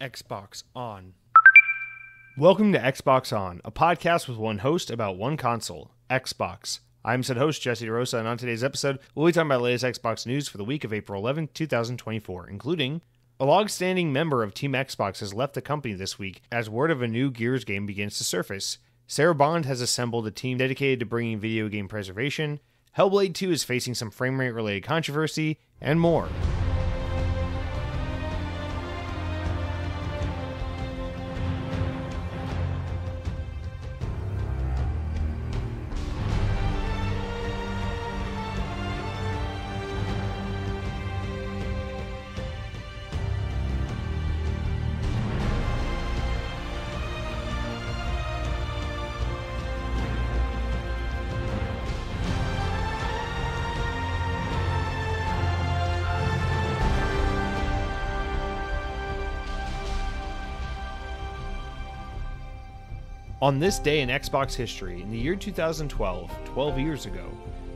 Xbox On. Welcome to Xbox On, a podcast with one host about one console, Xbox. I'm said host Jesse DeRosa, and on today's episode, we'll be talking about the latest Xbox news for the week of April 11, 2024, including a long-standing member of Team Xbox has left the company this week as word of a new Gears game begins to surface. Sarah Bond has assembled a team dedicated to bringing video game preservation. Hellblade 2 is facing some frame rate related controversy, and more. On this day in Xbox history, in the year 2012, 12 years ago,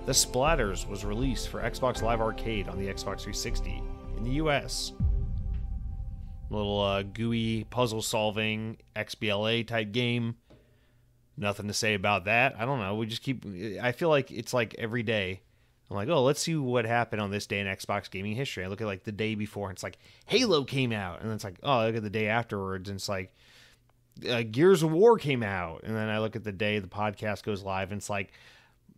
The Splatters was released for Xbox Live Arcade on the Xbox 360 in the US. A little uh, gooey puzzle solving XBLA type game. Nothing to say about that. I don't know. We just keep. I feel like it's like every day. I'm like, oh, let's see what happened on this day in Xbox gaming history. I look at like the day before, and it's like Halo came out, and it's like, oh, look at the day afterwards, and it's like uh, Gears of War came out, and then I look at the day the podcast goes live, and it's like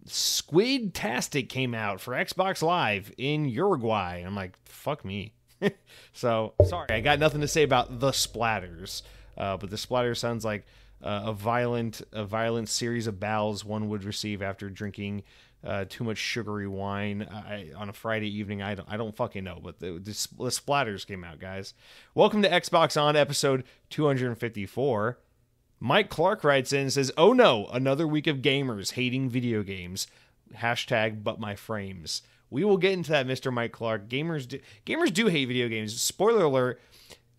Squid Tastic came out for Xbox Live in Uruguay. I'm like, fuck me. so sorry, I got nothing to say about the splatters, uh, but the splatter sounds like uh, a violent, a violent series of battles one would receive after drinking uh, too much sugary wine I, on a Friday evening. I don't, I don't fucking know, but the, the, the splatters came out, guys. Welcome to Xbox On episode 254. Mike Clark writes in and says, "Oh no, another week of gamers hating video games." Hashtag but my frames. We will get into that, Mr. Mike Clark. Gamers do, gamers do hate video games. Spoiler alert: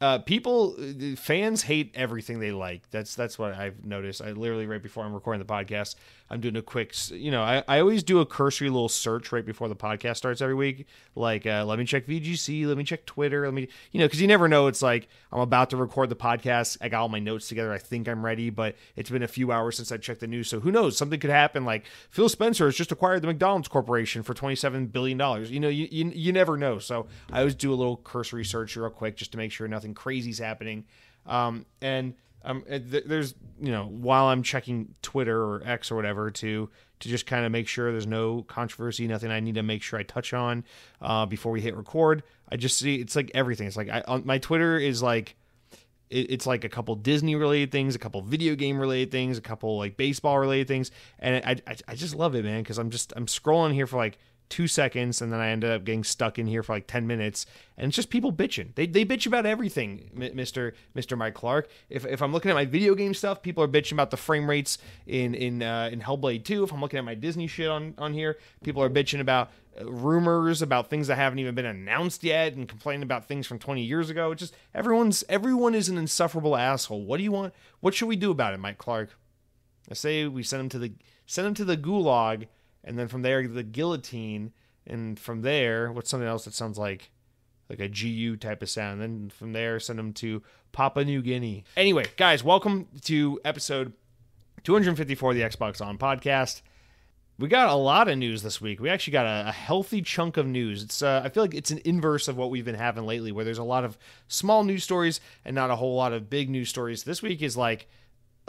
uh, people fans hate everything they like that's that's what i've noticed i literally right before i'm recording the podcast i'm doing a quick you know i, I always do a cursory little search right before the podcast starts every week. Like uh, let me check vgc let me check twitter let me you know because you never know it's like i'm about to record the podcast i got all my notes together i think i'm ready but it's been a few hours since i checked the news so who knows? Something could happen like phil spencer has just acquired the mcdonald's corporation for 27 billion dollars. You know you, you, you never know so i always do a little cursory search real quick just to make sure nothing crazy's happening. Um, and um, th- there's you know while I'm checking Twitter or X or whatever to to just kind of make sure there's no controversy, nothing I need to make sure I touch on uh, before we hit record. I just see it's like everything. It's like I, on, my Twitter is like it's like a couple Disney related things, a couple video game related things, a couple like baseball related things, and I I, I just love it, man, because I'm just I'm scrolling here for like two seconds and then I ended up getting stuck in here for like 10 minutes and it's just people bitching. They, they bitch about everything, Mr. Mr. Mike Clark. If, if I'm looking at my video game stuff, people are bitching about the frame rates in in uh, in Hellblade 2. If I'm looking at my Disney shit on on here, people are bitching about uh, rumors about things that haven't even been announced yet and complaining about things from 20 years ago. It's just everyone's everyone is an insufferable asshole. What do you want? What should we do about it, Mike Clark? I say we send him to the send him to the gulag and then from there the guillotine, and from there what's something else that sounds like like a GU type of sound. Then from there send them to Papua New Guinea. Anyway, guys, welcome to episode 254 of the Xbox On podcast. We got a lot of news this week. We actually got a, a healthy chunk of news. It's uh, I feel like it's an inverse of what we've been having lately, where there's a lot of small news stories and not a whole lot of big news stories. This week is like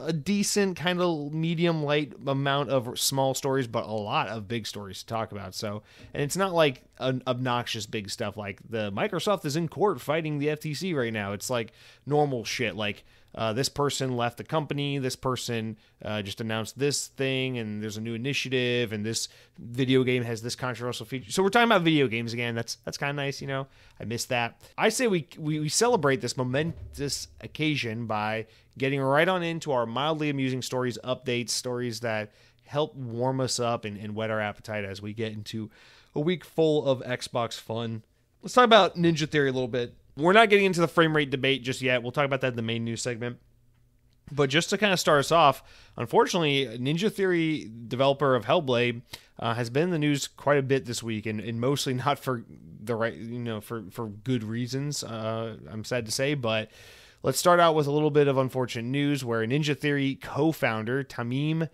a decent kind of medium light amount of small stories, but a lot of big stories to talk about. So, and it's not like an obnoxious big stuff like the Microsoft is in court fighting the FTC right now. It's like normal shit like uh, this person left the company, this person uh, just announced this thing, and there's a new initiative, and this video game has this controversial feature. So we're talking about video games again. That's that's kind of nice, you know. I miss that. I say we, we we celebrate this momentous occasion by getting right on into our mildly amusing stories, updates, stories that help warm us up and, and whet our appetite as we get into a week full of Xbox fun. Let's talk about Ninja Theory a little bit. We're not getting into the frame rate debate just yet. We'll talk about that in the main news segment. But just to kind of start us off, unfortunately, Ninja Theory developer of Hellblade uh, has been in the news quite a bit this week, and, and mostly not for the right, you know, for for good reasons. Uh, I'm sad to say, but Let's start out with a little bit of unfortunate news where Ninja Theory co-founder Tameem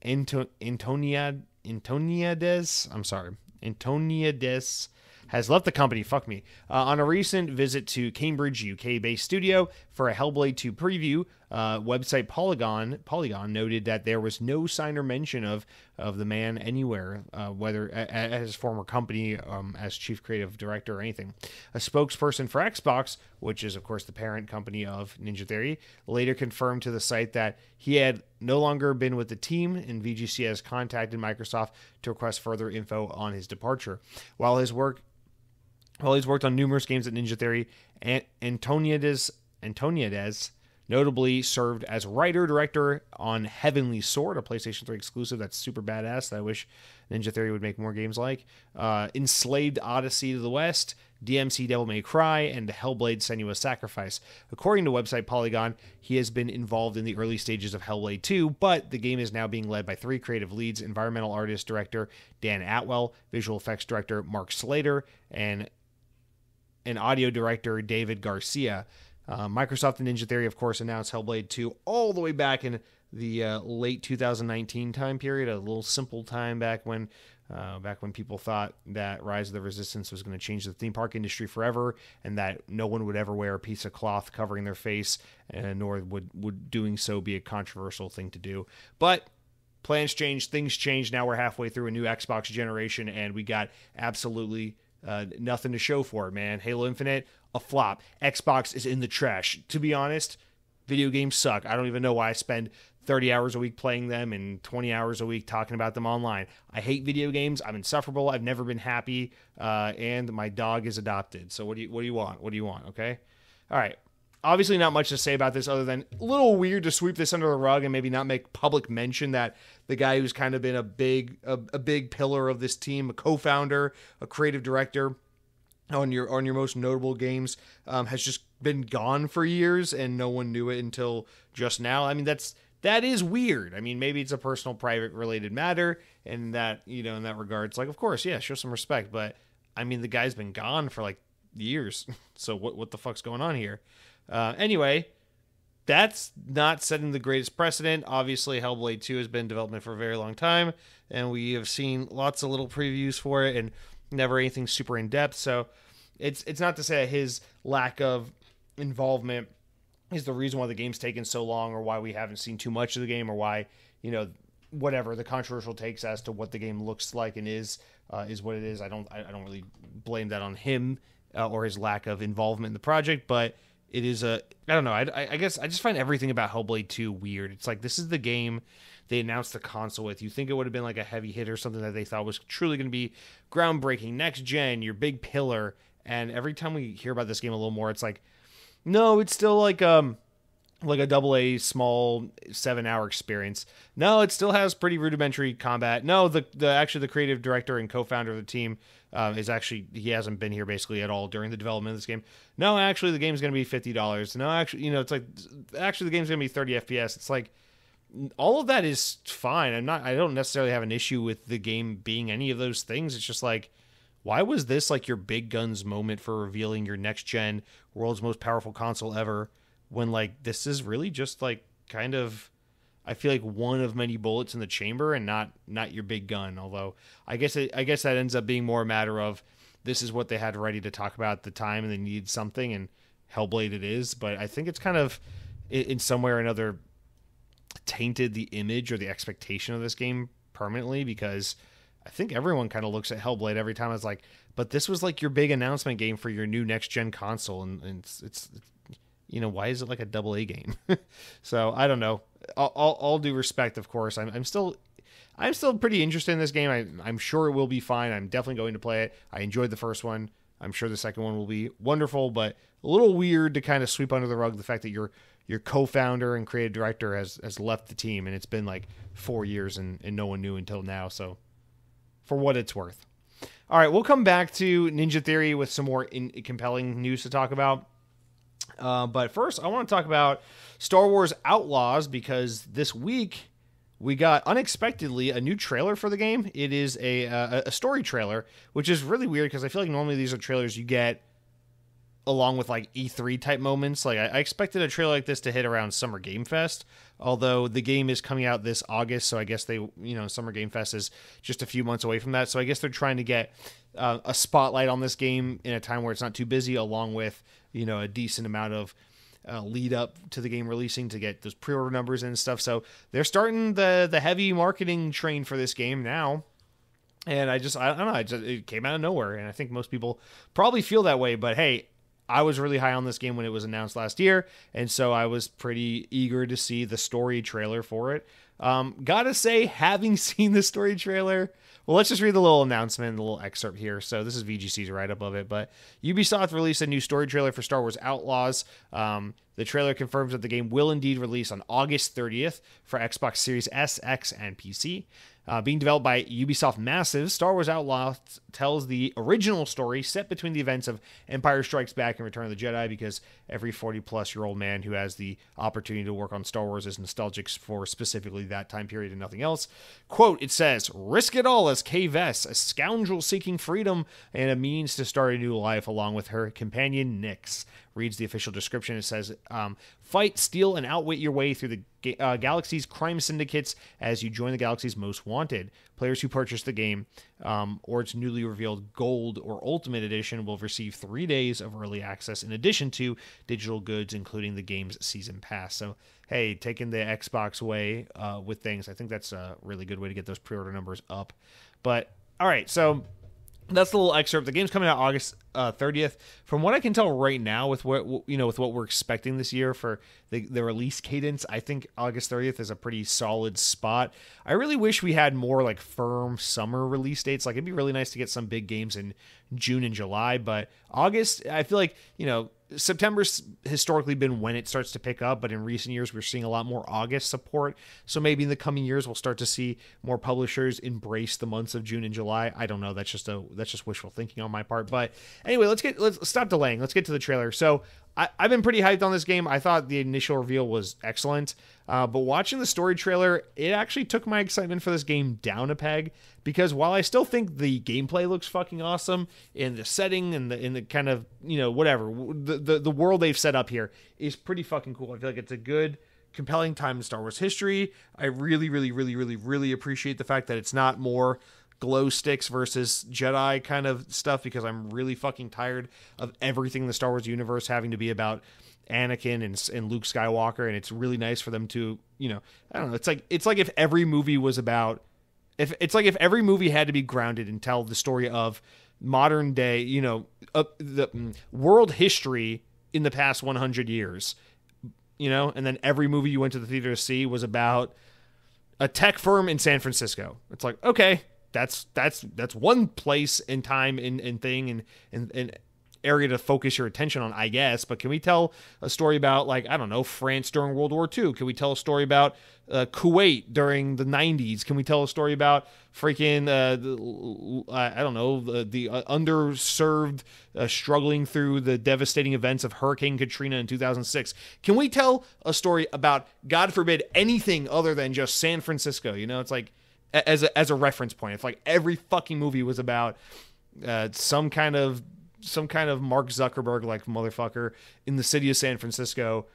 Anto- Antonia Antoniades, I'm sorry, Antonia Antoniades has left the company, fuck me, uh, on a recent visit to Cambridge, UK based studio for a Hellblade 2 preview. Uh, website Polygon Polygon noted that there was no sign or mention of of the man anywhere, uh, whether at, his former company um, as chief creative director or anything. A spokesperson for Xbox, which is of course the parent company of Ninja Theory, later confirmed to the site that he had no longer been with the team, and VGC has contacted Microsoft to request further info on his departure. While his work while he's worked on numerous games at Ninja Theory, Antoniades Antoniades notably served as writer director on Heavenly Sword, a PlayStation 3 exclusive that's super badass that I wish Ninja Theory would make more games like. Uh, Enslaved Odyssey to the West, DMC Devil May Cry, and Hellblade Senua's Sacrifice. According to website Polygon, he has been involved in the early stages of Hellblade 2, but the game is now being led by three creative leads environmental artist director Dan Attwell, visual effects director Mark Slater, and and audio director David Garcia. Uh, Microsoft and Ninja Theory, of course, announced Hellblade 2 all the way back in the uh, late 2019 time period, a little simple time back when uh, back when people thought that Rise of the Resistance was going to change the theme park industry forever, and that no one would ever wear a piece of cloth covering their face, and nor would would doing so be a controversial thing to do. But plans change, things change. Now we're halfway through a new Xbox generation, and we got absolutely uh, nothing to show for it, man. Halo Infinite, a flop. Xbox is in the trash. To be honest, video games suck. I don't even know why I spend 30 hours a week playing them and 20 hours a week talking about them online. I hate video games. I'm insufferable. I've never been happy. Uh, and my dog is adopted. So what do you what do you want? What do you want? Okay. All right obviously not much to say about this other than a little weird to sweep this under the rug and maybe not make public mention that the guy who's kind of been a big a, a big pillar of this team, a co-founder, a creative director on your on your most notable games um, has just been gone for years and no one knew it until just now. I mean that's that is weird. I mean maybe it's a personal private related matter and that you know in that regard it's like of course yeah show some respect but I mean the guy's been gone for like years so what what the fuck's going on here? Uh, anyway, that's not setting the greatest precedent. Obviously, Hellblade 2 has been in development for a very long time, and we have seen lots of little previews for it and never anything super in depth. So it's it's not to say that his lack of involvement is the reason why the game's taken so long or why we haven't seen too much of the game or why, you know, whatever the controversial takes as to what the game looks like and is uh, is what it is. I don't I, I don't really blame that on him uh, or his lack of involvement in the project, but it is a I don't know. I, I guess I just find everything about Hellblade 2 weird. It's like this is the game they announced the console with. You think it would have been like a heavy hit or something that they thought was truly going to be groundbreaking, next gen, your big pillar. And every time we hear about this game a little more, it's like, no, it's still like um like a double A small seven hour experience. No, it still has pretty rudimentary combat. No, the the actually the creative director and co founder of the team um, is actually he hasn't been here basically at all during the development of this game. No, actually the game's going to be fifty dollars. No, actually you know it's like actually the game's going to be thirty FPS. It's like all of that is fine. I'm not. I don't necessarily have an issue with the game being any of those things. It's just like why was this like your big guns moment for revealing your next gen world's most powerful console ever when like this is really just like kind of I feel like one of many bullets in the chamber and not not your big gun. Although I guess it, I guess that ends up being more a matter of this is what they had ready to talk about at the time and they needed something and Hellblade it is. But I think it's kind of in some way or another tainted the image or the expectation of this game permanently because I think everyone kind of looks at Hellblade every time. It's like, but this was like your big announcement game for your new next gen console, and, and it's, it's, you know, why is it like a double A game? so I don't know. All, all, all, due respect, of course, I'm, I'm still. I'm still pretty interested in this game. I, I'm sure it will be fine. I'm definitely going to play it. I enjoyed the first one. I'm sure the second one will be wonderful, but a little weird to kind of sweep under the rug the fact that your your co-founder and creative director has has left the team, and it's been like four years, and, and no one knew until now. So, for what it's worth. All right, we'll come back to Ninja Theory with some more in, compelling news to talk about. Uh, but first, I want to talk about Star Wars Outlaws because this week we got unexpectedly a new trailer for the game. It is a uh, a story trailer, which is really weird because I feel like normally these are trailers you get along with like E3 type moments. Like I, I expected a trailer like this to hit around Summer Game Fest, although the game is coming out this August, so I guess they you know Summer Game Fest is just a few months away from that. So I guess they're trying to get uh, a spotlight on this game in a time where it's not too busy, along with you know a decent amount of uh, lead up to the game releasing to get those pre-order numbers and stuff. So they're starting the the heavy marketing train for this game now. And I just I don't know, I just, it came out of nowhere, and I think most people probably feel that way. But hey, I was really high on this game when it was announced last year, and so I was pretty eager to see the story trailer for it. Um, gotta say, having seen the story trailer, well, let's just read the little announcement, the little excerpt here. So this is VGC's right above it, but Ubisoft released a new story trailer for Star Wars Outlaws. Um, the trailer confirms that the game will indeed release on August 30th for Xbox Series S, X, and PC. Uh, being developed by Ubisoft Massive, Star Wars Outlaws tells the original story set between the events of Empire Strikes Back and Return of the Jedi because every 40 plus year old man who has the opportunity to work on Star Wars is nostalgic for specifically that time period and nothing else. Quote, it says, Risk it all as Vess, a scoundrel seeking freedom and a means to start a new life along with her companion Nix reads the official description. It says, um, "Fight, steal, and outwit your way through the uh, galaxy's crime syndicates as you join the galaxy's most wanted." Players who purchase the game um, or its newly revealed Gold or Ultimate Edition will receive three days of early access in addition to digital goods, including the game's season pass. So, hey, taking the Xbox way uh, with things, I think that's a really good way to get those pre-order numbers up. But all right, so that's the little excerpt. The game's coming out August uh, 30th. From what I can tell right now, with what you know, with what we're expecting this year for the, the release cadence, I think August 30th is a pretty solid spot. I really wish we had more like firm summer release dates. Like it'd be really nice to get some big games in June and July, but August, I feel like you know September's historically been when it starts to pick up, but in recent years we're seeing a lot more August support. So maybe in the coming years we'll start to see more publishers embrace the months of June and July. I don't know. That's just a that's just wishful thinking on my part. But anyway, let's get let's stop delaying. Let's get to the trailer. So I, have been pretty hyped on this game. I thought the initial reveal was excellent, uh, but watching the story trailer, it actually took my excitement for this game down a peg because while I still think the gameplay looks fucking awesome in the setting and the in the kind of you know whatever the, the the world they've set up here is pretty fucking cool. I feel like it's a good compelling time in Star Wars history. I really, really, really, really, really appreciate the fact that it's not more glow sticks versus Jedi kind of stuff because I'm really fucking tired of everything in the Star Wars universe having to be about Anakin and, and Luke Skywalker and it's really nice for them to, you know, I don't know, it's like it's like if every movie was about if it's like if every movie had to be grounded and tell the story of modern day, you know, uh, the mm, world history in the past 100 years, you know, and then every movie you went to the theater to see was about a tech firm in San Francisco. It's like, okay, that's that's that's one place and time and, and thing and, and and area to focus your attention on, I guess. But can we tell a story about like I don't know France during World War II? Can we tell a story about uh, Kuwait during the '90s? Can we tell a story about freaking uh, the, I don't know the, the uh, underserved uh, struggling through the devastating events of Hurricane Katrina in 2006? Can we tell a story about God forbid anything other than just San Francisco? You know, it's like as a, as a reference point. If like every fucking movie was about uh, some kind of some kind of Mark Zuckerberg like motherfucker in the city of San Francisco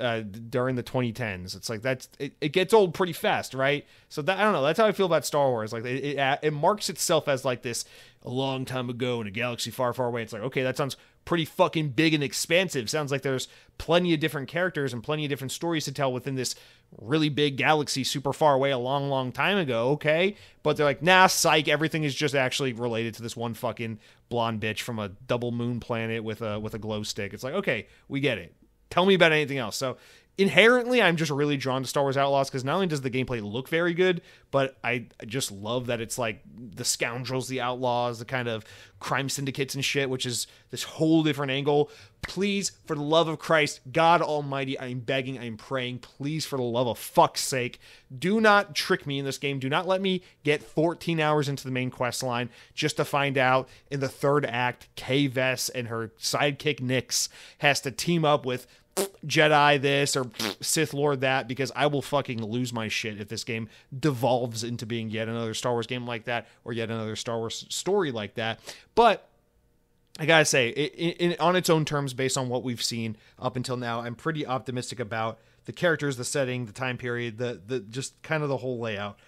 uh, during the 2010s. It's like that's it, it, gets old pretty fast, right? So that I don't know. That's how I feel about Star Wars. Like it, it, it marks itself as like this a long time ago in a galaxy far, far away. It's like okay, that sounds pretty fucking big and expansive. Sounds like there's plenty of different characters and plenty of different stories to tell within this really big galaxy super far away a long, long time ago, okay? But they're like, nah, psych, everything is just actually related to this one fucking blonde bitch from a double moon planet with a with a glow stick. It's like, okay, we get it. Tell me about anything else. So inherently I'm just really drawn to Star Wars Outlaws because not only does the gameplay look very good, but I just love that it's like the scoundrels, the outlaws, the kind of crime syndicates and shit, which is this whole different angle. Please, for the love of Christ, God Almighty, I'm begging, I'm praying, please, for the love of fuck's sake, do not trick me in this game. Do not let me get 14 hours into the main quest line just to find out in the third act, Kay Vess and her sidekick Nix has to team up with Jedi this or Sith Lord that because I will fucking lose my shit if this game devolves into being yet another Star Wars game like that or yet another Star Wars story like that. But I gotta say, on its own terms, based on what we've seen up until now, I'm pretty optimistic about the characters, the setting, the time period, the the just kind of the whole layout.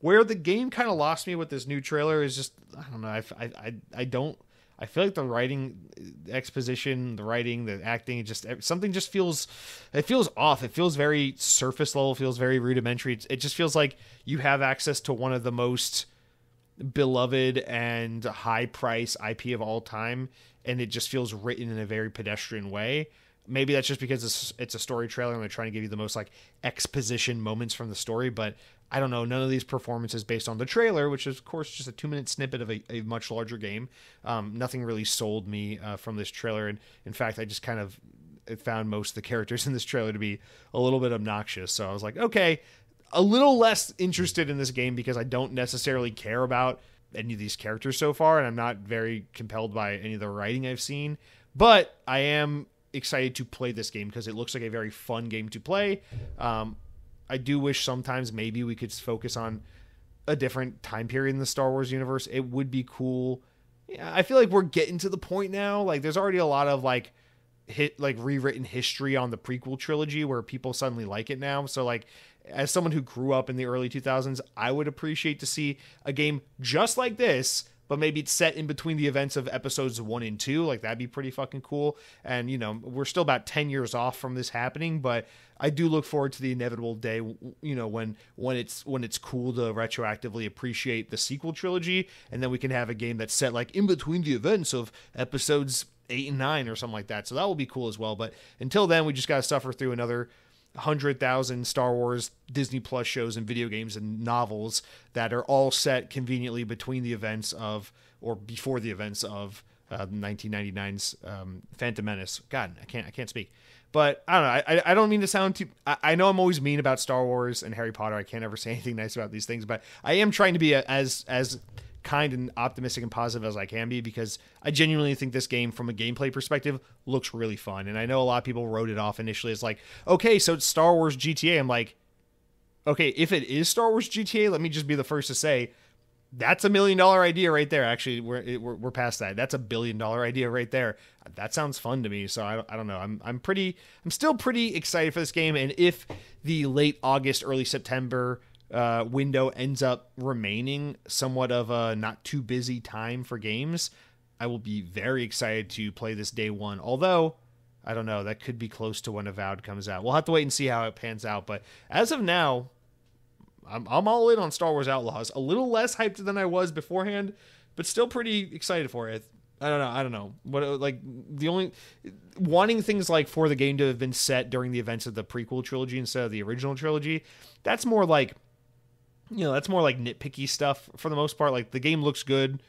Where the game kind of lost me with this new trailer is just I don't know. I, I, I don't. I feel like the writing, the exposition, the writing, the acting, just something just feels, it feels off. It feels very surface level. Feels very rudimentary. It just feels like you have access to one of the most beloved and high price IP of all time, and it just feels written in a very pedestrian way. Maybe that's just because it's, it's a story trailer and they're trying to give you the most like exposition moments from the story, but I don't know. None of these performances based on the trailer, which is of course just a two minute snippet of a, a much larger game. Um, nothing really sold me uh, from this trailer, and in fact, I just kind of found most of the characters in this trailer to be a little bit obnoxious. So I was like, okay, a little less interested in this game because I don't necessarily care about any of these characters so far, and I'm not very compelled by any of the writing I've seen. But I am excited to play this game because it looks like a very fun game to play. Um, I do wish sometimes maybe we could focus on a different time period in the Star Wars universe. It would be cool. I feel like we're getting to the point now. Like, there's already a lot of like hit like rewritten history on the prequel trilogy where people suddenly like it now. So like as someone who grew up in the early 2000s, I would appreciate to see a game just like this, but maybe it's set in between the events of episodes one and two. Like that'd be pretty fucking cool. And you know, we're still about 10 years off from this happening, but I do look forward to the inevitable day, you know, when when it's when it's cool to retroactively appreciate the sequel trilogy, and then we can have a game that's set like in between the events of episodes eight and nine or something like that. So that will be cool as well. But until then, we just got to suffer through another hundred thousand Star Wars Disney Plus shows and video games and novels that are all set conveniently between the events of or before the events of uh, 1999's um, Phantom Menace. God, I can't I can't speak. But I don't know. I, I don't mean to sound too. I, I know I'm always mean about Star Wars and Harry Potter. I can't ever say anything nice about these things, but I am trying to be a, as as kind and optimistic and positive as I can be because I genuinely think this game, from a gameplay perspective, looks really fun. And I know a lot of people wrote it off initially as like, okay, so it's Star Wars GTA. I'm like, okay, if it is Star Wars GTA, let me just be the first to say that's a million dollar idea right there. Actually, we're, we're, we're past that. That's a billion dollar idea right there. That sounds fun to me. So I, I don't know. I'm I'm pretty I'm still pretty excited for this game. And if the late August, early September uh, window ends up remaining somewhat of a not too busy time for games, I will be very excited to play this day one. Although, I don't know, that could be close to when Avowed comes out. We'll have to wait and see how it pans out. But as of now, I'm, I'm all in on Star Wars Outlaws. A little less hyped than I was beforehand, but still pretty excited for it. I don't know. I don't know. What like the only wanting things like for the game to have been set during the events of the prequel trilogy instead of the original trilogy. That's more like you know, that's more like nitpicky stuff for the most part. Like the game looks good,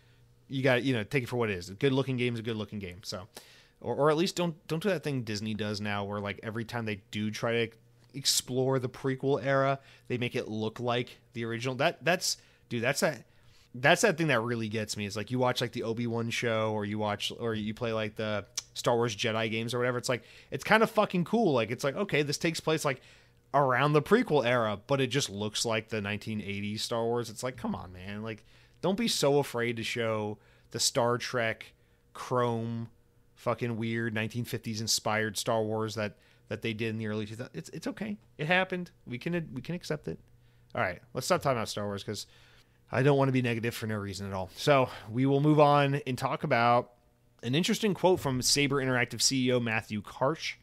you got you know take it for what it is. A good looking game is a good looking game. So, or or at least don't don't do that thing Disney does now, where like every time they do try to explore the prequel era, they make it look like the original. That that's dude, that's that that's that thing that really gets me. Is like you watch like the Obi Wan show, or you watch or you play like the Star Wars Jedi games or whatever. It's like it's kind of fucking cool. Like it's like okay, this takes place like around the prequel era, but it just looks like the 1980s Star Wars. It's like, come on, man. Like, don't be so afraid to show the Star Trek chrome fucking weird 1950s inspired Star Wars that that they did in the early 2000s. It's it's okay. It happened. We can we can accept it. All right, let's stop talking about Star Wars because I don't want to be negative for no reason at all. So we will move on and talk about an interesting quote from Saber Interactive CEO Matthew Karch.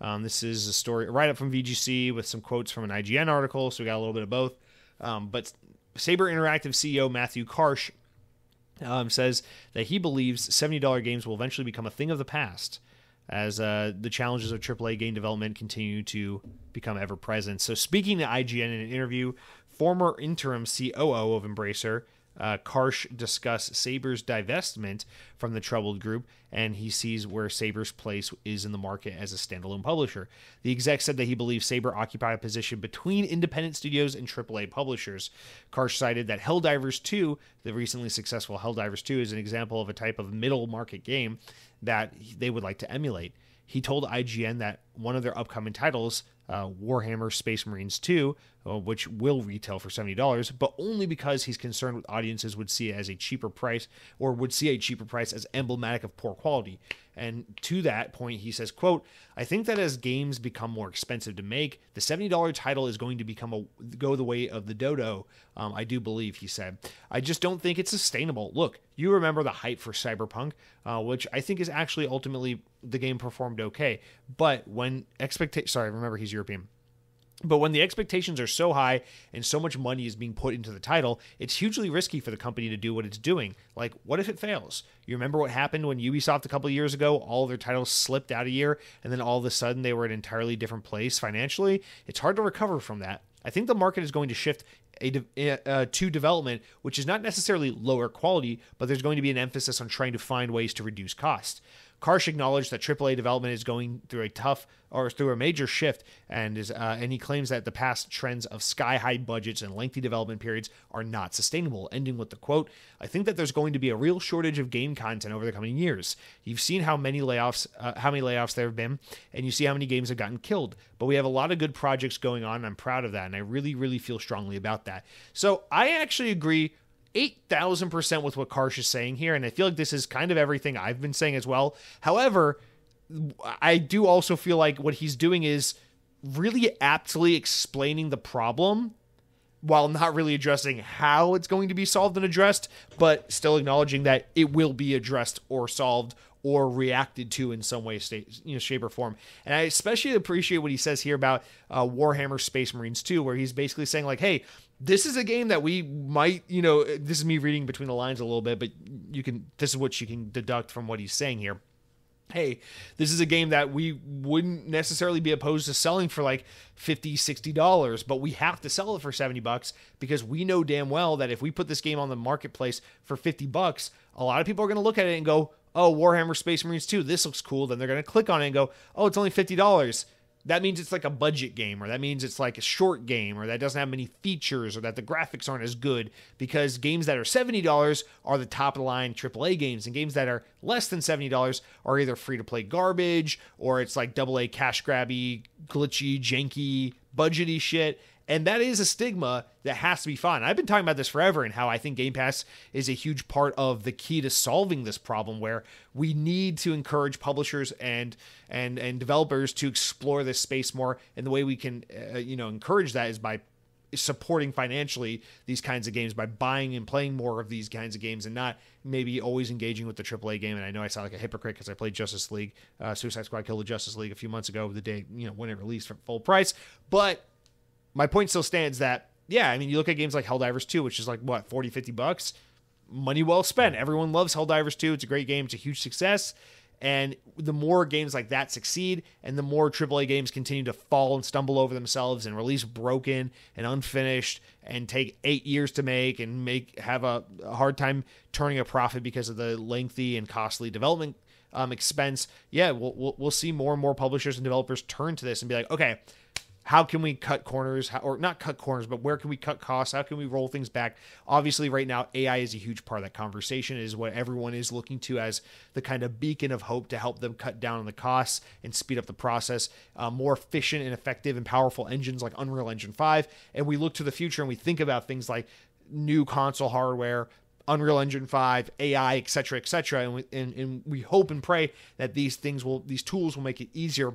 Um, this is a story right up from VGC with some quotes from an IGN article, so we got a little bit of both. Um, but Saber Interactive CEO Matthew Karch um, says that he believes $70 games will eventually become a thing of the past as uh, the challenges of AAA game development continue to become ever present. So, speaking to IGN in an interview, former interim COO of Embracer, uh, Karch discuss Saber's divestment from the Troubled Group, and he sees where Saber's place is in the market as a standalone publisher. The exec said that he believes Saber occupied a position between independent studios and AAA publishers. Karch cited that Helldivers 2, the recently successful Helldivers 2, is an example of a type of middle market game that they would like to emulate. He told IGN that one of their upcoming titles, uh, Warhammer Space Marines 2, uh, which will retail for $70, but only because he's concerned with audiences would see it as a cheaper price or would see a cheaper price as emblematic of poor quality. And to that point, he says, quote, I think that as games become more expensive to make, the $70 title is going to become a go the way of the dodo. Um, I do believe, he said. I just don't think it's sustainable. Look, you remember the hype for Cyberpunk, uh, which I think is actually ultimately the game performed okay. But when expectation, sorry, remember he's European but when the expectations are so high and so much money is being put into the title, it's hugely risky for the company to do what it's doing. Like, what if it fails? You remember what happened when Ubisoft a couple years ago, all their titles slipped out a year, and then all of a sudden they were in an entirely different place financially? It's hard to recover from that. I think the market is going to shift a, uh, to development, which is not necessarily lower quality, but there's going to be an emphasis on trying to find ways to reduce cost. Karch acknowledged that AAA development is going through a tough or through a major shift, and is uh, and he claims that the past trends of sky high budgets and lengthy development periods are not sustainable. Ending with the quote: "I think that there's going to be a real shortage of game content over the coming years. You've seen how many layoffs, uh, how many layoffs there have been, and you see how many games have gotten killed. But we have a lot of good projects going on, and I'm proud of that, and I really, really feel strongly about that. So I actually agree 8,000% with what Karch is saying here. And I feel like this is kind of everything I've been saying as well. However, I do also feel like what he's doing is really aptly explaining the problem while not really addressing how it's going to be solved and addressed, but still acknowledging that it will be addressed or solved or reacted to in some way, state, you know, shape or form. And I especially appreciate what he says here about uh, Warhammer Space Marines 2, where he's basically saying like, "Hey, this is a game that we might, you know, this is me reading between the lines a little bit, but you can, this is what you can deduct from what he's saying here. Hey, this is a game that we wouldn't necessarily be opposed to selling for like 50, 60 dollars, but we have to sell it for 70 bucks because we know damn well that if we put this game on the marketplace for 50 bucks, a lot of people are going to look at it and go, "Oh, Warhammer Space Marines 2, this looks cool." Then they're going to click on it and go, "Oh, it's only $50." That means it's like a budget game or that means it's like a short game or that doesn't have many features or that the graphics aren't as good because games that are $70 are the top of the line AAA games and games that are less than $70 are either free to play garbage or it's like double A cash grabby, glitchy, janky, budgety shit and that is a stigma that has to be fought. I've been talking about this forever and how I think Game Pass is a huge part of the key to solving this problem where we need to encourage publishers and and and developers to explore this space more and the way we can uh, you know encourage that is by supporting financially these kinds of games by buying and playing more of these kinds of games and not maybe always engaging with the AAA game. And I know I sound like a hypocrite because I played Justice League, uh, Suicide Squad killed the Justice League a few months ago, the day you know when it released for full price. But my point still stands that yeah, I mean you look at games like Helldivers 2, which is like what 40, 50 bucks, money well spent. Everyone loves Helldivers 2. It's a great game. It's a huge success. And the more games like that succeed, and the more AAA games continue to fall and stumble over themselves and release broken and unfinished and take eight years to make and make have a, a hard time turning a profit because of the lengthy and costly development um, expense. Yeah, we'll, we'll, we'll see more and more publishers and developers turn to this and be like, okay, how can we cut corners how, or not cut corners but where can we cut costs how can we roll things back obviously right now ai is a huge part of that conversation it is what everyone is looking to as the kind of beacon of hope to help them cut down on the costs and speed up the process uh, more efficient and effective and powerful engines like unreal engine 5 and we look to the future and we think about things like new console hardware Unreal Engine 5, AI, etc., etc., and, we, and, and we hope and pray that these things will, these tools will make it easier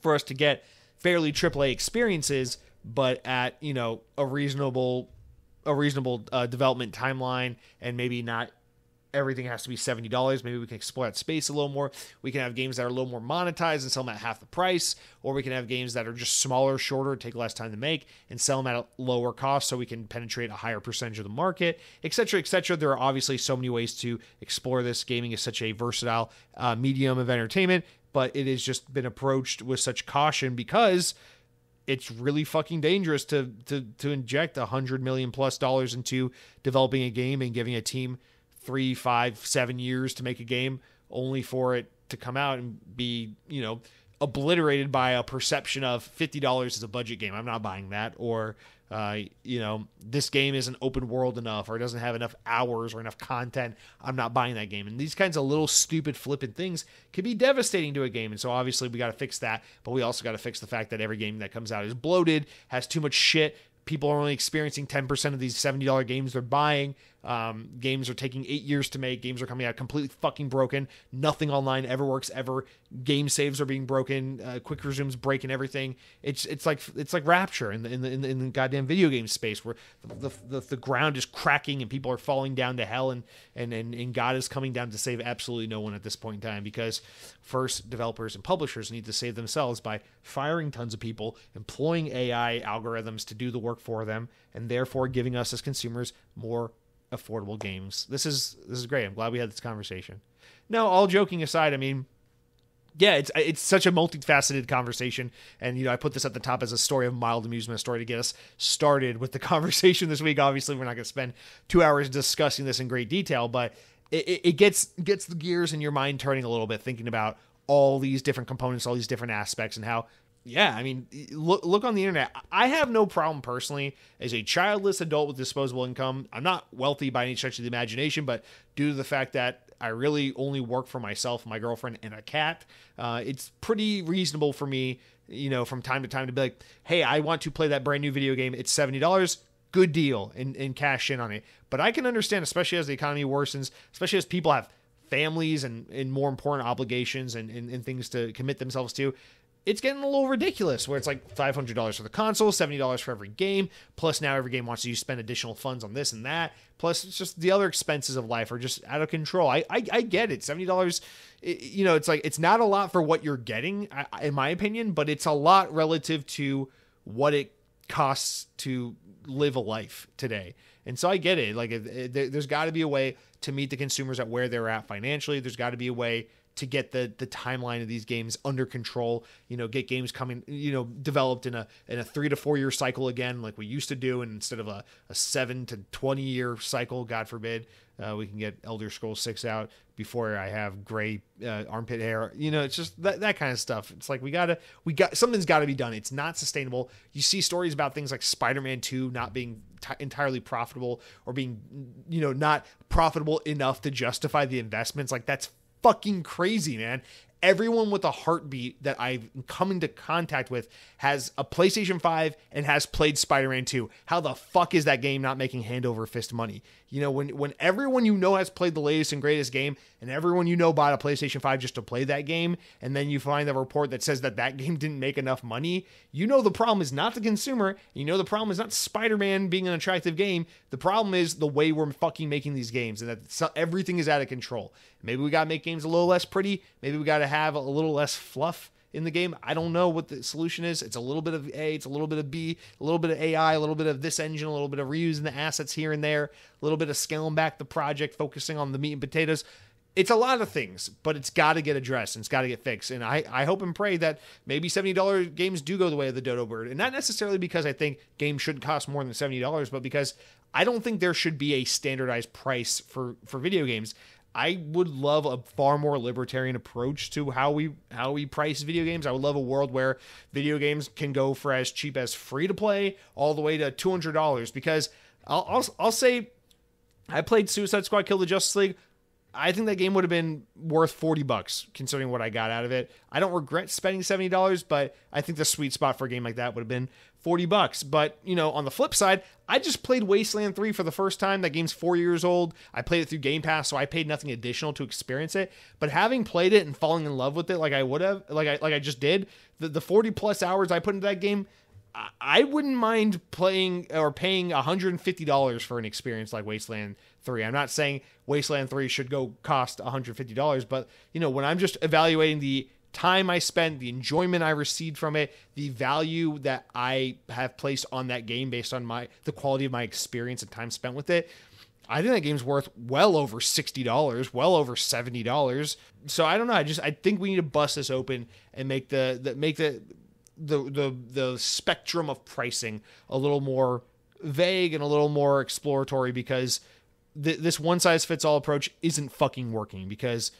for us to get fairly AAA experiences, but at you know a reasonable a reasonable uh, development timeline, and maybe not everything has to be seventy dollars. Maybe we can explore that space a little more. We can have games that are a little more monetized and sell them at half the price, or we can have games that are just smaller, shorter, take less time to make, and sell them at a lower cost, so we can penetrate a higher percentage of the market, etc., etc. There are obviously so many ways to explore this. Gaming is such a versatile uh, medium of entertainment, but it has just been approached with such caution because it's really fucking dangerous to to to inject a hundred million plus dollars into developing a game and giving a team three, five, seven years to make a game, only for it to come out and be you know obliterated by a perception of $50 is a budget game. I'm not buying that. Or, uh, you know, this game isn't open world enough or it doesn't have enough hours or enough content. I'm not buying that game. And these kinds of little stupid flippant things can be devastating to a game. And so obviously we got to fix that. But we also got to fix the fact that every game that comes out is bloated, has too much shit. People are only experiencing 10% of these $70 games they're buying. Um, games are taking eight years to make. Games are coming out completely fucking broken. Nothing online ever works ever. Game saves are being broken. Uh, quick resumes breaking everything. It's it's like it's like Rapture in the in the, in the, in the goddamn video game space where the, the, the ground is cracking and people are falling down to hell and, and and and God is coming down to save absolutely no one at this point in time because first developers and publishers need to save themselves by firing tons of people, employing AI algorithms to do the work for them, and therefore giving us as consumers more affordable games. This is this is great. I'm glad we had this conversation. Now, all joking aside, I mean, yeah, it's it's such a multifaceted conversation, and you know I put this at the top as a story of mild amusement, a story to get us started with the conversation this week. Obviously, we're not going to spend two hours discussing this in great detail, but it, it gets gets the gears in your mind turning a little bit, thinking about all these different components, all these different aspects, and how yeah, I mean, look look on the internet. I have no problem personally as a childless adult with disposable income. I'm not wealthy by any stretch of the imagination, but due to the fact that I really only work for myself, my girlfriend, and a cat, uh, it's pretty reasonable for me, you know, from time to time to be like, hey, I want to play that brand new video game. It's seventy dollars. Good deal, and, and cash in on it. But I can understand, especially as the economy worsens, especially as people have families and, and more important obligations and, and, and things to commit themselves to it's getting a little ridiculous where it's like $500 for the console, $70 for every game. Plus, now every game wants you to spend additional funds on this and that. Plus, it's just the other expenses of life are just out of control. I, I, I get it. $70, you know, it's like, it's not a lot for what you're getting, in my opinion, but it's a lot relative to what it costs to live a life today. And so I get it. Like, there's got to be a way to meet the consumers at where they're at financially. There's got to be a way to get the the timeline of these games under control. You know, get games coming, you know, developed in a in a three to four year cycle again, like we used to do, and instead of a, a seven to twenty year cycle, God forbid, uh, we can get Elder Scrolls Six out before I have gray uh, armpit hair. You know, it's just that that kind of stuff. It's like we gotta we got something's got to be done. It's not sustainable. You see stories about things like Spider Man Two not being T- entirely profitable or being you know not profitable enough to justify the investments like that's fucking crazy, man everyone with a heartbeat that I've come into contact with has a PlayStation 5 and has played Spider-Man 2. How the fuck is that game not making hand over fist money? You know, when when everyone you know has played the latest and greatest game and everyone you know bought a PlayStation 5 just to play that game and then you find the report that says that that game didn't make enough money, you know the problem is not the consumer, you know the problem is not Spider-Man being an attractive game. The problem is the way we're fucking making these games and that everything is out of control. Maybe we got to make games a little less pretty, maybe we got to have a little less fluff in the game. I don't know what the solution is. It's a little bit of A, it's a little bit of B, a little bit of AI, a little bit of this engine, a little bit of reusing the assets here and there, a little bit of scaling back the project, focusing on the meat and potatoes. It's a lot of things, but it's got to get addressed and it's got to get fixed. And I, I hope and pray that maybe $70 games do go the way of the dodo bird. And not necessarily because I think games shouldn't cost more than $70, but because I don't think there should be a standardized price for, for video games. I would love a far more libertarian approach to how we how we price video games. I would love a world where video games can go for as cheap as free to play all the way to two hundred dollars. Because I'll, I'll I'll say I played Suicide Squad: Kill the Justice League. I think that game would have been worth 40 bucks considering what I got out of it. I don't regret spending $70, but I think the sweet spot for a game like that would have been 40 bucks. But, you know, on the flip side, I just played Wasteland 3 for the first time. That game's 4 years old. I played it through Game Pass, so I paid nothing additional to experience it. But having played it and falling in love with it like I would have, like I like I just did, the, the 40 plus hours I put into that game, I wouldn't mind playing or paying $150 for an experience like Wasteland 3. I'm not saying Wasteland 3 should go cost $150, but you know, when I'm just evaluating the time I spent, the enjoyment I received from it, the value that I have placed on that game based on my the quality of my experience and time spent with it, I think that game's worth well over $60, well over $70. So I don't know, I just I think we need to bust this open and make the, the make the the the the spectrum of pricing a little more vague and a little more exploratory because th- this one size fits all approach isn't fucking working because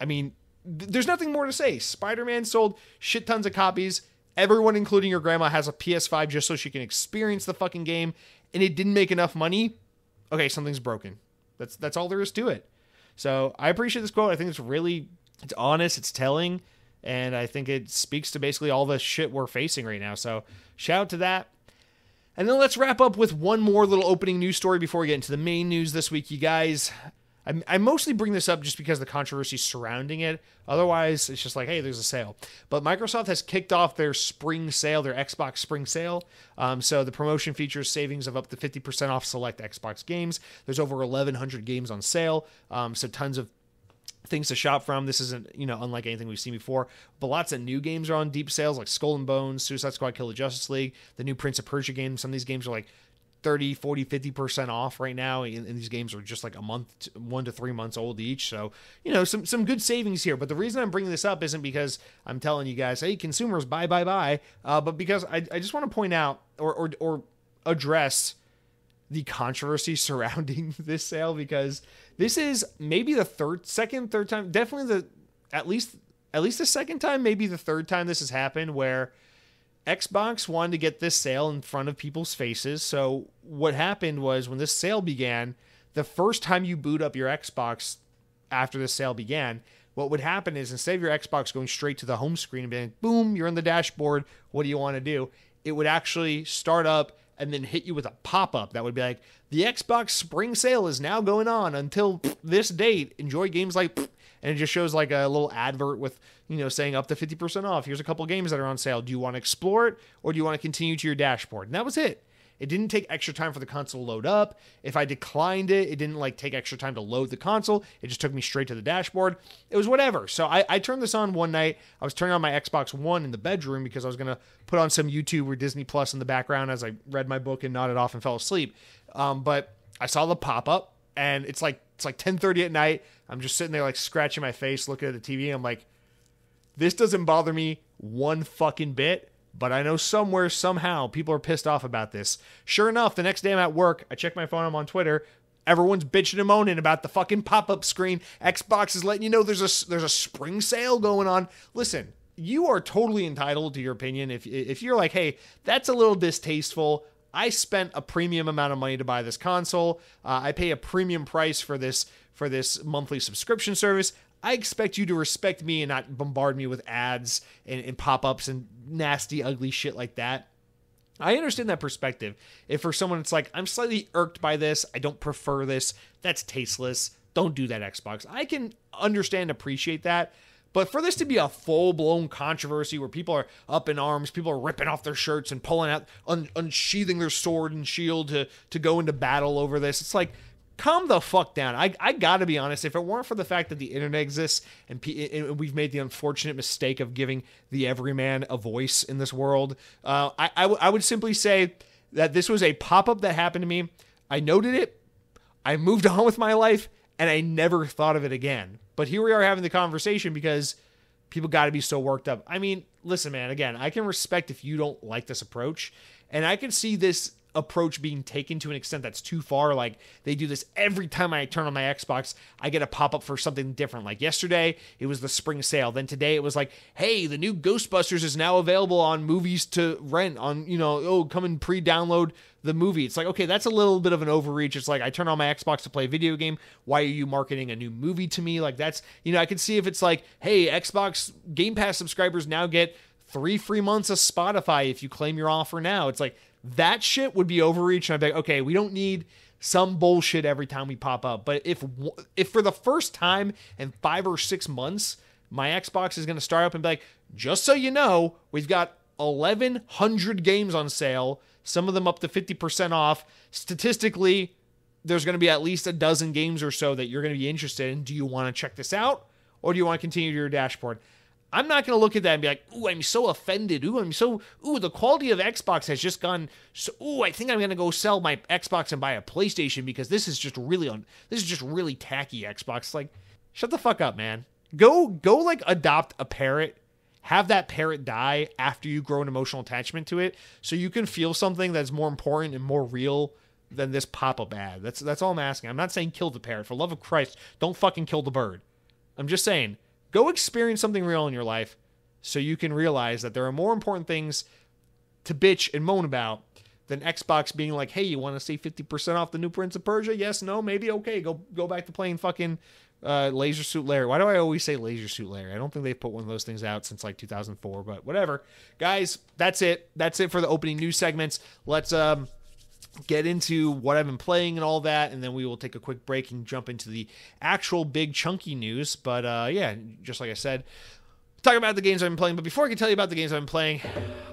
I mean there's nothing more to say. Spider Man sold shit tons of copies. Everyone, including your grandma, has a PS5 just so she can experience the fucking game, and it didn't make enough money. Okay, something's broken. That's that's all there is to it. So I appreciate this quote. I think it's really it's honest, it's telling, and I think it speaks to basically all the shit we're facing right now. So shout out to that. And then let's wrap up with one more little opening news story before we get into the main news this week, you guys. I, mostly bring this up just because the controversy surrounding it. Otherwise, it's just like, hey, there's a sale. But Microsoft has kicked off their spring sale, their Xbox spring sale. Um, so the promotion features savings of up to 50% off select Xbox games. There's over 1,100 games on sale. Um, so tons of things to shop from. This isn't, you know, unlike anything we've seen before. But lots of new games are on deep sales, like Skull and Bones, Suicide Squad, Kill the Justice League, the new Prince of Persia game. Some of these games are like 30 40 50% off right now and, and, these games are just like a month one to three months old each so you know some some good savings here but the reason i'm bringing this up isn't because i'm telling you guys hey consumers buy buy buy uh, but because I, I just want to point out or, or or address the controversy surrounding this sale because this is maybe the third second third time definitely the at least at least the second time maybe the third time this has happened where Xbox wanted to get this sale in front of people's faces. So what happened was when this sale began, the first time you boot up your Xbox after the sale began, what would happen is instead of your Xbox going straight to the home screen and being boom, you're in the dashboard, what do you want to do? It would actually start up and then hit you with a pop-up that would be like the Xbox spring sale is now going on until this date. Enjoy games like and it just shows like a little advert with you know saying up to 50% off. Here's a couple games that are on sale. Do you want to explore it or do you want to continue to your dashboard? And that was it it didn't take extra time for the console to load up. If I declined it, it didn't like take extra time to load the console. It just took me straight to the dashboard. It was whatever. So I, I turned this on one night. I was turning on my Xbox One in the bedroom because I was gonna put on some YouTube or Disney Plus in the background as I read my book and nodded off and fell asleep. Um, but I saw the pop up, and it's like it's like 10:30 at night. I'm just sitting there like scratching my face, looking at the TV. I'm like, this doesn't bother me one fucking bit. But I know somewhere, somehow, people are pissed off about this. Sure enough, the next day I'm at work. I check my phone. I'm on Twitter. Everyone's bitching and moaning about the fucking pop-up screen. Xbox is letting you know there's a there's a spring sale going on. Listen, you are totally entitled to your opinion. If if you're like, hey, that's a little distasteful. I spent a premium amount of money to buy this console. Uh, I pay a premium price for this for this monthly subscription service. I expect you to respect me and not bombard me with ads and, and pop ups and nasty, ugly shit like that. I understand that perspective. If for someone it's like, I'm slightly irked by this, I don't prefer this, that's tasteless. Don't do that, Xbox. I can understand, appreciate that. But for this to be a full blown controversy where people are up in arms, people are ripping off their shirts and pulling out, un- unsheathing their sword and shield to to go into battle over this, it's like calm the fuck down. I, I gotta be honest. If it weren't for the fact that the internet exists and, P- and we've made the unfortunate mistake of giving the everyman a voice in this world, uh, I, I, w- I would simply say that this was a pop up that happened to me. I noted it. I moved on with my life and I never thought of it again. But here we are having the conversation because people got to be so worked up. I mean, listen, man, again, I can respect if you don't like this approach. And I can see this approach being taken to an extent that's too far. Like they do this every time I turn on my Xbox, I get a pop up for something different. Like yesterday, it was the spring sale. Then today, it was like, hey, the new Ghostbusters is now available on movies to rent. On you know, oh, come and pre-download the movie. It's like, okay, that's a little bit of an overreach. It's like I turn on my Xbox to play a video game. Why are you marketing a new movie to me? Like that's you know, I can see if it's like, hey, Xbox Game Pass subscribers now get three free months of Spotify if you claim your offer now. It's like that shit would be overreach, and I'd be like, okay, we don't need some bullshit every time we pop up. But if if for the first time in five or six months, my Xbox is going to start up and be like, just so you know, we've got 1,100 games on sale, some of them up to 50% off. Statistically, there's going to be at least a dozen games or so that you're going to be interested in. Do you want to check this out? Or do you want to continue to your dashboard? I'm not going to look at that and be like, ooh, I'm so offended. Ooh, I'm so, ooh, the quality of Xbox has just gone, so, ooh, I think I'm going to go sell my Xbox and buy a PlayStation because this is just really, on, this is just really tacky Xbox. Like, shut the fuck up, man. Go, go like adopt a parrot, have that parrot die after you grow an emotional attachment to it so you can feel something that's more important and more real than this pop-up ad. That's, that's all I'm asking. I'm not saying kill the parrot. For love of Christ, don't fucking kill the bird. I'm just saying Go experience something real in your life so you can realize that there are more important things to bitch and moan about than Xbox being like, "Hey, you want to see 50% off the new Prince of Persia?" Yes, no, maybe okay. Go go back to playing fucking uh, Leisure Suit Larry. Why do I always say Leisure Suit Larry? I don't think they've put one of those things out since like 2004, but whatever. Guys, that's it. That's it for the opening news segments. Let's um get into what I've been playing and all that, and then we will take a quick break and jump into the actual big chunky news. But uh, yeah, just like I said, talk about the games I've been playing. But before I can tell you about the games I've been playing,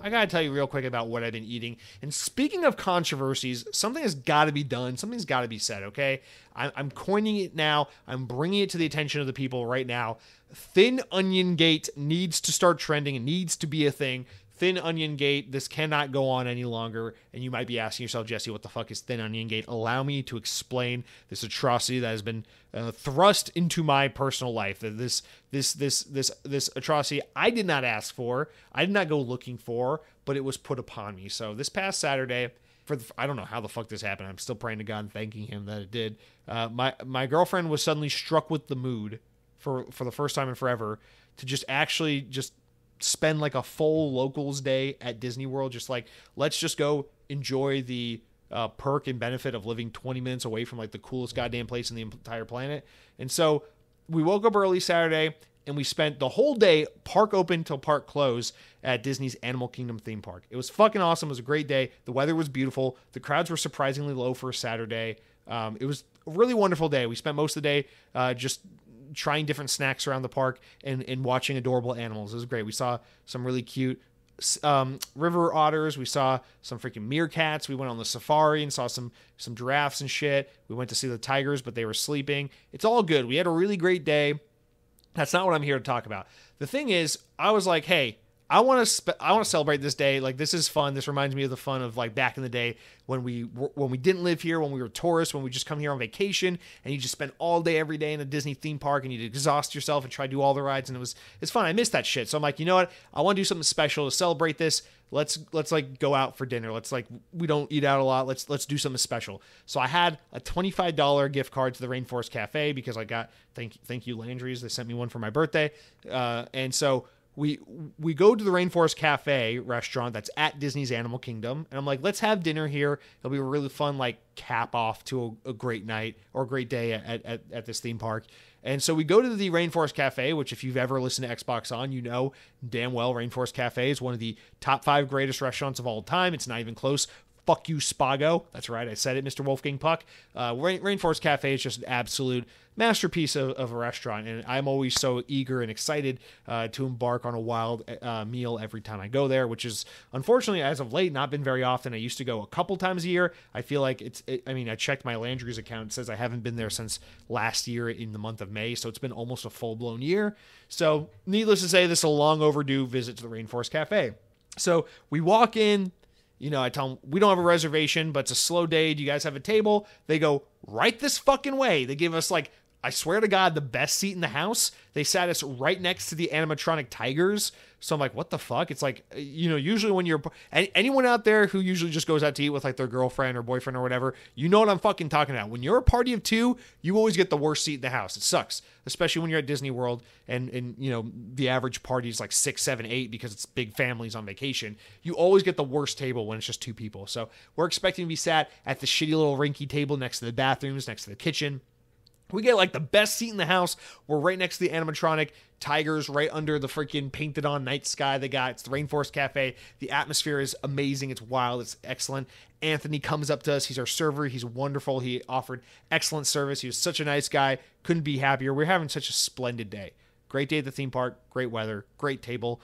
I gotta tell you real quick about what I've been eating. And speaking of controversies, something has got to be done. Something's got to be said. Okay, I'm, I'm coining it now. I'm bringing it to the attention of the people right now. Thin Onion Gate needs to start trending. It needs to be a thing. Thin Onion Gate, this cannot go on any longer. And you might be asking yourself, Jesse, what the fuck is Thin Onion Gate? Allow me to explain this atrocity that has been uh, thrust into my personal life. This, this, this, this, this atrocity I did not ask for. I did not go looking for, but it was put upon me. So this past Saturday, for the, I don't know how the fuck this happened. I'm still praying to God and thanking Him that it did. Uh, my my girlfriend was suddenly struck with the mood for for the first time in forever to just actually just spend like a full locals day at Disney World. Just like let's just go enjoy the uh, perk and benefit of living 20 minutes away from like the coolest goddamn place in the entire planet. And so we woke up early Saturday and we spent the whole day park open till park close at Disney's Animal Kingdom theme park. It was fucking awesome. It was a great day. The weather was beautiful. The crowds were surprisingly low for a Saturday. Um, it was a really wonderful day. We spent most of the day uh, just trying different snacks around the park and, and watching adorable animals. It was great. We saw some really cute um, river otters. We saw some freaking meerkats. We went on the safari and saw some some giraffes and shit. We went to see the tigers, but they were sleeping. It's all good. We had a really great day. That's not what I'm here to talk about. The thing is, I was like, hey, I want to spe- I want to celebrate this day. Like this is fun. This reminds me of the fun of like back in the day when we when we didn't live here, when we were tourists, when we just come here on vacation and you just spend all day every day in a Disney theme park and you'd exhaust yourself and try to do all the rides and it was it's fun. I miss that shit. So I'm like, you know what? I want to do something special to celebrate this. Let's let's like go out for dinner. Let's like we don't eat out a lot. Let's let's do something special. So I had a twenty five dollar gift card to the Rainforest Cafe because I got thank thank you Landry's. They sent me one for my birthday, uh, and so we we go to the Rainforest Cafe restaurant that's at Disney's Animal Kingdom, and I'm like, let's have dinner here. It'll be a really fun like cap off to a, a great night or a great day at, at, at this theme park. And so we go to the Rainforest Cafe, which if you've ever listened to Xbox On, you know damn well Rainforest Cafe is one of the top five greatest restaurants of all time. It's not even close. Fuck you, Spago. That's right, I said it, Mr. Wolfgang Puck. Uh, Rain- Rainforest Cafe is just an absolute masterpiece of, of, a restaurant, and I'm always so eager and excited uh, to embark on a wild uh, meal every time I go there, which is unfortunately as of late not been very often. I used to go a couple times a year. I feel like it's. It, I mean, I checked my Landry's account; it says I haven't been there since last year in the month of May, so it's been almost a full blown year. So, needless to say, this is a long overdue visit to the Rainforest Cafe. So we walk in, you know, I tell them, we don't have a reservation, but it's a slow day. Do you guys have a table? They go, right this fucking way. They give us like, I swear to God, the best seat in the house. They sat us right next to the animatronic tigers. So I'm like, what the fuck? It's like, you know, usually when you're anyone out there who usually just goes out to eat with like their girlfriend or boyfriend or whatever, you know what I'm fucking talking about. When you're a party of two, you always get the worst seat in the house. It sucks, especially when you're at Disney World and and you know the average party is like six, seven, eight because it's big families on vacation. You always get the worst table when it's just two people. So we're expecting to be sat at the shitty little rinky table next to the bathrooms, next to the kitchen. We get like the best seat in the house. We're right next to the animatronic tigers, right under the freaking painted on night sky they got. It's the Rainforest Cafe. The atmosphere is amazing. It's wild. It's excellent. Anthony comes up to us. He's our server. He's wonderful. He offered excellent service. He was such a nice guy. Couldn't be happier. We're having such a splendid day. Great day at the theme park. Great weather. Great table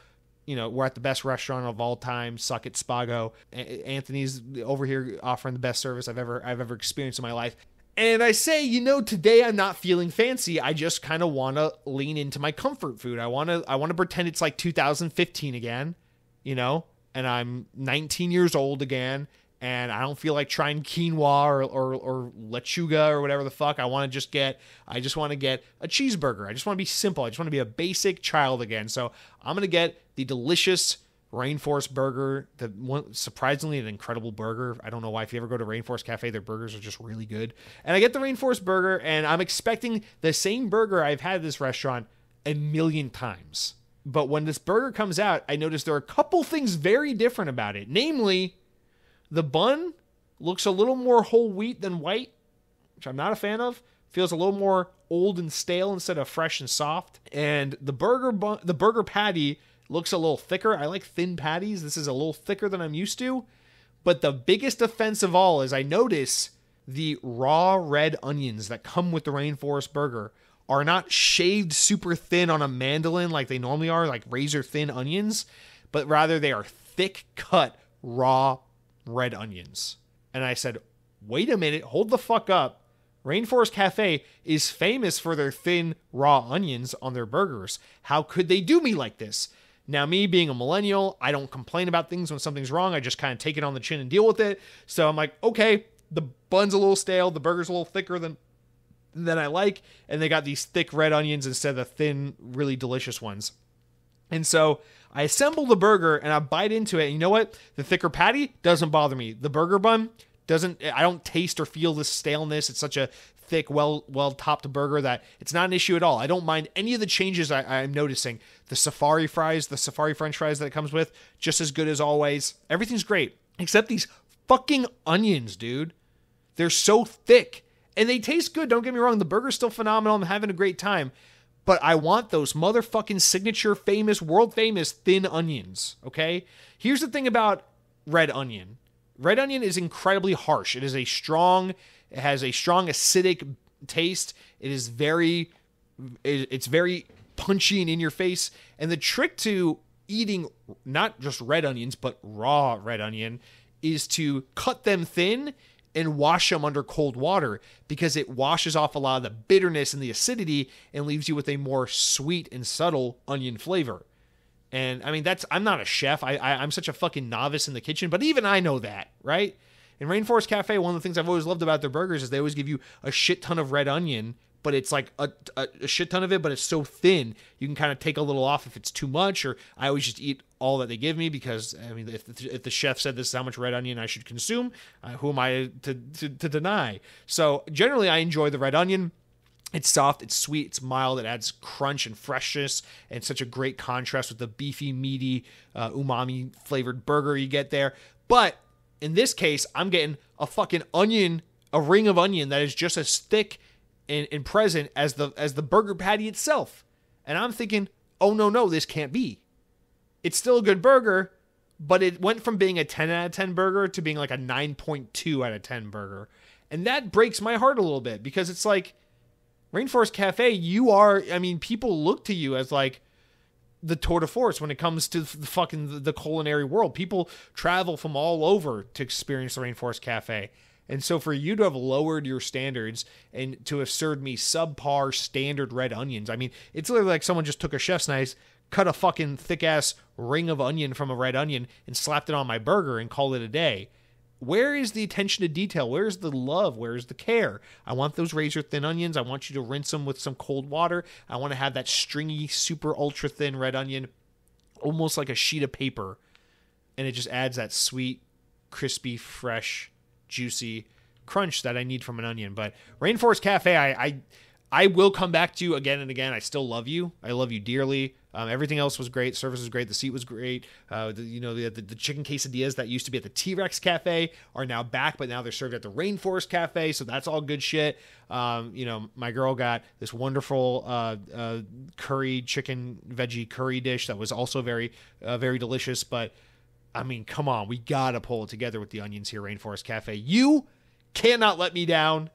you know, we're at the best restaurant of all time, Suck It Spago. Anthony's over here offering the best service I've ever I've ever experienced in my life. And I say, you know, today I'm not feeling fancy. I just kind of want to lean into my comfort food. I want to I want to pretend it's like 2015 again, you know, and I'm 19 years old again and I don't feel like trying quinoa or, or, or lechuga or whatever the fuck. I want to just get, I just want to get a cheeseburger. I just want to be simple. I just want to be a basic child again. So I'm going to get the delicious Rainforest Burger, the one surprisingly an incredible burger. I don't know why. If you ever go to Rainforest Cafe, their burgers are just really good. And I get the Rainforest Burger, and I'm expecting the same burger I've had at this restaurant a million times. But when this burger comes out, I notice there are a couple things very different about it. Namely, the bun looks a little more whole wheat than white, which I'm not a fan of. Feels a little more old and stale instead of fresh and soft. And the burger bun, the burger patty looks a little thicker. I like thin patties. This is a little thicker than I'm used to. But the biggest offense of all is I notice the raw red onions that come with the rainforest burger are not shaved super thin on a mandolin like they normally are, like razor thin onions, but rather they are thick cut raw red onions. And I said, wait a minute, hold the fuck up. Rainforest Cafe is famous for their thin raw onions on their burgers. How could they do me like this? Now, me being a millennial, I don't complain about things when something's wrong. I just kind of take it on the chin and deal with it. So I'm like, okay, the bun's a little stale, the burger's a little thicker than than I like, and they got these thick red onions instead of the thin, really delicious ones. And so I assemble the burger and I bite into it. And you know what? The thicker patty doesn't bother me. The burger bun doesn't. I don't taste or feel the staleness. It's such a thick, well well topped burger that it's not an issue at all. I don't mind any of the changes I, I'm noticing. The safari fries, the safari French fries that it comes with, just as good as always. Everything's great except these fucking onions, dude. They're so thick and they taste good. Don't get me wrong. The burger's still phenomenal. I'm having a great time. But I want those motherfucking signature, famous, world famous thin onions. Okay. Here's the thing about red onion red onion is incredibly harsh. It is a strong, it has a strong acidic taste. It is very, it's very punchy and in your face. And the trick to eating not just red onions, but raw red onion is to cut them thin and wash them under cold water because it washes off a lot of the bitterness and the acidity and leaves you with a more sweet and subtle onion flavor. And I mean, that's I'm not a chef. I, I am such a fucking novice in the kitchen, but even I know that, right? In Rainforest Cafe, one of the things I've always loved about their burgers is they always give you a shit ton of red onion but it's like a, a, a, shit ton of it, but it's so thin you can kind of take a little off if it's too much. Or I always just eat all that they give me because I mean, if the, if the chef said this is how much red onion I should consume, uh, who am I to, to to deny? So generally, I enjoy the red onion. It's soft, it's sweet, it's mild. It adds crunch and freshness, and such a great contrast with the beefy, meaty, uh, umami flavored burger you get there. But in this case, I'm getting a fucking onion, a ring of onion that is just as thick and, and present as the as the burger patty itself. And I'm thinking, oh no, no, this can't be. It's still a good burger, but it went from being a 10 out of 10 burger to being like a 9.2 out of 10 burger. And that breaks my heart a little bit because it's like Rainforest Cafe, you are, I mean, people look to you as like the tour de force when it comes to the fucking the culinary world. People travel from all over to experience the Rainforest Cafe. And so for you to have lowered your standards and to have served me subpar standard red onions, I mean, it's literally like someone just took a chef's knife, cut a fucking thick ass ring of onion from a red onion and slapped it on my burger and called it a day. Where is the attention to detail? Where's the love? Where's the care? I want those razor thin onions. I want you to rinse them with some cold water. I want to have that stringy, super ultra thin red onion, almost like a sheet of paper. And it just adds that sweet, crispy, fresh juicy crunch that I need from an onion. But Rainforest Cafe, I, I, I will come back to you again and again. I still love you. I love you dearly. Um, everything else was great. Service was great. The seat was great. Uh, the, you know, the, the, the, chicken quesadillas that used to be at the T Rex Cafe are now back, but now they're served at the Rainforest Cafe. So that's all good shit. Um, you know, my girl got this wonderful uh, uh, curry chicken veggie curry dish that was also very, uh, very delicious. But I mean, come on, we gotta pull it together with the onions here, Rainforest Cafe. You cannot let me down.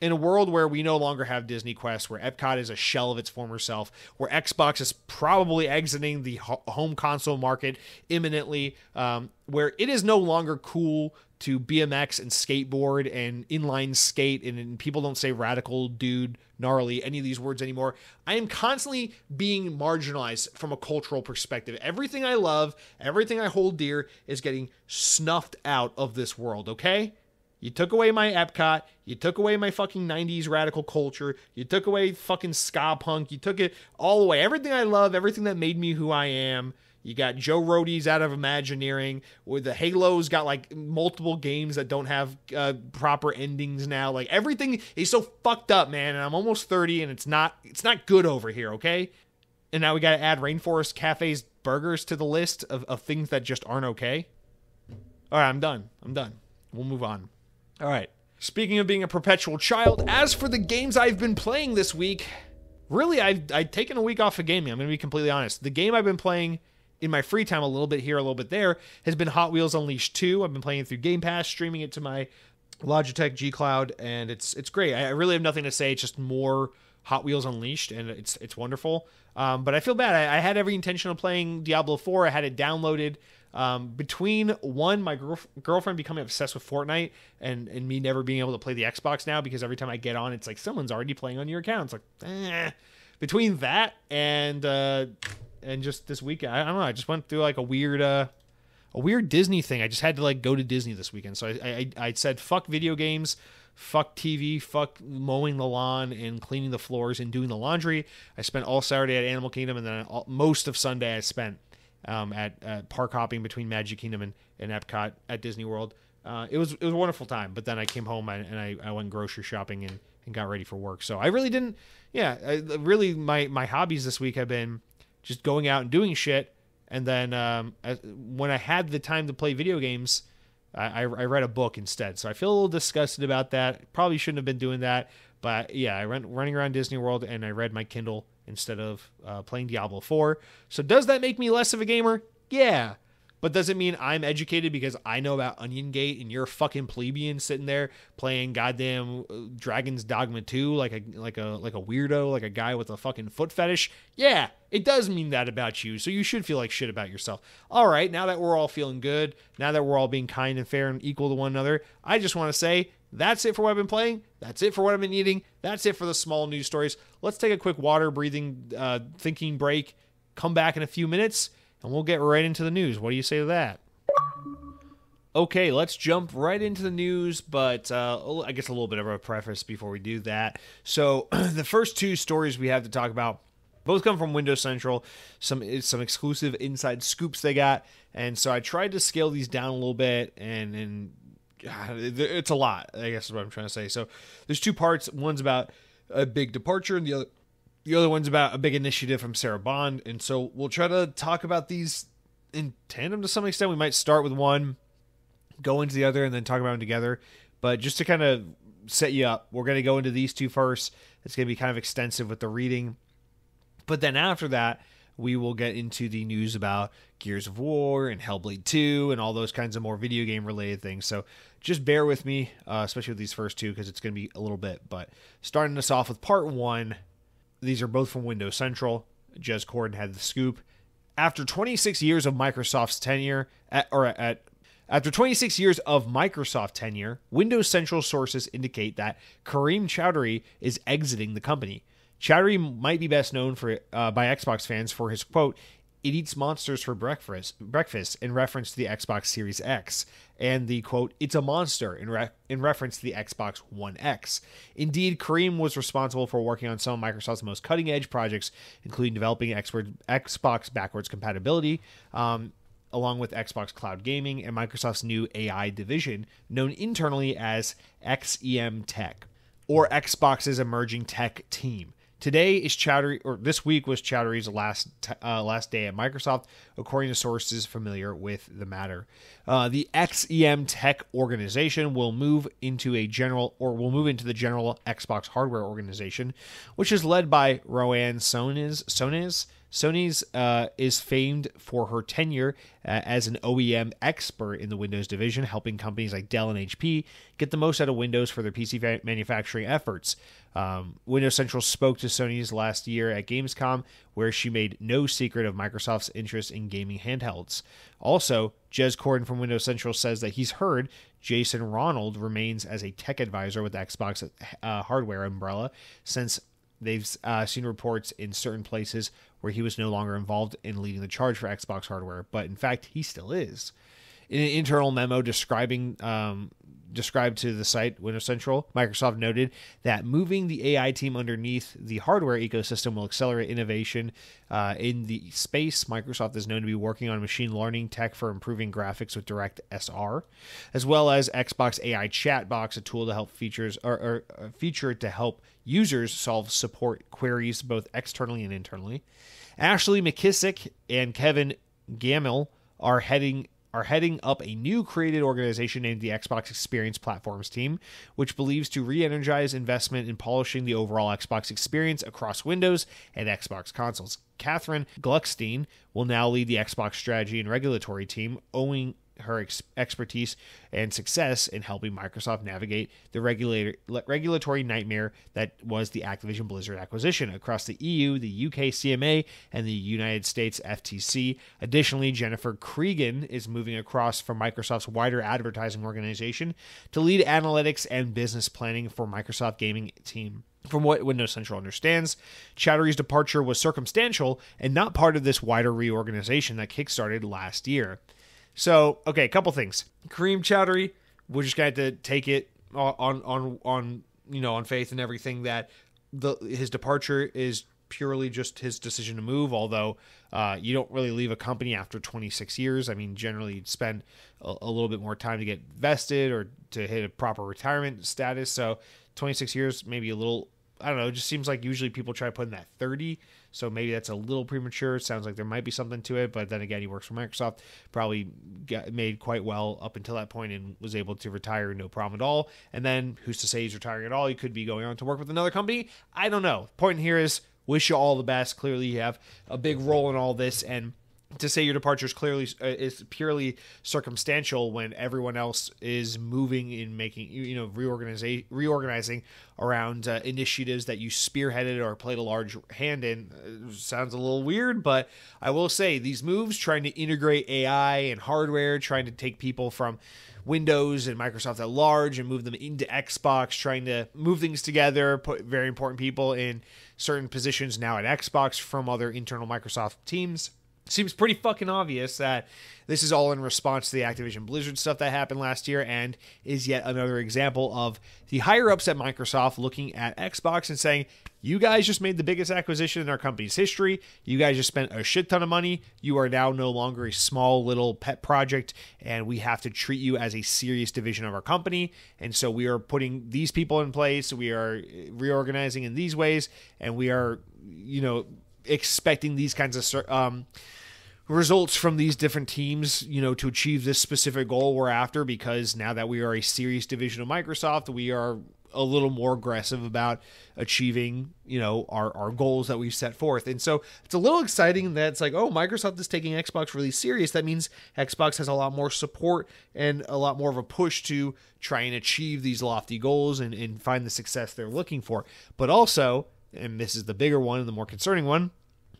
In a world where we no longer have Disney Quest, where Epcot is a shell of its former self, where Xbox is probably exiting the home console market imminently, um, where it is no longer cool to BMX and skateboard and inline skate, and, and, people don't say radical, dude, gnarly, any of these words anymore. I am constantly being marginalized from a cultural perspective. Everything I love, everything I hold dear is getting snuffed out of this world, okay? You took away my Epcot. You took away my fucking 90s radical culture. You took away fucking ska punk. You took it all away. Everything I love, everything that made me who I am you got Joe Rohde's out of Imagineering, where the Halo's got like multiple games that don't have uh, proper endings now. Like everything is so fucked up, man. And I'm almost 30, and it's not it's not good over here. Okay, and now we got to add Rainforest Cafe's burgers to the list of, of things that just aren't okay. All right, I'm done. I'm done. We'll move on. All right. Speaking of being a perpetual child, as for the games I've been playing this week, really, I've, I've taken a week off of gaming. I'm going to be completely honest. The game I've been playing in my free time, a little bit here, a little bit there, has been Hot Wheels Unleashed 2. I've been playing through Game Pass, streaming it to my Logitech G Cloud, and it's it's great. I really have nothing to say. It's just more Hot Wheels Unleashed, and it's it's wonderful. Um, but I feel bad. I, I, had every intention of playing Diablo 4. I had it downloaded. Um, between one, my girl, girlfriend becoming obsessed with Fortnite, and and me never being able to play the Xbox now because every time I get on, it's like someone's already playing on your account. It's like, eh. Between that and uh, and just this weekend, I don't know. I just went through like a weird uh, a weird Disney thing. I just had to like go to Disney this weekend, so I I, I said fuck video games fuck TV, fuck mowing the lawn and cleaning the floors and doing the laundry. I spent all Saturday at Animal Kingdom, and then all, most of Sunday I spent um, at, at, park hopping between Magic Kingdom and, and Epcot at Disney World. Uh, it was it was a wonderful time. But then I came home and, and I, I went grocery shopping and, and got ready for work. So I really didn't. Yeah, I, really my my hobbies this week have been just going out and doing shit. And then um, when I had the time to play video games, I, I read a book instead. So I feel a little disgusted about that. Probably shouldn't have been doing that. But yeah, I went running around Disney World and I read my Kindle instead of uh, playing Diablo 4. So does that make me less of a gamer? Yeah. But does it mean I'm educated because I know about Onion Gate and you're a fucking plebeian sitting there playing goddamn uh, Dragon's Dogma 2 like a like a like a weirdo, like a guy with a fucking foot fetish? Yeah, it does mean that about you. So you should feel like shit about yourself. All right, now that we're all feeling good, now that we're all being kind and fair and equal to one another, I just want to say that's it for what I've been playing. That's it for what I've been eating. That's it for the small news stories. Let's take a quick water breathing uh, thinking break. Come back in a few minutes and we'll get right into the news. What do you say to that? Okay, let's jump right into the news, but uh, I guess a little bit of a preface before we do that. So, the first two stories we have to talk about both come from Windows Central. Some some exclusive inside scoops they got, and so I tried to scale these down a little bit, and and it's a lot. I guess is what I'm trying to say. So, there's two parts. One's about a big departure, and the other the other one's about a big initiative from Sarah Bond. And so we'll try to talk about these in tandem to some extent. We might start with one, go into the other, and then talk about them together. But just to kind of set you up, we're going to go into these two first. It's going to be kind of extensive with the reading. But then after that, we will get into the news about Gears of War and Hellblade 2 and all those kinds of more video game related things. So just bear with me, uh, especially with these first two, because it's going to be a little bit. But starting us off with part one these are both from Windows Central. Jez Corden had the scoop. After 26 years of Microsoft's tenure, at, or at after 26 years of Microsoft tenure, Windows Central sources indicate that Kareem Choudhry is exiting the company. Choudhry might be best known for uh, by Xbox fans for his quote it eats monsters for breakfast, breakfast in reference to the Xbox Series X, and the quote, it's a monster in, re- in reference to the Xbox One X. Indeed, Kareem was responsible for working on some of Microsoft's most cutting edge projects, including developing Xbox backwards compatibility. Um, along with Xbox Cloud Gaming and Microsoft's new AI division, known internally as XEM Tech, or Xbox's emerging tech team. Today is Choudhry, or this week was Choudhry's last uh, last day at Microsoft, according to sources familiar with the matter. Uh, the XEM Tech organization will move into a general, or will move into the general Xbox hardware organization, which is led by Roanne Sones. Sones Sones uh, is famed for her tenure uh, as an OEM expert in the Windows division, helping companies like Dell and HP get the most out of Windows for their PC fa- manufacturing efforts. Um, Windows Central spoke to Sones last year at Gamescom, where she made no secret of Microsoft's interest in gaming handhelds. Also, Jez Corden from Windows Central says that he's heard Jason Ronald remains as a tech advisor with Xbox uh, hardware umbrella since they've uh, seen reports in certain places where he was no longer involved in leading the charge for Xbox hardware, but in fact, he still is. In an internal memo describing um, described to the site Windows Central, Microsoft noted that moving the AI team underneath the hardware ecosystem will accelerate innovation uh, in the space. Microsoft is known to be working on machine learning tech for improving graphics with Direct SR, as well as Xbox AI Chatbox, a tool to help features or, or a feature to help users solve support queries both externally and internally. Ashley McKissick and Kevin Gammill are heading are heading up a new created organization named the Xbox Experience Platforms Team, which believes to re energize investment in polishing the overall Xbox experience across Windows and Xbox consoles. Catherine Gluckstein will now lead the Xbox strategy and regulatory team, owing her ex- expertise and success in helping Microsoft navigate the regulator, regulatory nightmare that was the Activision Blizzard acquisition across the EU, the UK CMA, and the United States FTC. Additionally, Jennifer Cregan is moving across from Microsoft's wider advertising organization to lead analytics and business planning for Microsoft gaming team. From what Windows Central understands, Choudhry's departure was circumstantial and not part of this wider reorganization that kickstarted last year. So, okay, a couple things. Kareem Choudhry, we're just going to have to take it on on on you know on faith and everything that the his departure is purely just his decision to move. Although uh, you don't really leave a company after 26 years. I mean, generally you'd spend a, a, little bit more time to get vested or to hit a proper retirement status. So 26 years, maybe a little. I don't know. It just seems like usually people try to put in that 30 so maybe that's a little premature. It sounds like there might be something to it, but then again, he works for Microsoft. Probably got made quite well up until that point and was able to retire no problem at all. And then who's to say he's retiring at all? He could be going on to work with another company. I don't know. Point here is wish you all the best. Clearly, you have a big role in all this and to say your departure is clearly uh, is purely circumstantial when everyone else is moving in making you know reorganizing reorganizing around uh, initiatives that you spearheaded or played a large hand in. Uh, sounds a little weird but i will say these moves trying to integrate ai and hardware trying to take people from Windows and Microsoft at large and move them into Xbox, trying to move things together, put very important people in certain positions now at Xbox from other internal Microsoft teams seems pretty fucking obvious that this is all in response to the Activision Blizzard stuff that happened last year and is yet another example of the higher ups at Microsoft looking at Xbox and saying, You guys just made the biggest acquisition in our company's history. You guys just spent a shit ton of money. You are now no longer a small little pet project, and we have to treat you as a serious division of our company. And so we are putting these people in place. We are reorganizing in these ways, and we are, you know, expecting these kinds of um, results from these different teams, you know, to achieve this specific goal we're after. Because now that we are a serious division of Microsoft, we are a little more aggressive about achieving, you know, our, our goals that we've set forth. And so it's a little exciting that it's like, oh, Microsoft is taking Xbox really serious. That means Xbox has a lot more support and a lot more of a push to try and achieve these lofty goals and, and find the success they're looking for. But also, and this is the bigger one and the more concerning one.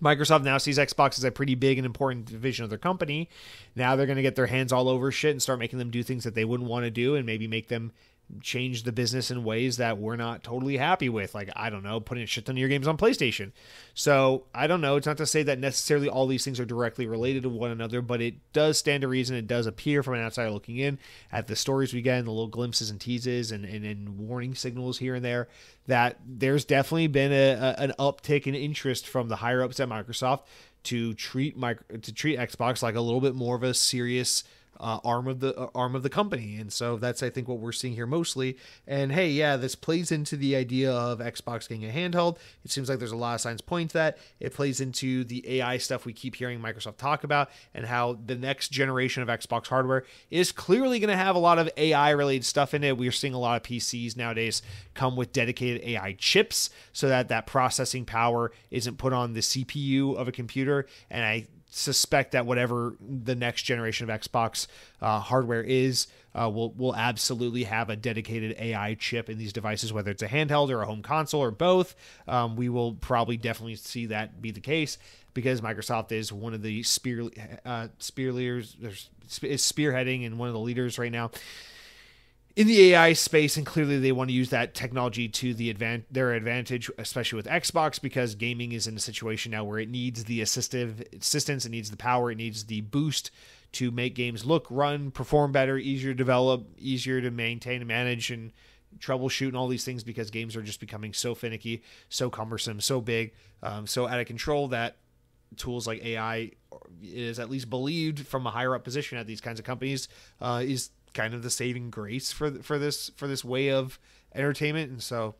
Microsoft now sees Xbox as a pretty big and important division of their company. Now they're going to get their hands all over shit and start making them do things that they wouldn't want to do and maybe make them change the business in ways that we're not totally happy with. Like, I don't know, putting a shit ton of your games on PlayStation. So, I don't know. It's not to say that necessarily all these things are directly related to one another, but it does stand to reason. It does appear from an outsider looking in at the stories we get and the little glimpses and teases and, and, and warning signals here and there that there's definitely been a, a, an uptick in interest from the higher ups at Microsoft to treat micro, to treat Xbox like a little bit more of a serious uh, arm of the uh, arm of the company, and so that's I think what we're seeing here mostly. And hey, yeah, this plays into the idea of Xbox getting a handheld. It seems like there's a lot of signs point to that. It plays into the AI stuff we keep hearing Microsoft talk about, and how the next generation of Xbox hardware is clearly going to have a lot of AI related stuff in it. We're seeing a lot of PCs nowadays come with dedicated AI chips, so that that processing power isn't put on the CPU of a computer. And I suspect that whatever the next generation of Xbox uh, hardware is, uh, will will absolutely have a dedicated AI chip in these devices, whether it's a handheld or a home console or both. Um, we will probably definitely see that be the case because Microsoft is one of the spear uh, spear leaders, is spearheading and one of the leaders right now in the AI space, and clearly they want to use that technology to the advan- their advantage, especially with Xbox, because gaming is in a situation now where it needs the assistive assistance, it needs the power, it needs the boost to make games look, run, perform better, easier to develop, easier to maintain and manage, and troubleshoot and all these things because games are just becoming so finicky, so cumbersome, so big, um, so out of control that tools like AI is at least believed from a higher up position at these kinds of companies uh, is kind of the saving grace for for this for this way of entertainment. And so,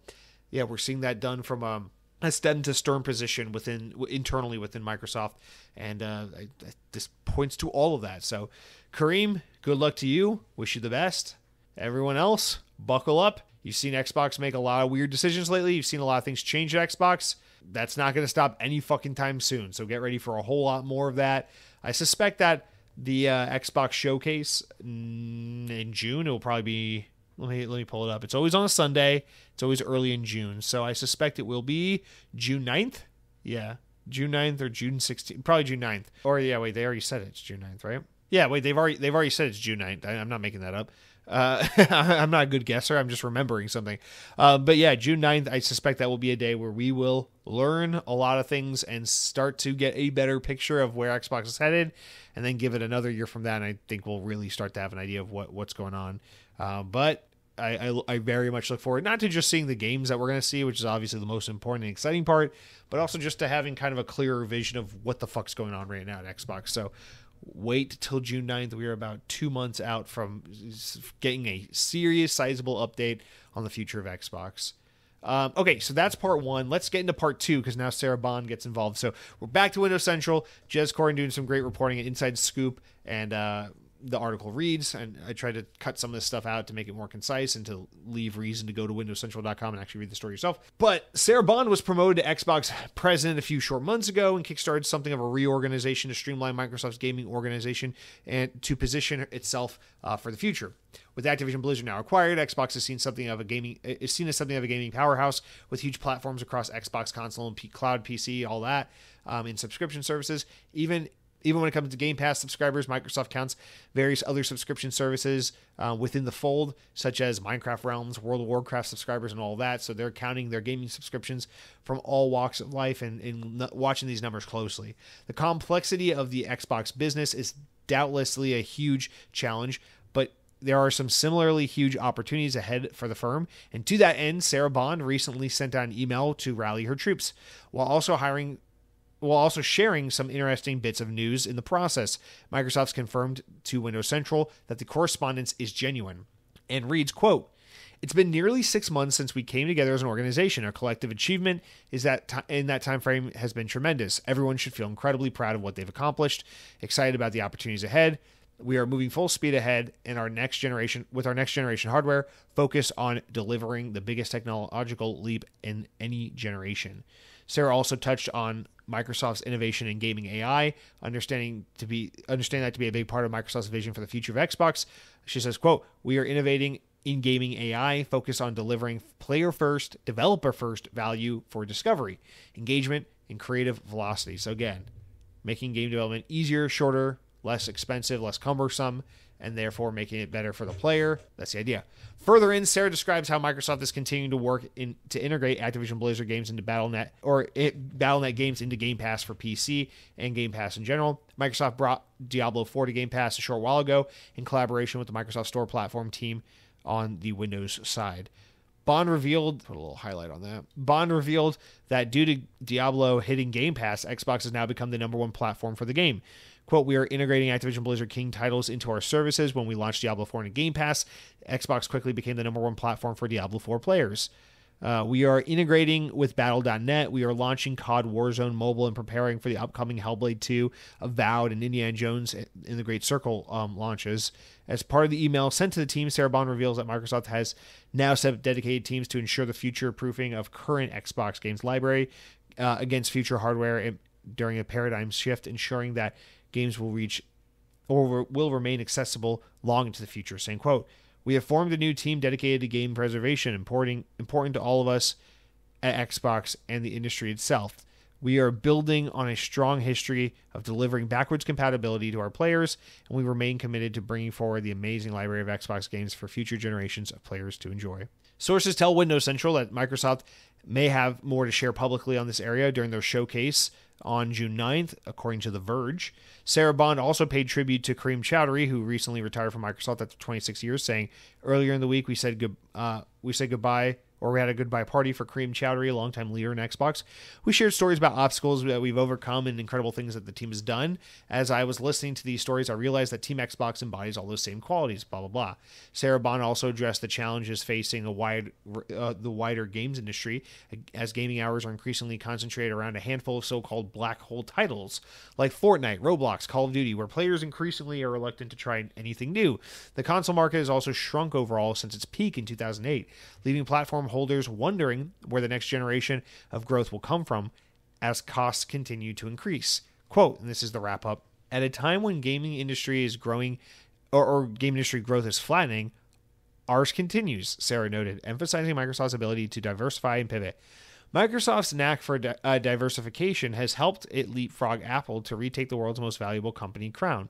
yeah, we're seeing that done from um has stepped into stern position within internally within Microsoft, and uh, I, I, this points to all of that. So, Kareem, good luck to you. Wish you the best. Everyone else, buckle up. You've seen Xbox make a lot of weird decisions lately. You've seen a lot of things change at Xbox. That's not going to stop any fucking time soon. So get ready for a whole lot more of that. I suspect that the uh, Xbox showcase in June, it will probably be let me let me pull it up. It's always on a Sunday. It's always early in June. So I suspect it will be June 9th. Yeah. June 9th or June 16th. Probably June 9th. Or yeah, wait, they already said it's June 9th, right? Yeah, wait, they've already they've already said it's June 9th. I, am not making that up. Uh, I'm not a good guesser. I'm just remembering something. Uh, but yeah, June 9th, I suspect that will be a day where we will learn a lot of things and start to get a better picture of where Xbox is headed. And then give it another year from that, and I think we'll really start to have an idea of what, what's going on. Uh, but I, I, I, very much look forward not to just seeing the games that we're going to see, which is obviously the most important and exciting part, but also just to having kind of a clearer vision of what the fuck's going on right now at Xbox. So wait till June 9th. We are about two months out from getting a serious, sizable update on the future of Xbox. Um, okay, so that's part one. Let's get into part two because now Sarah Bond gets involved. So we're back to Windows Central. Jez Corden doing some great reporting at Inside Scoop, and uh, the article reads, and I tried to cut some of this stuff out to make it more concise and to leave reason to go to windowscentral.com and actually read the story yourself. But Sarah Bond was promoted to Xbox president a few short months ago and kickstarted something of a reorganization to streamline Microsoft's gaming organization and to position itself uh, for the future. With Activision Blizzard now acquired, Xbox is seen something of a gaming is seen as something of a gaming powerhouse with huge platforms across Xbox console and P- cloud PC, all that um, in subscription services. Even even when it comes to Game Pass subscribers, Microsoft counts various other subscription services uh, within the fold, such as Minecraft Realms, World of Warcraft subscribers, and all that. So they're counting their gaming subscriptions from all walks of life and, and watching these numbers closely. The complexity of the Xbox business is doubtlessly a huge challenge, but there are some similarly huge opportunities ahead for the firm. And to that end, Sarah Bond recently sent out an email to rally her troops while also hiring while also sharing some interesting bits of news in the process. Microsoft's confirmed to Windows Central that the correspondence is genuine and reads, quote, it's been nearly six months since we came together as an organization. Our collective achievement is that t- in that time frame has been tremendous. Everyone should feel incredibly proud of what they've accomplished, excited about the opportunities ahead. We are moving full speed ahead in our next generation with our next generation hardware, focused on delivering the biggest technological leap in any generation. Sarah also touched on Microsoft's innovation in gaming AI, understanding to be understand that to be a big part of Microsoft's vision for the future of Xbox. She says, "quote We are innovating in gaming AI, focus on delivering player first, developer first value for discovery, engagement, and creative velocity." So again, making game development easier, shorter, less expensive, less cumbersome, and therefore making it better for the player. That's the idea. Further in, Sarah describes how Microsoft is continuing to work in to integrate Activision Blizzard games into Battle.net or it, Battle.net games into Game Pass for PC and Game Pass in general. Microsoft brought Diablo 4 to Game Pass a short while ago in collaboration with the Microsoft Store platform team on the Windows side. Bond revealed, put a little highlight on that. Bond revealed that due to Diablo hitting Game Pass, Xbox has now become the number one platform for the game. Quote, we are integrating Activision Blizzard King titles into our services. When we launched Diablo 4 in Game Pass, Xbox quickly became the number one platform for Diablo 4 players. Uh, we are integrating with Battle.net. We are launching COD Warzone Mobile and preparing for the upcoming Hellblade 2, Avowed, and Indiana Jones in the Great Circle um, launches. As part of the email sent to the team, Sarah Bond reveals that Microsoft has now set up dedicated teams to ensure the future proofing of current Xbox games library uh, against future hardware during a paradigm shift, ensuring that games will reach or will remain accessible long into the future. Saying, quote, we have formed a new team dedicated to game preservation, important, important to all of us at Xbox and the industry itself. We are building on a strong history of delivering backwards compatibility to our players, and we remain committed to bringing forward the amazing library of Xbox games for future generations of players to enjoy. Sources tell Windows Central that Microsoft may have more to share publicly on this area during their showcase on June 9th, according to The Verge. Sarah Bond also paid tribute to Kareem Choudhry, who recently retired from Microsoft after 26 years, saying, "Earlier in the week, we said good, uh, we said goodbye or we had a goodbye party for Kareem Choudhry, a longtime leader in Xbox. We shared stories about obstacles that we've overcome and incredible things that the team has done. As I was listening to these stories, I realized that Team Xbox embodies all those same qualities. Blah blah blah. Sarah Bond also addressed the challenges facing a wide, uh, the wider games industry, as gaming hours are increasingly concentrated around a handful of so-called black hole titles like Fortnite, Roblox, Call of Duty, where players increasingly are reluctant to try anything new. The console market has also shrunk overall since its peak in 2008, leaving platform holders wondering where the next generation of growth will come from as costs continue to increase. Quote, and this is the wrap up at a time when gaming industry is growing or, or game industry growth is flattening, ours continues, Sarah noted, emphasizing Microsoft's ability to diversify and pivot. Microsoft's knack for di- uh, diversification has helped it leapfrog Apple to retake the world's most valuable company crown.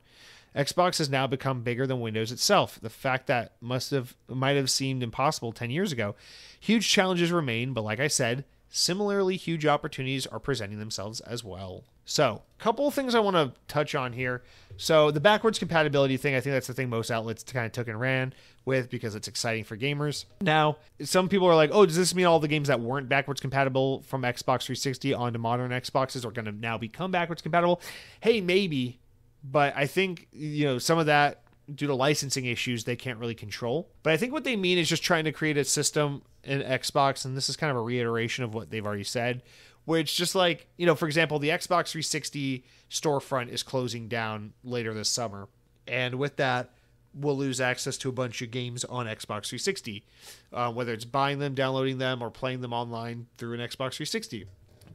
Xbox has now become bigger than Windows itself. The fact that must have might have seemed impossible 10 years ago. Huge challenges remain, but like I said, similarly huge opportunities are presenting themselves as well. So, a couple of things I want to touch on here. So, the backwards compatibility thing, I think that's the thing most outlets kind of took and ran with because it's exciting for gamers. Now, some people are like, oh, does this mean all the games that weren't backwards compatible from Xbox 360 onto modern Xboxes are going to now become backwards compatible? Hey, maybe, but I think you know some of that due to licensing issues they can't really control. But I think what they mean is just trying to create a system in Xbox, and this is kind of a reiteration of what they've already said, which just like you know, for example, the Xbox 360 storefront is closing down later this summer, and with that. We'll lose access to a bunch of games on Xbox 360, uh, whether it's buying them, downloading them, or playing them online through an Xbox 360.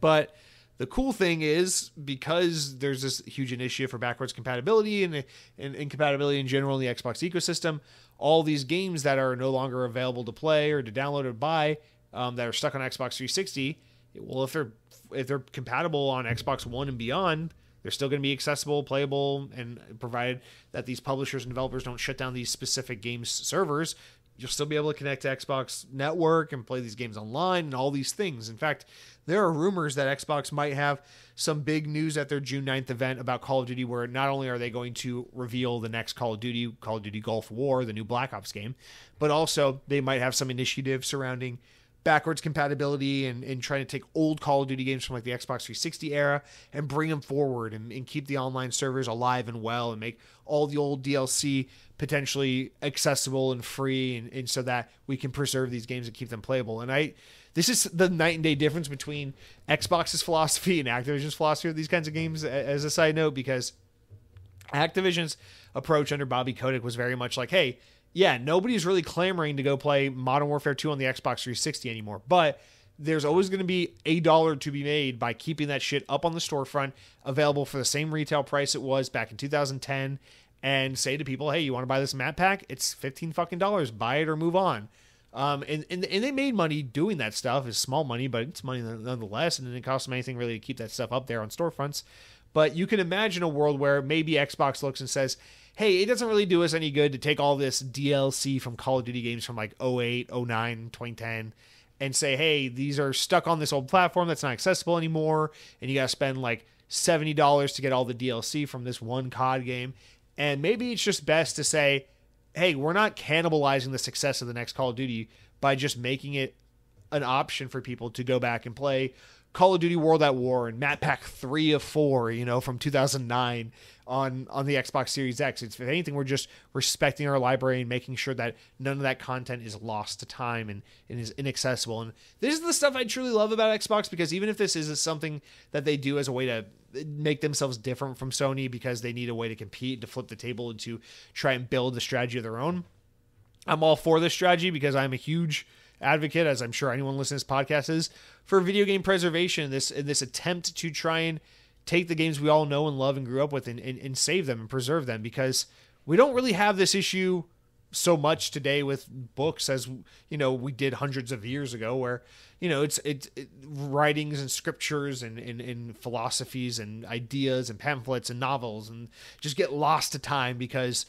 But the cool thing is because there's this huge initiative for backwards compatibility and, and incompatibility in general in the Xbox ecosystem, all these games that are no longer available to play or to download or buy um, that are stuck on Xbox 360, well, if they're if they're compatible on Xbox One and beyond, they're still going to be accessible, playable, and provided that these publishers and developers don't shut down these specific games servers, you'll still be able to connect to Xbox Network and play these games online and all these things. In fact, there are rumors that Xbox might have some big news at their June 9th event about Call of Duty, where not only are they going to reveal the next Call of Duty, Call of Duty Gulf War, the new Black Ops game, but also they might have some initiative surrounding backwards compatibility and, and trying to take old Call of Duty games from like the Xbox 360 era and bring them forward and, and keep the online servers alive and well and make all the old DLC potentially accessible and free and, and so that we can preserve these games and keep them playable. And I this is the night and day difference between Xbox's philosophy and Activision's philosophy of these kinds of games as a side note because Activision's approach under Bobby Kotick was very much like, hey, yeah, nobody's really clamoring to go play Modern Warfare 2 on the Xbox 360 anymore, but there's always going to be a dollar to be made by keeping that shit up on the storefront, available for the same retail price it was back in 2010, and say to people, hey, you want to buy this map pack? It's 15 fucking dollars. Buy it or move on. Um, and, and, and they made money doing that stuff. It's small money, but it's money nonetheless, and it didn't cost them anything really to keep that stuff up there on storefronts. But you can imagine a world where maybe Xbox looks and says, hey, it doesn't really do us any good to take all this DLC from Call of Duty games from like 08, 09, 2010 and say, hey, these are stuck on this old platform that's not accessible anymore, and you got to spend like $70 to get all the DLC from this one COD game. And maybe it's just best to say, hey, we're not cannibalizing the success of the next Call of Duty by just making it an option for people to go back and play Call of Duty World at War and Map Pack 3 of 4, you know, from 2009 on on the Xbox Series X. It's, if anything, we're just respecting our library and making sure that none of that content is lost to time and, and is inaccessible. And this is the stuff I truly love about Xbox because even if this is something that they do as a way to make themselves different from Sony because they need a way to compete to flip the table and to try and build a strategy of their own. I'm all for this strategy because I'm a huge advocate, as I'm sure anyone listening to this podcast is, for video game preservation. This this attempt to try and take the games we all know and love and grew up with and, and, and save them and preserve them because we don't really have this issue so much today with books as you know we did hundreds of years ago where you know it's it's it, writings and scriptures and, and, and philosophies and ideas and pamphlets and novels and just get lost to time because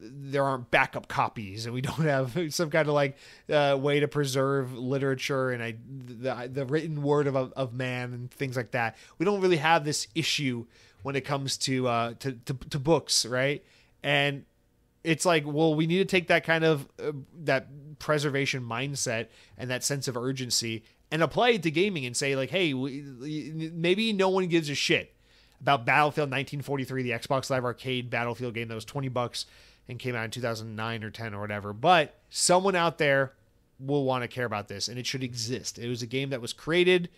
there aren't backup copies and we don't have some kind of like uh, way to preserve literature and I, the, the written word of, of man and things like that. We don't really have this issue when it comes to, uh, to, to, to books. Right. And it's like, well, we need to take that kind of, uh, that preservation mindset and that sense of urgency and apply it to gaming and say like, hey, maybe no one gives a shit about Battlefield 1943, the Xbox Live Arcade Battlefield game that was 20 bucks and came out in 2009 or 10 or whatever. But someone out there will want to care about this and it should exist. It was a game that was created,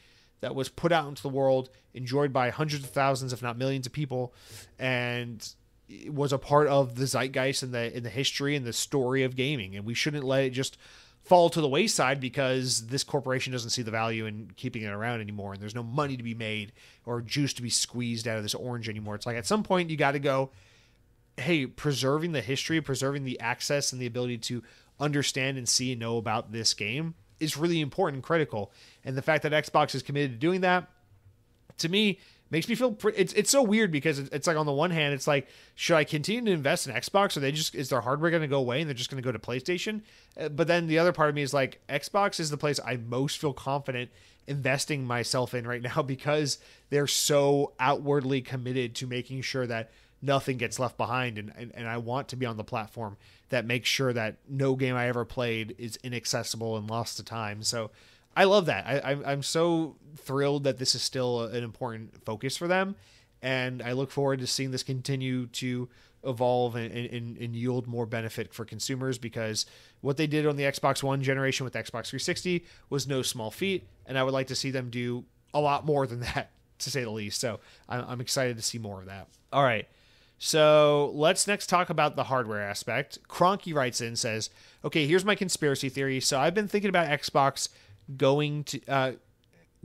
that was put out into the world, enjoyed by hundreds of thousands, if not millions of people, and was a part of the zeitgeist and the in the history and the story of gaming. And we shouldn't let it just fall to the wayside because this corporation doesn't see the value in keeping it around anymore and there's no money to be made or juice to be squeezed out of this orange anymore. It's like at some point you got to go hey, preserving the history, preserving the access and the ability to understand and see and know about this game is really important and critical. And the fact that Xbox is committed to doing that to me makes me feel it's it's so weird because it's like on the one hand it's like should I continue to invest in Xbox? Or they just is their hardware going to go away and they're just going to go to PlayStation? Uh, but then the other part of me is like Xbox is the place I most feel confident investing myself in right now because they're so outwardly committed to making sure that nothing gets left behind. And, and, and I want to be on the platform that makes sure that no game I ever played is inaccessible and lost to time. So I love that. I, I'm I'm so thrilled that this is still an important focus for them, and I look forward to seeing this continue to evolve and, and, and, yield more benefit for consumers because what they did on the Xbox One generation with Xbox 360 was no small feat, and I would like to see them do a lot more than that, to say the least. So I'm excited to see more of that. All right. So let's next talk about the hardware aspect. Cronky writes in says, "Okay, here's my conspiracy theory. So I've been thinking about Xbox going to uh,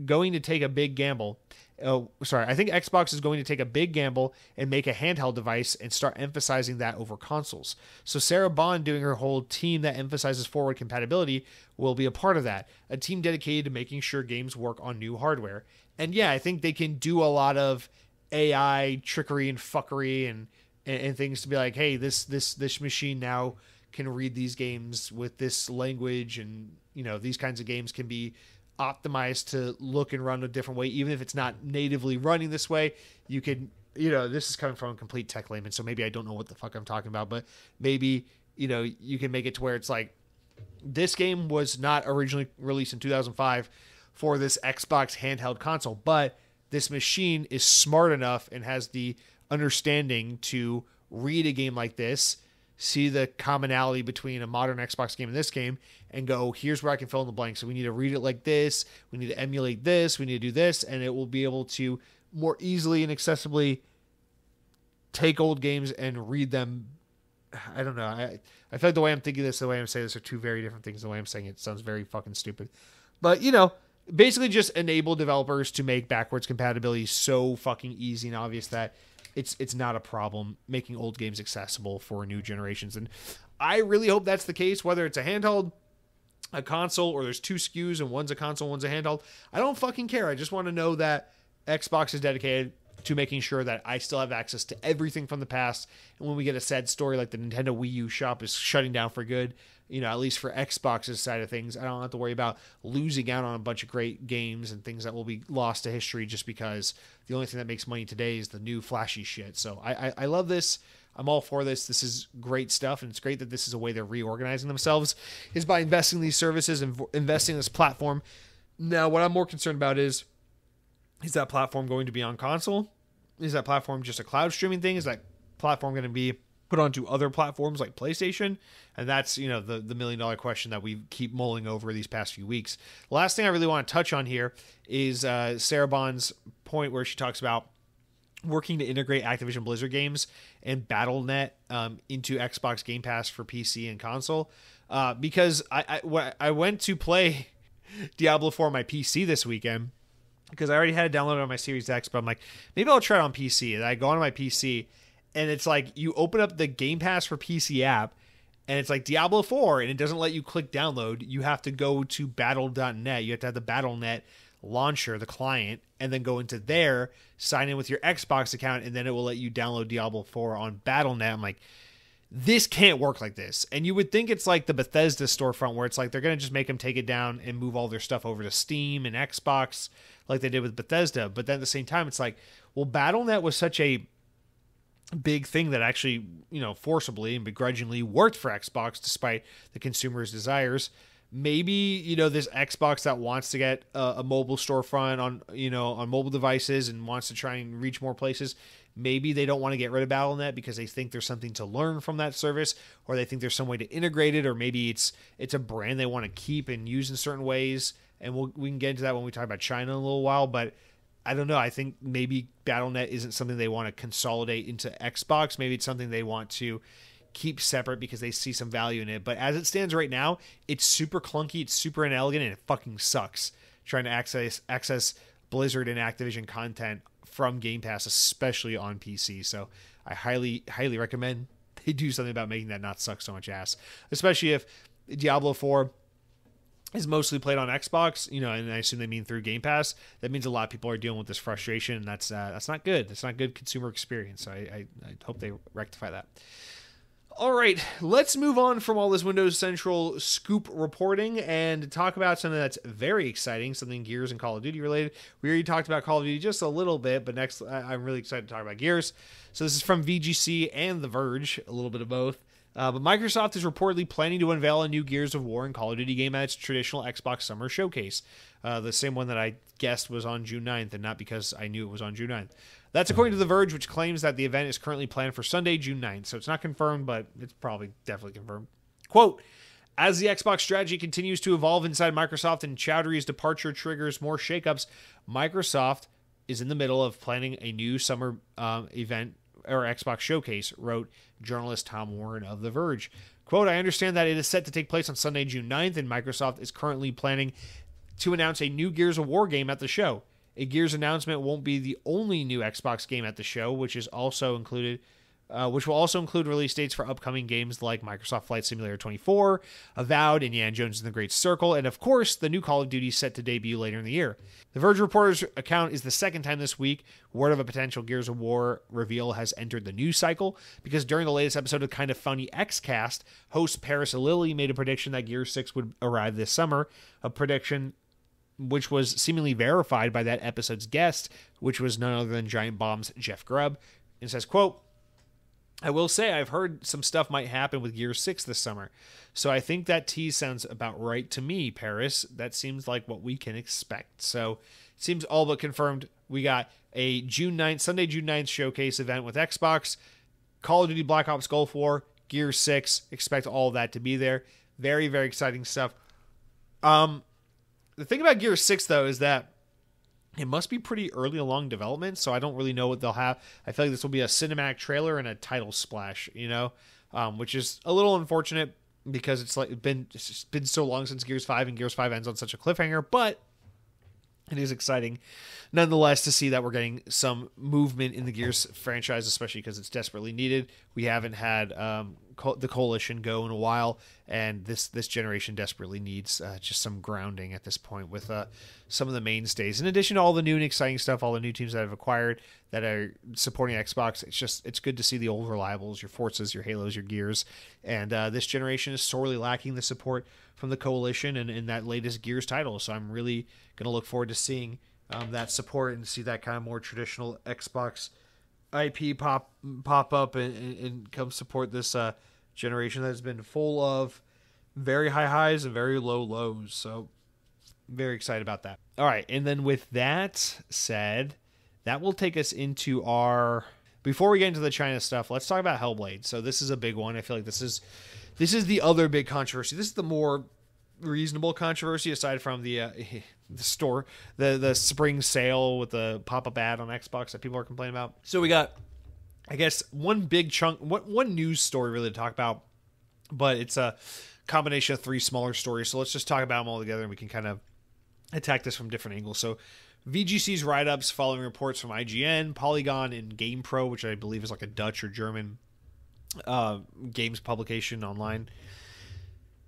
going to take a big gamble. Oh, sorry. I think Xbox is going to take a big gamble and make a handheld device and start emphasizing that over consoles. So Sarah Bond doing her whole team that emphasizes forward compatibility will be a part of that. A team dedicated to making sure games work on new hardware. And yeah, I think they can do a lot of AI trickery and fuckery and, and, and things to be like, hey, this this this machine now can read these games with this language and you know these kinds of games can be optimized to look and run a different way. Even if it's not natively running this way you can you know this is coming from a complete tech layman so maybe i don't know what the fuck i'm talking about but maybe you know you can make it to where it's like this game was not originally released in 2005 for this xbox handheld console but this machine is smart enough and has the understanding to read a game like this see the commonality between a modern Xbox game and this game and go, here's where I can fill in the blanks. So we need to read it like this, we need to emulate this, we need to do this, and it will be able to more easily and accessibly take old games and read them. I don't know. I I feel like the way I'm thinking this, the way I'm saying this are two very different things. The way I'm saying it sounds very fucking stupid. But you know, basically just enable developers to make backwards compatibility so fucking easy and obvious that it's it's not a problem making old games accessible for new generations. And I really hope that's the case, whether it's a handheld, a console, or there's two SKUs and one's a console, one's a handheld. I don't fucking care. I just want to know that Xbox is dedicated to making sure that I still have access to everything from the past. And when we get a sad story like the Nintendo Wii U shop is shutting down for good, you know, at least for Xbox's side of things, I don't have to worry about losing out on a bunch of great games and things that will be lost to history just because the only thing that makes money today is the new flashy shit. So I, I, I love this. I'm all for this. This is great stuff, and it's great that this is a way they're reorganizing themselves is by investing in these services and investing in this platform. Now, what I'm more concerned about is is that platform going to be on console? Is that platform just a cloud streaming thing? Is that platform going to be put onto other platforms like PlayStation? And that's, you know, the, the million dollar question that we keep mulling over these past few weeks. Last thing I really want to touch on here is uh, Sarah Bond's point where she talks about working to integrate Activision Blizzard games and Battle.net um, into Xbox Game Pass for PC and console. Uh, because I, I, I went to play Diablo 4 on my PC this weekend because I already had it downloaded on my Series X, but I'm like, maybe I'll try it on PC. And I go on my PC and it's like you open up the Game Pass for PC app and it's like Diablo 4 and it doesn't let you click download. You have to go to battle.net. You have to have the battle.net launcher, the client, and then go into there, sign in with your Xbox account, and then it will let you download Diablo 4 on battle.net. I'm like, this can't work like this. And you would think it's like the Bethesda storefront where it's like they're going to just make them take it down and move all their stuff over to Steam and Xbox like they did with Bethesda. But then at the same time, it's like, well, Battle.net was such a big thing that actually, you know, forcibly and begrudgingly worked for Xbox despite the consumer's desires. Maybe, you know, this Xbox that wants to get a, a mobile storefront on, you know, on mobile devices and wants to try and reach more places. Maybe they don't want to get rid of Battle.net because they think there's something to learn from that service, or they think there's some way to integrate it, or maybe it's it's a brand they want to keep and use in certain ways. And we'll, we can get into that when we talk about China in a little while. But I don't know. I think maybe Battle.net isn't something they want to consolidate into Xbox. Maybe it's something they want to keep separate because they see some value in it. But as it stands right now, it's super clunky, it's super inelegant, and it fucking sucks trying to access access Blizzard and Activision content from Game Pass, especially on PC. So I highly, highly recommend they do something about making that not suck so much ass. Especially if Diablo 4 is mostly played on Xbox, you know, and I assume they mean through Game Pass. That means a lot of people are dealing with this frustration, and that's uh, that's not good. That's not good consumer experience. So I, I, I hope they rectify that. All right, let's move on from all this Windows Central scoop reporting and talk about something that's very exciting, something Gears and Call of Duty related. We already talked about Call of Duty just a little bit, but next I'm really excited to talk about Gears. So this is from VGC and The Verge, a little bit of both. Uh, but Microsoft is reportedly planning to unveil a new Gears of War and Call of Duty game at its traditional Xbox Summer Showcase. Uh, the same one that I guessed was on June 9th, and not because I knew it was on June 9th. That's according to The Verge, which claims that the event is currently planned for Sunday, June 9th. So it's not confirmed, but it's probably definitely confirmed. Quote, as the Xbox strategy continues to evolve inside Microsoft and Choudhry's departure triggers more shakeups, Microsoft is in the middle of planning a new summer um, event or Xbox showcase, wrote journalist Tom Warren of The Verge. Quote, I understand that it is set to take place on Sunday, June 9th, and Microsoft is currently planning to announce a new Gears of War game at the show. A Gears announcement won't be the only new Xbox game at the show, which is also included uh, which will also include release dates for upcoming games like Microsoft Flight Simulator 24, Avowed, Indiana Jones and the Great Circle, and of course, the new Call of Duty set to debut later in the year. The Verge Reporter's account is the second time this week word of a potential Gears of War reveal has entered the news cycle because during the latest episode of Kind of Funny Xcast, host Paris Lilly made a prediction that Gears 6 would arrive this summer, a prediction which was seemingly verified by that episode's guest, which was none other than Giant Bomb's Jeff Grubb, and says, quote, I will say I've heard some stuff might happen with Gears 6 this summer. So I think that tease sounds about right to me, Paris. That seems like what we can expect. So it seems all but confirmed. We got a June 9th, Sunday, June 9th showcase event with Xbox, Call of Duty Black Ops Gulf War, Gears 6. Expect all that to be there. Very, very exciting stuff. Um, the thing about Gears 6, though, is that it must be pretty early along development, so I don't really know what they'll have. I feel like this will be a cinematic trailer and a title splash, you know, um, which is a little unfortunate because it's like been it's been so long since Gears Five, and Gears Five ends on such a cliffhanger. But it is exciting nonetheless to see that we're getting some movement in the Gears franchise, especially because it's desperately needed. We haven't had um, co- the coalition go in a while, and this this generation desperately needs uh, just some grounding at this point with uh, some of the mainstays. In addition to all the new and exciting stuff, all the new teams that I've acquired that are supporting Xbox, it's just it's good to see the old reliables, your Forzas, your Halos, your Gears, and uh, this generation is sorely lacking the support from the coalition and in that latest Gears title. So I'm really going to look forward to seeing um, that support and see that kind of more traditional Xbox IP pop pop up and, and come support this uh, generation that has been full of very high highs and very low lows. So very excited about that. All right, and then with that said, that will take us into our before we get into the China stuff, let's talk about Hellblade. So this is a big one. I feel like this is this is the other big controversy. This is the more reasonable controversy aside from the uh, the store the the spring sale with the pop up ad on Xbox that people are complaining about. So we got I guess one big chunk one one news story really to talk about, but it's a combination of three smaller stories. So let's just talk about them all together and we can kind of attack this from different angles. So VGC's write ups following reports from IGN, Polygon, and GamePro, which I believe is like a Dutch or German uh, games publication online.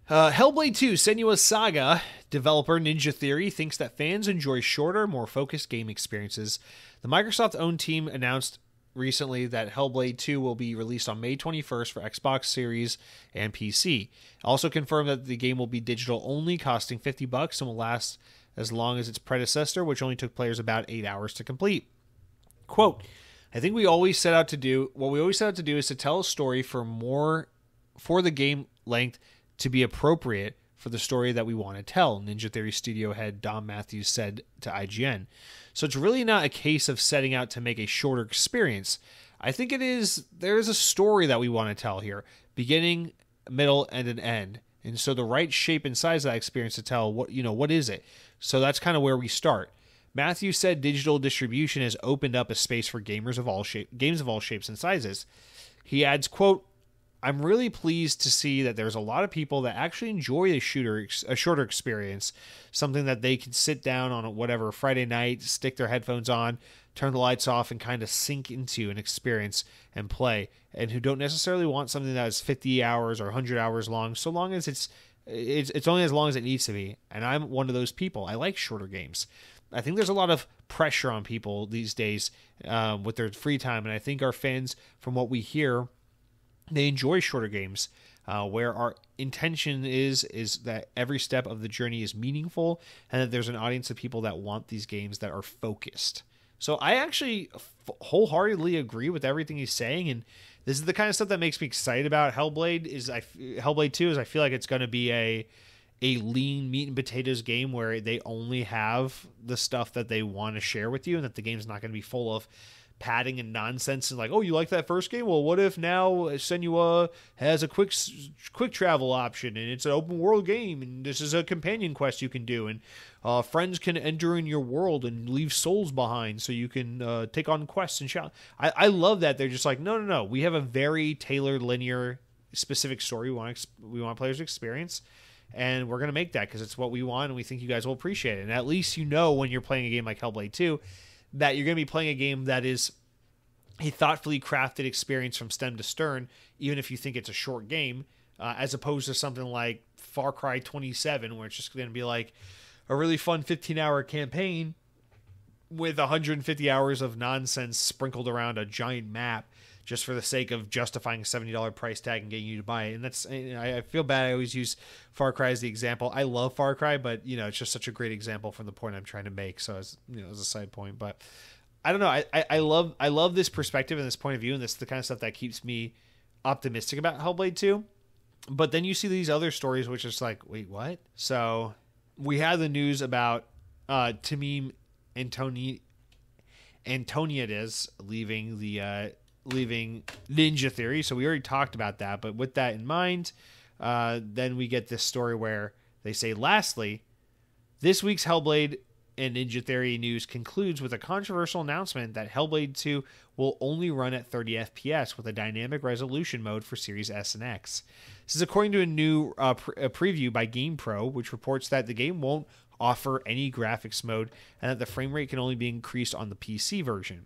Uh, Hellblade 2 Senua's Saga developer Ninja Theory thinks that fans enjoy shorter, more focused game experiences. The Microsoft owned team announced recently that Hellblade 2 will be released on May 21st for Xbox Series and PC. Also confirmed that the game will be digital only, costing 50 bucks and will last as long as its predecessor, which only took players about 8 hours to complete. Quote, I think we always set out to do what we always set out to do is to tell a story for more for the game length to be appropriate for the story that we want to tell. Ninja Theory studio head Dom Matthews said to IGN. So it's really not a case of setting out to make a shorter experience. I think it is there is a story that we want to tell here, beginning, middle, and an end. And so the right shape and size of that experience to tell what you know what is it. So that's kind of where we start. Matthew said digital distribution has opened up a space for gamers of all shape, games of all shapes and sizes. He adds, "quote I'm really pleased to see that there's a lot of people that actually enjoy a shooter a shorter experience, something that they can sit down on whatever Friday night, stick their headphones on, turn the lights off, and kind of sink into an experience and play, and who don't necessarily want something that is 50 hours or 100 hours long, so long as it's it's it's only as long as it needs to be. And I'm one of those people. I like shorter games. I think there's a lot of pressure on people these days um, with their free time, and I think our fans, from what we hear they enjoy shorter games uh, where our intention is is that every step of the journey is meaningful and that there's an audience of people that want these games that are focused. So i actually wholeheartedly agree with everything he's saying and this is the kind of stuff that makes me excited about hellblade is i hellblade 2 is i feel like it's going to be a a lean meat and potatoes game where they only have the stuff that they want to share with you and that the game's not going to be full of padding and nonsense and like, oh, you like that first game? Well, what if now Senua has a quick quick travel option and it's an open world game and this is a companion quest you can do and uh, friends can enter in your world and leave souls behind so you can uh, take on quests and shout. I, I love that they're just like, no, no, no. We have a very tailored, linear, specific story we want we want players to experience. And we're going to make that because it's what we want, and we think you guys will appreciate it. And at least you know when you're playing a game like Hellblade 2 that you're going to be playing a game that is a thoughtfully crafted experience from stem to stern, even if you think it's a short game, uh, as opposed to something like Far Cry 27, where it's just going to be like a really fun 15 hour campaign with 150 hours of nonsense sprinkled around a giant map just for the sake of justifying a $70 price tag and getting you to buy it. And that's, I feel bad. I always use Far Cry as the example. I love Far Cry, but you know, it's just such a great example from the point I'm trying to make. So as, you know, as a side point, but I don't know. I, I, love, I love this perspective and this point of view. And this is the kind of stuff that keeps me optimistic about Hellblade 2. But then you see these other stories, which is like, wait, what? So we had the news about uh, Tameem Antoni Antoniades leaving the uh, leaving Ninja Theory. So we already talked about that. But with that in mind, uh, then we get this story where they say, lastly, this week's Hellblade and Ninja Theory news concludes with a controversial announcement that Hellblade 2 will only run at 30 FPS with a dynamic resolution mode for Series S and X. This is according to a new uh, a preview by GamePro, which reports that the game won't offer any graphics mode and that the frame rate can only be increased on the PC version.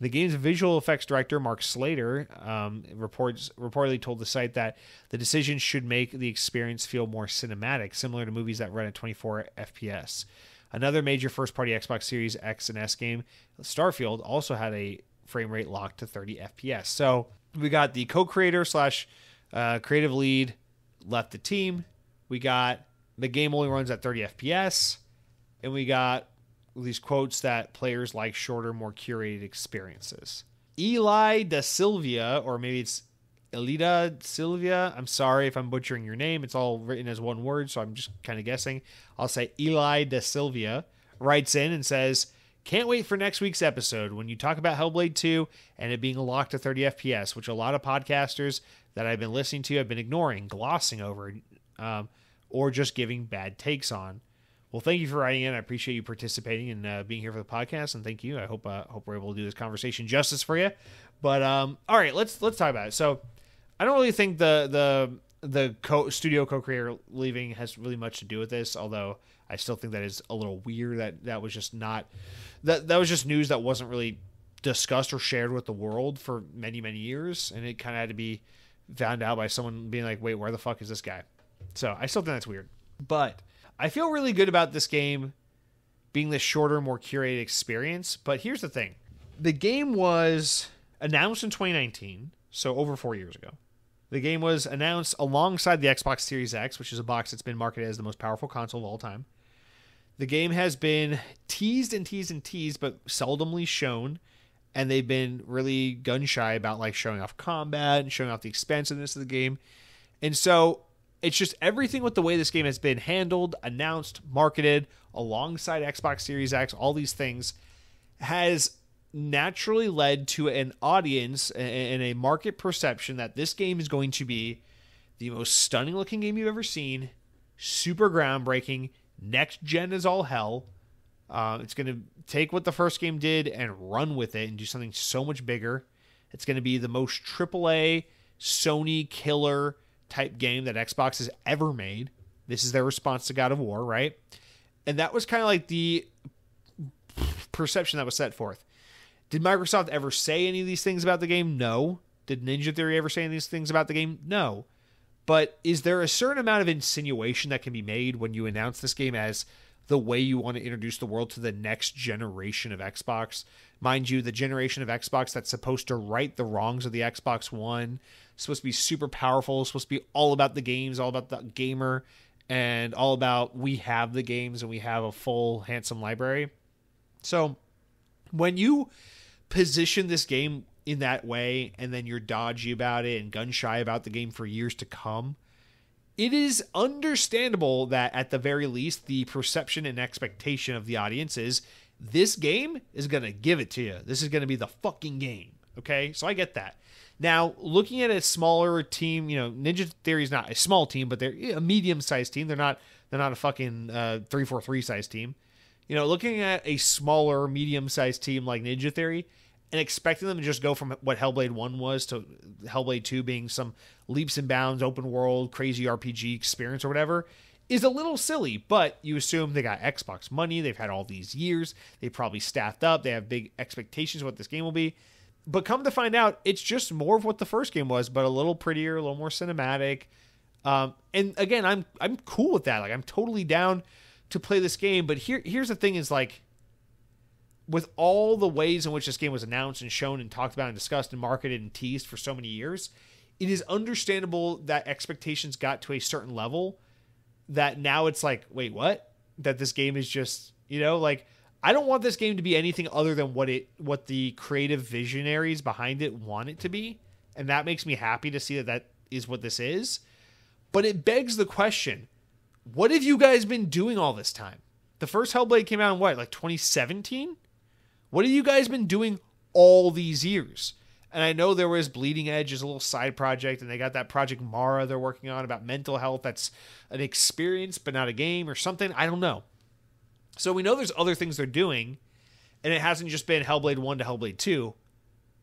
The game's visual effects director, Mark Slater, um, reports reportedly told the site that the decision should make the experience feel more cinematic, similar to movies that run at 24 FPS. Another major first party Xbox Series X and S game, Starfield, also had a frame rate locked to 30 FPS. So we got the co creator slash uh, creative lead left the team. We got the game only runs at 30 FPS. And we got these quotes that players like shorter, more curated experiences. Eli da Silvia, or maybe it's Elida Silvia. I'm sorry if I'm butchering your name. It's all written as one word, so I'm just kind of guessing. I'll say Eli da Silvia writes in and says, Can't wait for next week's episode when you talk about Hellblade 2 and it being locked to 30 FPS, which a lot of podcasters that I've been listening to have been ignoring, glossing over, um, or just giving bad takes on. Well, thank you for writing in. I appreciate you participating and uh, being here for the podcast, and thank you. I hope uh, hope we're able to do this conversation justice for you. But um, all right, let's let's talk about it. So, I don't really think the the the co- studio co-creator leaving has really much to do with this. Although I still think that is a little weird. That that was just not that that was just news that wasn't really discussed or shared with the world for many many years, and it kind of had to be found out by someone being like, "Wait, where the fuck is this guy?" So I still think that's weird, but I feel really good about this game being the shorter, more curated experience. But here's the thing the game was announced in 2019, so over four years ago. The game was announced alongside the Xbox Series X, which is a box that's been marketed as the most powerful console of all time. The game has been teased and teased and teased, but seldomly shown and they've been really gun shy about like showing off combat and showing off the expansiveness of the game. And so it's just everything with the way this game has been handled, announced, marketed alongside Xbox Series X, all these things has naturally led to an audience and a market perception that this game is going to be the most stunning looking game you've ever seen, super groundbreaking, next gen is all hell. Uh, it's going to take what the first game did and run with it and do something so much bigger. It's going to be the most AAA Sony killer type game that Xbox has ever made. This is their response to God of War, right? And that was kind of like the perception that was set forth. Did Microsoft ever say any of these things about the game? No. Did Ninja Theory ever say any of these things about the game? No. But is there a certain amount of insinuation that can be made when you announce this game as the way you want to introduce the world to the next generation of Xbox? Mind you, the generation of Xbox that's supposed to right the wrongs of the Xbox One, supposed to be super powerful, supposed to be all about the games, all about the gamer, and all about we have the games and we have a full, handsome library. So when you position this game in that way and then you're dodgy about it and gun shy about the game for years to come, it is understandable that at the very least the perception and expectation of the audience is this game is going to give it to you. This is going to be the fucking game. Okay? So I get that. Now, looking at a smaller team, you know, Ninja Theory is not a small team, but they're a medium-sized team. They're not they're not a fucking uh, 343 size team. You know, looking at a smaller, medium-sized team like Ninja Theory, and expecting them to just go from what Hellblade 1 was to Hellblade 2 being some leaps and bounds, open world, crazy RPG experience or whatever is a little silly, but you assume they got Xbox money. They've had all these years. They probably staffed up. They have big expectations of what this game will be. But come to find out, it's just more of what the first game was, but a little prettier, a little more cinematic. Um, and again, I'm I'm cool with that. Like I'm totally down to play this game. But here here's the thing: is like with all the ways in which this game was announced and shown and talked about and discussed and marketed and teased for so many years, it is understandable that expectations got to a certain level that now it's like, wait, what? That this game is just, you know, like I don't want this game to be anything other than what it what the creative visionaries behind it want it to be, and that makes me happy to see that that is what this is. But it begs the question, what have you guys been doing all this time? The first Hellblade came out in what, like 2017? What have you guys been doing all these years? And I know there was Bleeding Edge as a little side project, and they got that Project Mara they're working on about mental health. That's an experience, but not a game or something. I don't know. So we know there's other things they're doing, and it hasn't just been Hellblade 1 to Hellblade 2,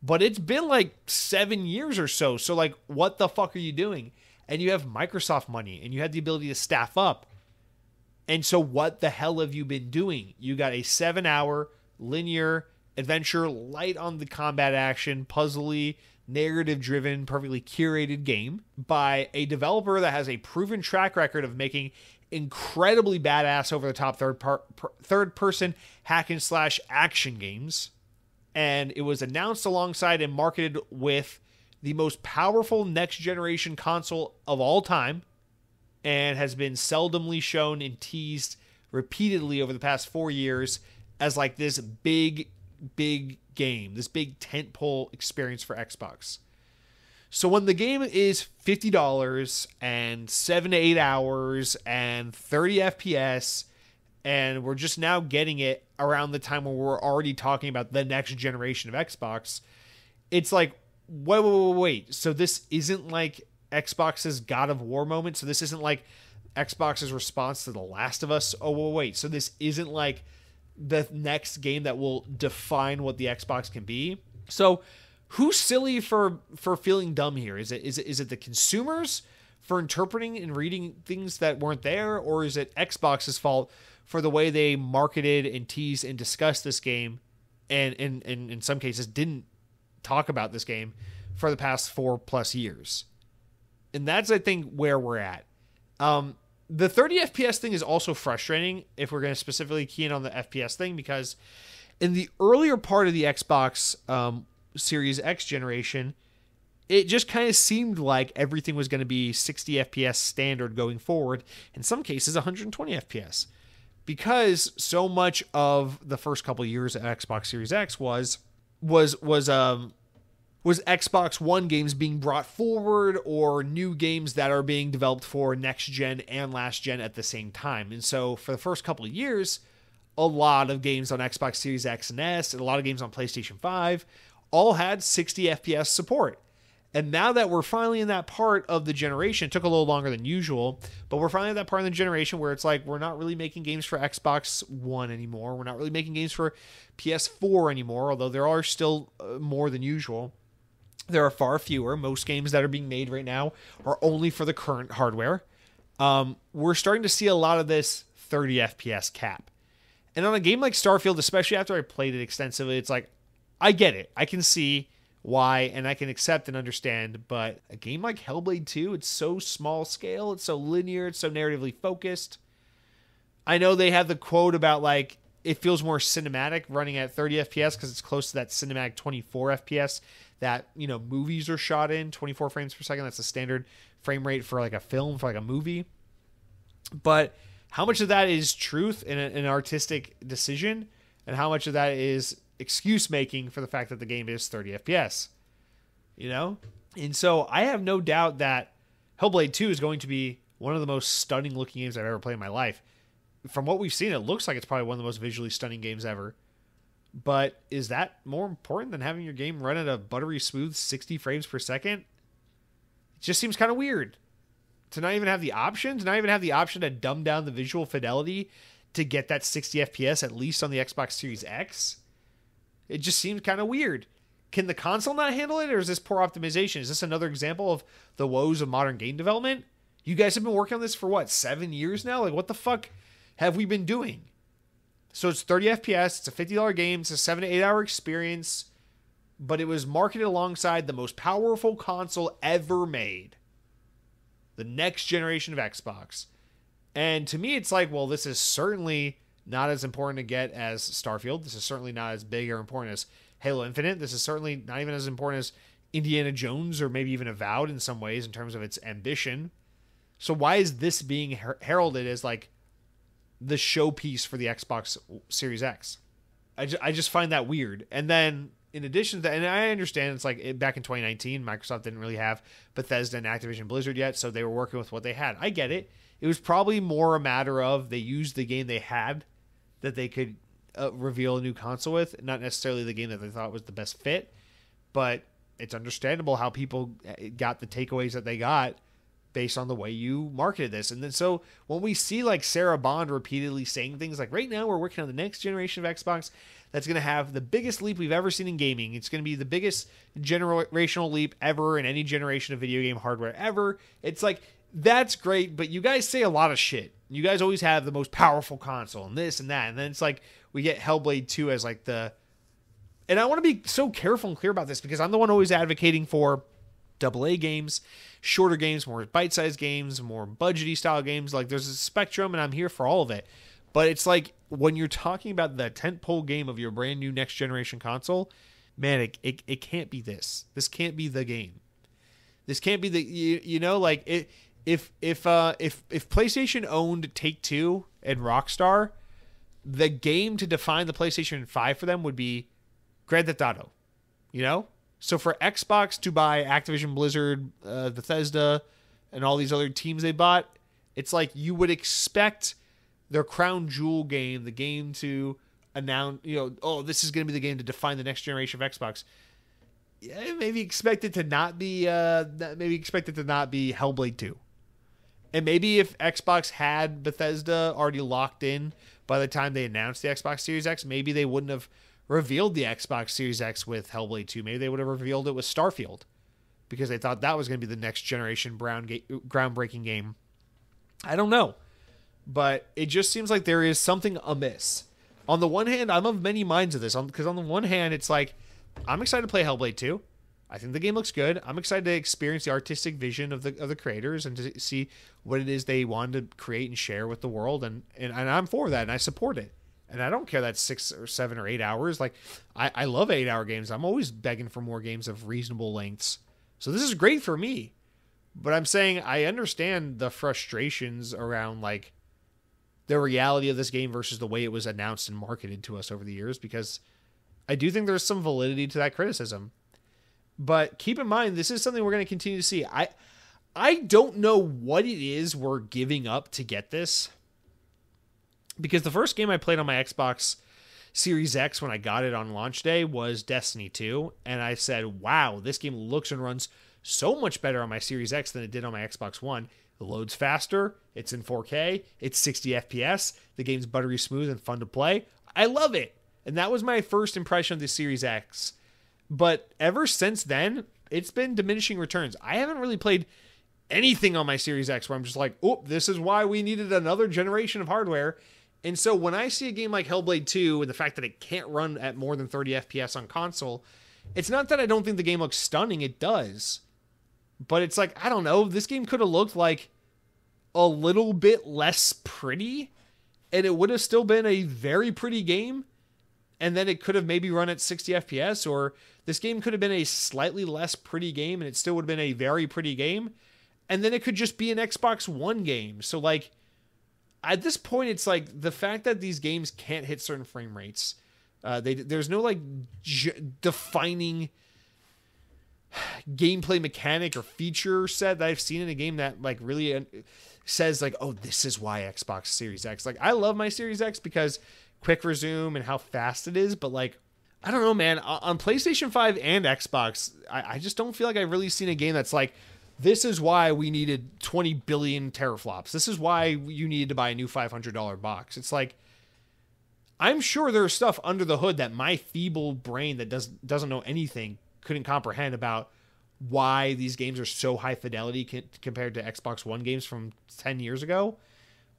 but it's been like seven years or so. So, like, what the fuck are you doing? And you have Microsoft money, and you had the ability to staff up. And so, what the hell have you been doing? You got a seven hour linear adventure, light on the combat action, puzzly, narrative driven, perfectly curated game by a developer that has a proven track record of making incredibly badass over the top third par- per- third person hack and slash action games. And it was announced alongside and marketed with the most powerful next generation console of all time and has been seldomly shown and teased repeatedly over the past 4 years as like this big, big game, this big tentpole experience for Xbox. So when the game is $50 and 7 to 8 hours and 30 FPS and we're just now getting it around the time when we're already talking about the next generation of Xbox, it's like wait wait wait wait. So this isn't like Xbox's God of War moment. So this isn't like Xbox's response to The Last of Us. Oh wait, wait. So this isn't like the next game that will define what the Xbox can be. So who's silly for for feeling dumb here? Is it is it is it the consumers for interpreting and reading things that weren't there, or is it Xbox's fault for the way they marketed and teased and discussed this game, and and, and in some cases didn't talk about this game for the past four plus years? And that's I think where we're at. Um, the 30 FPS thing is also frustrating if we're going to specifically key in on the FPS thing because in the earlier part of the Xbox um, Series X generation, it just kind of seemed like everything was going to be 60 FPS standard going forward, in some cases 120 FPS. Because so much of the first couple years of Xbox Series X was was was um was Xbox One games being brought forward or new games that are being developed for next gen and last gen at the same time. And so for the first couple of years, a lot of games on Xbox Series X and S and a lot of games on PlayStation 5 all had 60 FPS support. And now that we're finally in that part of the generation, it took a little longer than usual, but we're finally at that part of the generation where it's like we're not really making games for Xbox One anymore. We're not really making games for PS4 anymore, although there are still uh, more than usual. There are far fewer. Most games that are being made right now are only for the current hardware. Um, we're starting to see a lot of this 30 FPS cap. And on a game like Starfield, especially after I played it extensively, it's like, I get it. I can see why and I can accept and understand, but a game like Hellblade 2, it's so small scale, it's so linear, it's so narratively focused. I know they have the quote about like it feels more cinematic running at 30 FPS because it's close to that cinematic 24 FPS that, you know, movies are shot in 24 frames per second. That's the standard frame rate for like a film, for like a movie. But how much of that is truth in an artistic decision and how much of that is excuse making for the fact that the game is 30 FPS. You know? And so I have no doubt that Hellblade 2 is going to be one of the most stunning looking games I've ever played in my life. From what we've seen, it looks like it's probably one of the most visually stunning games ever. But is that more important than having your game run at a buttery smooth 60 frames per second? It just seems kind of weird to not even have the option, to not even have the option to dumb down the visual fidelity to get that 60 FPS at least on the Xbox Series X. It just seems kind of weird. Can the console not handle it, or is this poor optimization? Is this another example of the woes of modern game development? You guys have been working on this for what, seven years now? Like, what the fuck have we been doing? So it's 30 FPS, it's a $50 game, it's a seven to eight hour experience, but it was marketed alongside the most powerful console ever made the next generation of Xbox. And to me, it's like, well, this is certainly not as important to get as Starfield. This is certainly not as big or important as Halo Infinite. This is certainly not even as important as Indiana Jones or maybe even Avowed in some ways in terms of its ambition. So why is this being her- heralded as like the showpiece for the Xbox Series X? I, ju- I just find that weird. And then in addition to that, and I understand it's like it, back in 2019, Microsoft didn't really have Bethesda and Activision Blizzard yet, so they were working with what they had. I get it. It was probably more a matter of they used the game they had that they could uh, reveal a new console with, not necessarily the game that they thought was the best fit, but it's understandable how people uh, got the takeaways that they got based on the way you marketed this. And then so when we see like Sarah Bond repeatedly saying things like right now we're working on the next generation of Xbox that's going to have the biggest leap we've ever seen in gaming. It's going to be the biggest generational leap ever in any generation of video game hardware ever. It's like that's great, but you guys say a lot of shit. You guys always have the most powerful console and this and that. And then it's like we get Hellblade 2 as like the and I want to be so careful and clear about this because I'm the one always advocating for double A games, shorter games, more bite-sized games, more budgety style games. Like there's a spectrum and I'm here for all of it. But it's like when you're talking about the tentpole game of your brand new next generation console, man, it, it, it can't be this. This can't be the game. This can't be the you, you know like it if if uh if if PlayStation owned Take Two and Rockstar, the game to define the PlayStation Five for them would be Grand Theft Auto. You know, so for Xbox to buy Activision Blizzard, uh, Bethesda, and all these other teams they bought, it's like you would expect their crown jewel game, the game to announce, you know, oh, this is going to be the game to define the next generation of Xbox. Yeah, maybe expect it to not be, uh, maybe expect it to not be Hellblade Two. And maybe if Xbox had Bethesda already locked in by the time they announced the Xbox Series X, maybe they wouldn't have revealed the Xbox Series X with Hellblade 2. Maybe they would have revealed it with Starfield because they thought that was going to be the next generation brown ga- groundbreaking game. I don't know. But it just seems like there is something amiss. On the one hand, I'm of many minds of this because on the one hand, it's like I'm excited to play Hellblade 2. I think the game looks good. I'm excited to experience the artistic vision of the of the creators and to see what it is they wanted to create and share with the world. And and, and I'm for that and I support it. And I don't care that six or seven or eight hours. Like I, I love eight hour games. I'm always begging for more games of reasonable lengths. So this is great for me. But I'm saying I understand the frustrations around like the reality of this game versus the way it was announced and marketed to us over the years because I do think there's some validity to that criticism. But keep in mind, this is something we're going to continue to see. I I don't know what it is we're giving up to get this. Because the first game I played on my Xbox Series X when I got it on launch day was Destiny 2. And I said, wow, this game looks and runs so much better on my Series X than it did on my Xbox One. It loads faster, it's in 4K, it's 60 FPS, the game's buttery smooth and fun to play. I love it. And that was my first impression of the Series X. But ever since then, it's been diminishing returns. I haven't really played anything on my Series X where I'm just like, oh, this is why we needed another generation of hardware. And so when I see a game like Hellblade 2 and the fact that it can't run at more than 30 FPS on console, it's not that I don't think the game looks stunning, it does. But it's like, I don't know, this game could have looked like a little bit less pretty and it would have still been a very pretty game and then it could have maybe run at 60 FPS, or this game could have been a slightly less pretty game and it still would have been a very pretty game, and then it could just be an Xbox One game. So, like, at this point, it's like the fact that these games can't hit certain frame rates. Uh, they, there's no like j- defining gameplay mechanic or feature set that I've seen in a game that like really uh, says like, oh, this is why Xbox Series X. Like, I love my Series X because quick resume and how fast it is, but like I don't know, man. On PlayStation 5 and Xbox, I, I just don't feel like I've really seen a game that's like, this is why we needed 20 billion teraflops. This is why you needed to buy a new $500 box. It's like, I'm sure there's stuff under the hood that my feeble brain that does, doesn't know anything couldn't comprehend about why these games are so high fidelity compared to Xbox One games from 10 years ago.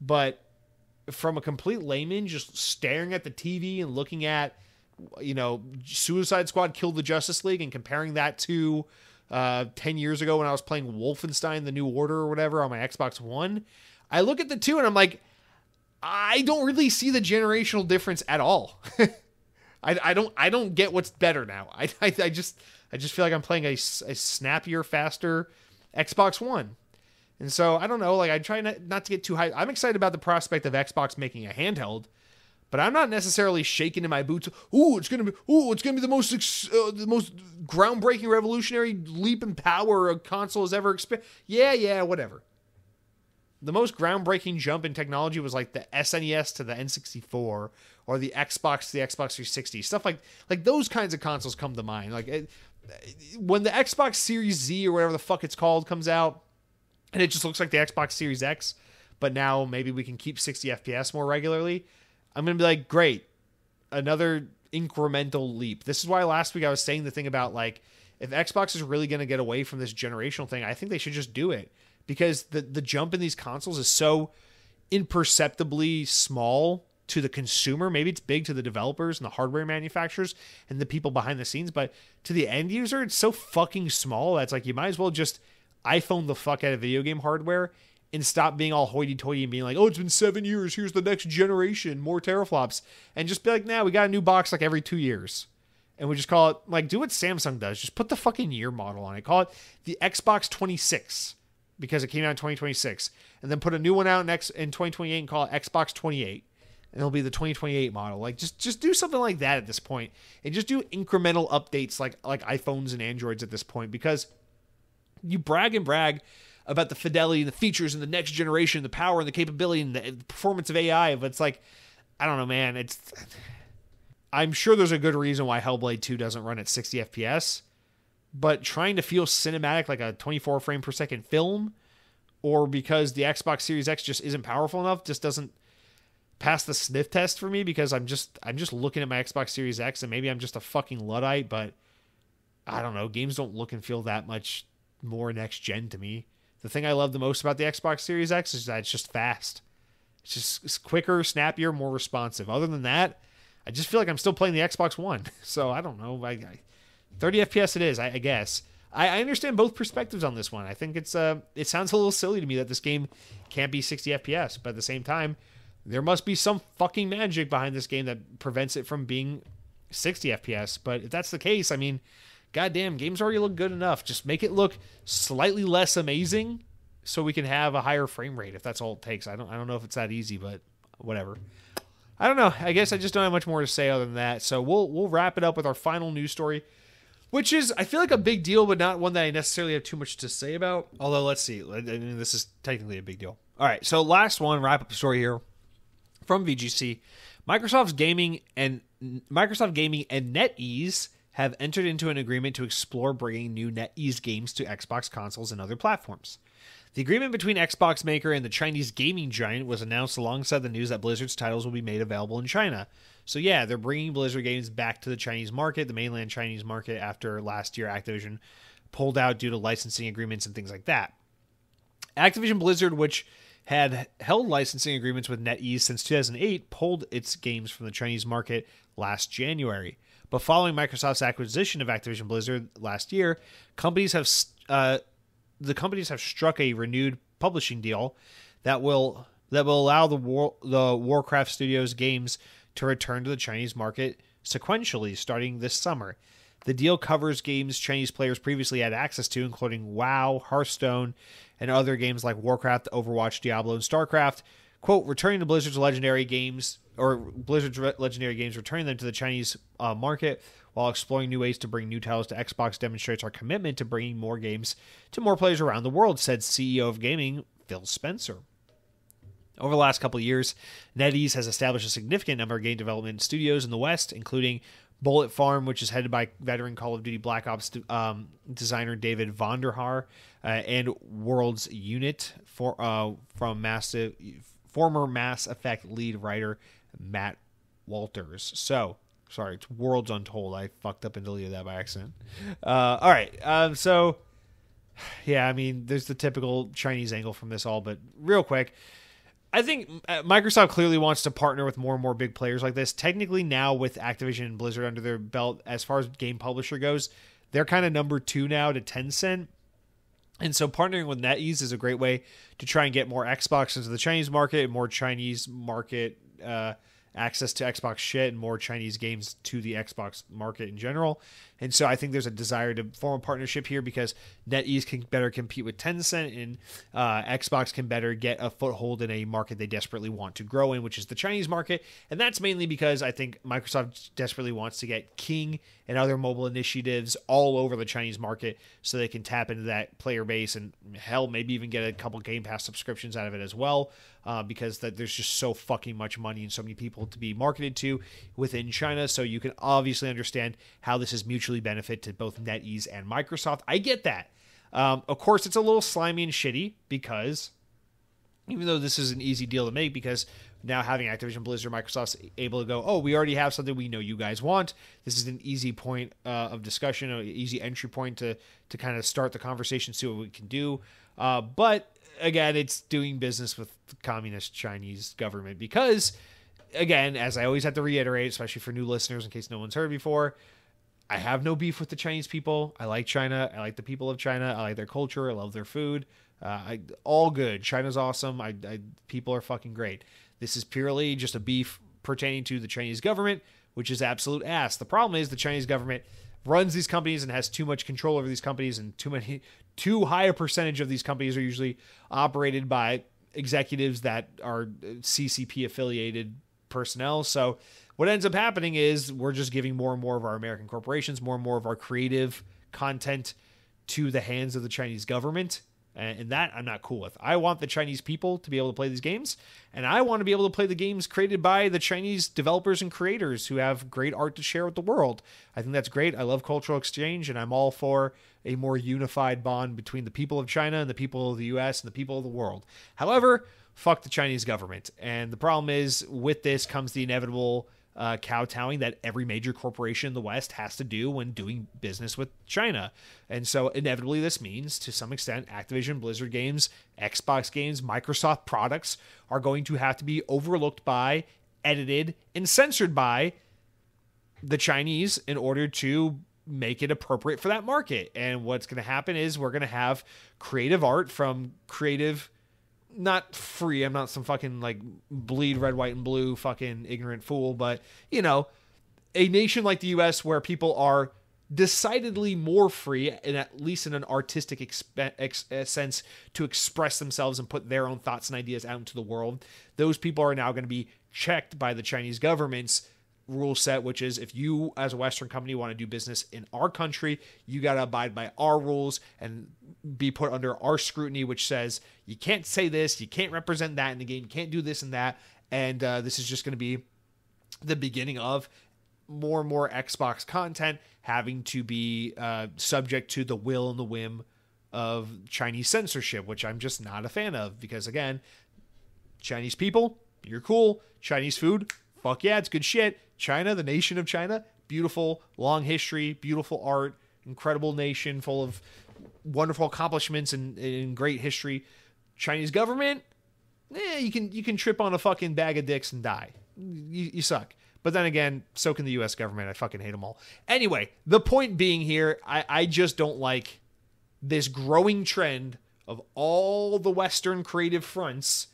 But from a complete layman just staring at the TV and looking at you know Suicide Squad Kill the Justice League and comparing that to uh, 10 years ago when I was playing Wolfenstein the New Order or whatever on my Xbox 1 I look at the two and I'm like I don't really see the generational difference at all I, I don't I don't get what's better now I, I, I just I just feel like I'm playing a, a snappier faster Xbox One and so I don't know, like I try not, not to get too high. I'm excited about the prospect of Xbox making a handheld, but I'm not necessarily shaking in my boots. Ooh, it's gonna be ooh, it's gonna be the most uh, the most groundbreaking, revolutionary leap in power a console has ever experienced. Yeah, yeah, whatever. The most groundbreaking jump in technology was like the SNES to the N64 or the Xbox to the Xbox 360. Stuff like like those kinds of consoles come to mind. Like it, when the Xbox Series Z or whatever the fuck it's called comes out and it just looks like the Xbox Series X, but now maybe we can keep 60 FPS more regularly. I'm going to be like, great, another incremental leap. This is why last week I was saying the thing about like, if Xbox is really going to get away from this generational thing, I think they should just do it because the the jump in these consoles is so imperceptibly small to the consumer. Maybe it's big to the developers and the hardware manufacturers and the people behind the scenes, but to the end user, it's so fucking small that's like you might as well just iPhone the fuck out of video game hardware and stop being all hoity-toity and being like, "Oh, it's been seven years. Here's the next generation, more teraflops," and just be like, "Nah, we got a new box like every two years." And we just call it like do what Samsung does. Just put the fucking year model on it. Call it the Xbox 26 because it came out in 2026, and then put a new one out next in 2028 and call it Xbox 28, and it'll be the 2028 model. Like just just do something like that at this point, and just do incremental updates like like iPhones and Androids at this point because you brag and brag about the fidelity, and the features, and the next generation, the power and the capability and the performance of AI. But it's like, I don't know, man. It's I'm sure there's a good reason why Hellblade 2 doesn't run at 60 FPS, but trying to feel cinematic like a 24 frame per second film, or because the Xbox Series X just isn't powerful enough, just doesn't pass the sniff test for me because I'm just I'm just looking at my Xbox Series X and maybe I'm just a fucking luddite, but I don't know. Games don't look and feel that much more next gen to me. The thing I love the most about the Xbox Series X is that it's just fast. It's just it's quicker, snappier, more responsive. Other than that, I just feel like I'm still playing the Xbox One. So I don't know. I, I 30 FPS it is, I, I guess. I, I, understand both perspectives on this one. I think it's uh, it sounds a little silly to me that this game can't be 60 FPS, but at the same time, there must be some fucking magic behind this game that prevents it from being 60 FPS. But if that's the case, I mean, goddamn, games already look good enough. Just make it look slightly less amazing so we can have a higher frame rate if that's all it takes. I don't I don't know if it's that easy, but whatever. I don't know. I guess I just don't have much more to say other than that. So we'll we'll wrap it up with our final news story, which is I feel like a big deal, but not one that I necessarily have too much to say about. Although let's see, I mean, this is technically a big deal. All right, so last one, wrap up story here from VGC. Microsoft's gaming and Microsoft Gaming and NetEase have entered into an agreement to explore bringing new NetEase games to Xbox consoles and other platforms. The agreement between Xbox maker and the Chinese gaming giant was announced alongside the news that Blizzard's titles will be made available in China. So yeah, they're bringing Blizzard games back to the Chinese market, the mainland Chinese market after last year Activision pulled out due to licensing agreements and things like that. Activision Blizzard, which had held licensing agreements with NetEase since 2008, pulled its games from the Chinese market last January. But following Microsoft's acquisition of Activision Blizzard last year, companies have uh, the companies have struck a renewed publishing deal that will that will allow the War, the Warcraft Studios games to return to the Chinese market sequentially starting this summer. The deal covers games Chinese players previously had access to, including WoW, Hearthstone, and other games like Warcraft, Overwatch, Diablo, and StarCraft. Quote, returning to Blizzard's legendary games, or Blizzard's legendary games, returning them to the Chinese uh, market while exploring new ways to bring new titles to Xbox demonstrates our commitment to bringing more games to more players around the world, said CEO of gaming Phil Spencer. Over the last couple years, NetEase has established a significant number of game development studios in the West, including Bullet Farm, which is headed by veteran Call of Duty Black Ops um, designer David Vonderhaar, uh, and Worlds Unit for uh, from massive former Mass Effect lead writer Matt Walters. So Sorry, it's Worlds Untold. I fucked up and deleted that by accident. Uh, all right. Um, so, yeah, I mean, there's the typical Chinese angle from this all, but real quick, I think uh, Microsoft clearly wants to partner with more and more big players like this. Technically, now with Activision and Blizzard under their belt, as far as game publisher goes, they're kind of number two now to Tencent. And so partnering with NetEase is a great way to try and get more Xbox into the Chinese market and more Chinese market uh, access to Xbox shit and more Chinese games to the Xbox market in general. And so I think there's a desire to form a partnership here because NetEase can better compete with Tencent and uh, Xbox can better get a foothold in a market they desperately want to grow in, which is the Chinese market. And that's mainly because I think Microsoft desperately wants to get King and other mobile initiatives all over the Chinese market so they can tap into that player base and hell, maybe even get a couple Game Pass subscriptions out of it as well. Uh, because that there's just so fucking much money and so many people to be marketed to within China. So you can obviously understand how this is mutually benefit to both NetEase and Microsoft. I get that. Um, of course, it's a little slimy and shitty because even though this is an easy deal to make, because now having Activision Blizzard, Microsoft's able to go, oh, we already have something we know you guys want. This is an easy point uh, of discussion, an easy entry point to to kind of start the conversation, see what we can do. Uh, but again, it's doing business with the communist Chinese government because, again, as I always have to reiterate, especially for new listeners in case no one's heard before, I have no beef with the Chinese people. I like China. I like the people of China. I like their culture. I love their food. Uh, I, all good. China's awesome. I, I, people are fucking great. This is purely just a beef pertaining to the Chinese government, which is absolute ass. The problem is the Chinese government runs these companies and has too much control over these companies, and too many, too high a percentage of these companies are usually operated by executives that are CCP affiliated personnel. So what ends up happening is we're just giving more and more of our American corporations, more and more of our creative content to the hands of the Chinese government. And that I'm not cool with. I want the Chinese people to be able to play these games, and I want to be able to play the games created by the Chinese developers and creators who have great art to share with the world. I think that's great. I love cultural exchange, and I'm all for a more unified bond between the people of China and the people of the US and the people of the world. However, fuck the Chinese government. And the problem is, with this comes the inevitable uh, kowtowing that every major corporation in the West has to do when doing business with China. And so, inevitably, this means to some extent, Activision, Blizzard games, Xbox games, Microsoft products are going to have to be overlooked by, edited, and censored by the Chinese in order to make it appropriate for that market. And what's going to happen is we're going to have creative art from creative not free. I'm not some fucking like bleed red, white, and blue fucking ignorant fool, but you know, a nation like the US where people are decidedly more free, and at least in an artistic expe- ex- uh, sense, to express themselves and put their own thoughts and ideas out into the world. Those people are now going to be checked by the Chinese government's rule set, which is if you, as a Western company, want to do business in our country, you got to abide by our rules and be put under our scrutiny, which says you can't say this, you can't represent that in the game, you can't do this and that. And uh, this is just going to be the beginning of more and more Xbox content having to be uh, subject to the will and the whim of Chinese censorship, which I'm just not a fan of because, again, Chinese people, you're cool. Chinese food, fuck yeah, it's good shit. China, the nation of China, beautiful, long history, beautiful art, incredible nation full of wonderful accomplishments and, and great history. Chinese government, eh, you can you can trip on a fucking bag of dicks and die. You, you suck. But then again, so can the U.S. government. I fucking hate them all. Anyway, the point being here, I, I just don't like this growing trend of all the Western creative fronts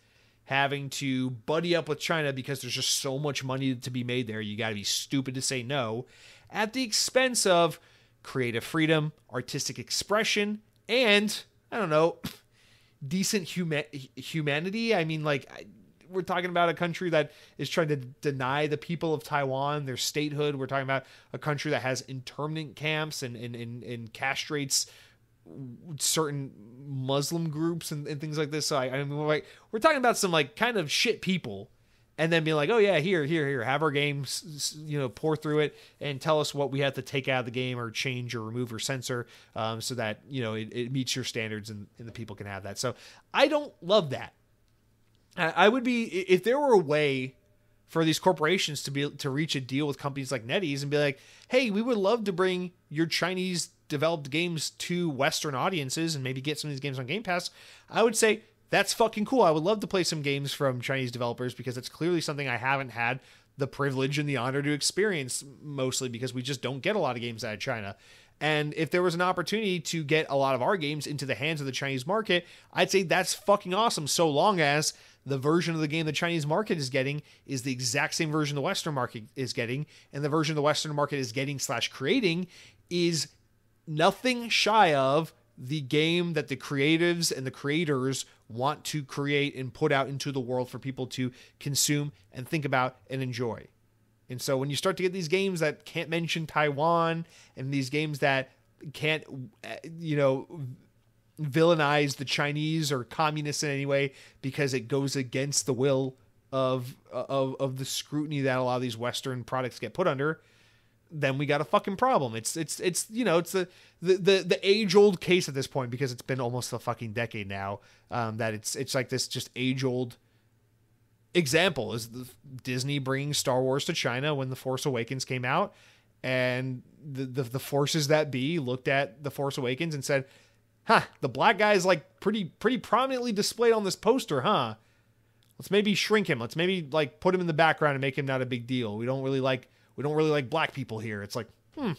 having to buddy up with China because there's just so much money to be made there. You got to be stupid to say no at the expense of creative freedom, artistic expression, and I don't know, decent huma- humanity. I mean, like, we're talking about a country that is trying to deny the people of Taiwan their statehood. We're talking about a country that has internment camps and, and, and, and castrates certain Muslim groups and, and things like this. So I, I mean, like we're talking about some like kind of shit people, and then being like, oh yeah, here, here, here, have our games, you know, pour through it and tell us what we have to take out of the game or change or remove or censor, um, so that you know it, it meets your standards and, and the people can have that. So I don't love that. I, I would be if there were a way for these corporations to be to reach a deal with companies like NetEase and be like, hey, we would love to bring your Chinese developed games to Western audiences and maybe get some of these games on Game Pass, I would say that's fucking cool. I would love to play some games from Chinese developers because it's clearly something I haven't had the privilege and the honor to experience mostly because we just don't get a lot of games out of China. And if there was an opportunity to get a lot of our games into the hands of the Chinese market, I'd say that's fucking awesome so long as the version of the game the Chinese market is getting is the exact same version the Western market is getting, and the version the Western market is getting slash creating is nothing shy of the game that the creatives and the creators want to create and put out into the world for people to consume and think about and enjoy. And so when you start to get these games that can't mention Taiwan and these games that can't, you know, villainize the Chinese or communists in any way because it goes against the will of of of the scrutiny that a lot of these Western products get put under, then we got a fucking problem. It's it's it's you know it's the the the, the age old case at this point because it's been almost a fucking decade now um, that it's it's like this just age old example is Disney bringing Star Wars to China when the Force Awakens came out, and the the, the forces that be looked at the Force Awakens and said, "Huh, the black guy is like pretty pretty prominently displayed on this poster, huh." Let's maybe shrink him. Let's maybe like put him in the background and make him not a big deal. We don't really like we don't really like black people here. It's like, hmm,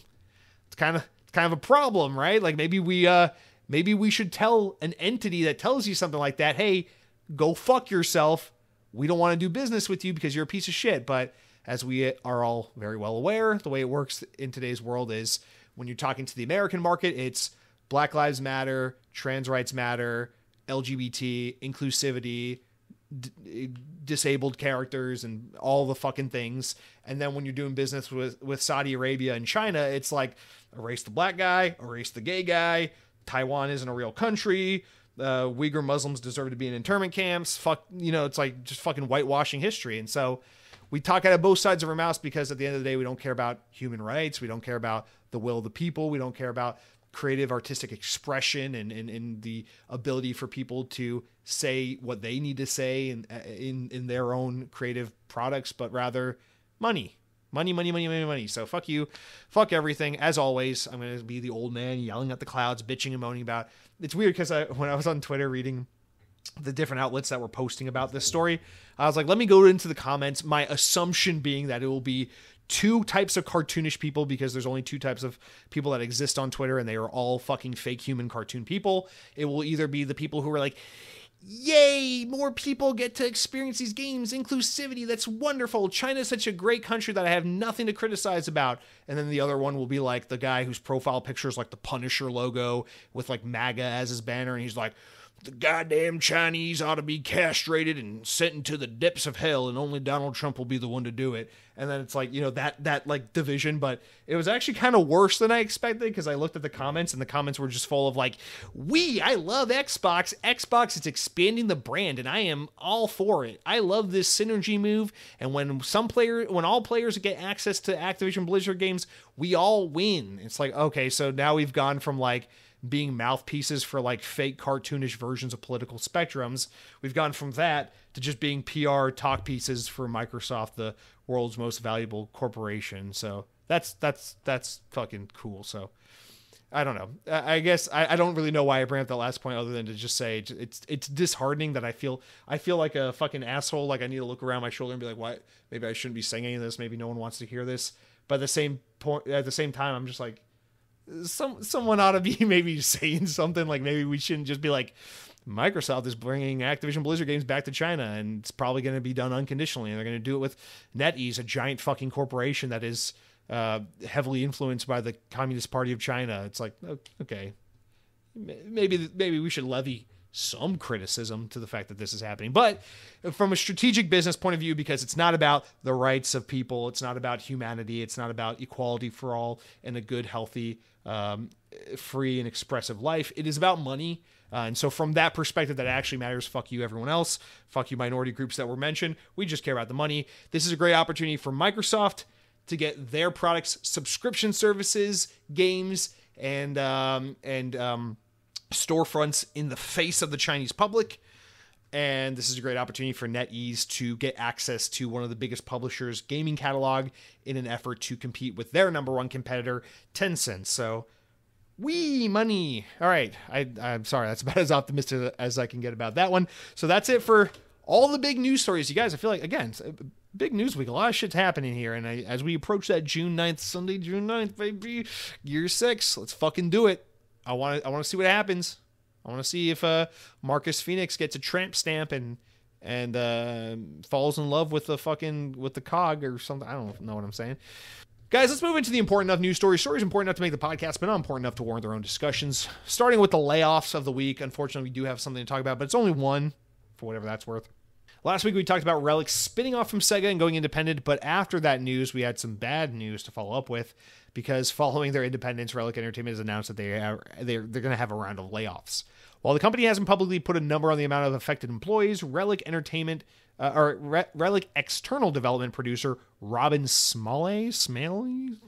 it's kind of it's kind of a problem, right? Like maybe we uh maybe we should tell an entity that tells you something like that, hey, go fuck yourself. We don't want to do business with you because you're a piece of shit. But as we are all very well aware, the way it works in today's world is when you're talking to the American market, it's Black Lives Matter, trans rights matter, LGBT, inclusivity, d- disabled characters and all the fucking things. And then when you're doing business with with Saudi Arabia and China, it's like erase the black guy, erase the gay guy. Taiwan isn't a real country. Uh, Uyghur Muslims deserve to be in internment camps. Fuck, you know, it's like just fucking whitewashing history. And so we talk out of both sides of our mouths because at the end of the day, we don't care about human rights. We don't care about the will of the people. We don't care about creative artistic expression and, and, and the ability for people to say what they need to say in, in in their own creative products but rather money. Money money money money money. So fuck you. Fuck everything. As always i'm going to be the old man yelling at the clouds bitching and moaning about it's weird because I, when i was on twitter reading the different outlets that were posting about this story i was like let me go into the comments. My assumption being that it will be two types of cartoonish people because there's only two types of people that exist on Twitter and they are all fucking fake human cartoon people. It will either be the people who are like, yay, more people get to experience these games, inclusivity, that's wonderful. China's such a great country that I have nothing to criticize about. And then the other one will be like the guy whose profile picture is like the Punisher logo with like MAGA as his banner, and he's like, the goddamn Chinese ought to be castrated and sent into the depths of hell, and only Donald Trump will be the one to do it. And then it's like you know that that like division, but it was actually kind of worse than I expected because I looked at the comments and the comments were just full of like, "We, I love Xbox. Xbox is expanding the brand, and I am all for it. I love this synergy move. And when some player, when all players get access to Activision Blizzard games, we all win. It's like okay, so now we've gone from like being mouthpieces for like fake cartoonish versions of political spectrums. We've gone from that to just being PR talk pieces for Microsoft, the world's most valuable corporation. So that's that's that's fucking cool. So I don't know. I guess I, I don't really know why I bring up that last point other than to just say it's it's disheartening that I feel I feel like a fucking asshole. Like I need to look around my shoulder and be like, "What? Maybe I shouldn't be saying any of this. Maybe no one wants to hear this." But at the same point, at the same time, I'm just like, some someone ought to be maybe saying something like maybe we shouldn't just be like Microsoft is bringing Activision Blizzard games back to China and it's probably going to be done unconditionally and they're going to do it with NetEase, a giant fucking corporation that is uh, heavily influenced by the Communist Party of China. It's like okay, maybe maybe we should levy some criticism to the fact that this is happening. But from a strategic business point of view, because it's not about the rights of people, it's not about humanity, it's not about equality for all and a good, healthy um, free and expressive life. It is about money. Uh, and so, from that perspective, that actually matters. Fuck you, everyone else. Fuck you, minority groups that were mentioned. We just care about the money. This is a great opportunity for Microsoft to get their products, subscription services, games, and um, and um, storefronts in the face of the Chinese public. And this is a great opportunity for NetEase to get access to one of the biggest publishers' gaming catalog in an effort to compete with their number one competitor, Tencent. So, we money. All right, I, I'm sorry, that's about as optimistic as I can get about that one. So that's it for all the big news stories, you guys. I feel like again, big news week. A lot of shit's happening here, and I, as we approach that June 9th, Sunday, June 9th, baby, year six, let's fucking do it. I want to. I want to see what happens. I want to see if uh, Marcus Fenix gets a tramp stamp and and uh, falls in love with the fucking with the cog or something. I don't know what I'm saying. Guys, let's move into the important enough news stories. Stories important enough to make the podcast, but not important enough to warrant their own discussions. Starting with the layoffs of the week. Unfortunately, we do have something to talk about, but it's only one, for whatever that's worth. Last week we talked about Relic spinning off from Sega and going independent, but after that news, we had some bad news to follow up with because following their independence, Relic Entertainment has announced that they are they're, they're going to have a round of layoffs. While the company hasn't publicly put a number on the amount of affected employees, Relic Entertainment uh, or Re- Relic external development producer Robin Smalley, Smalley,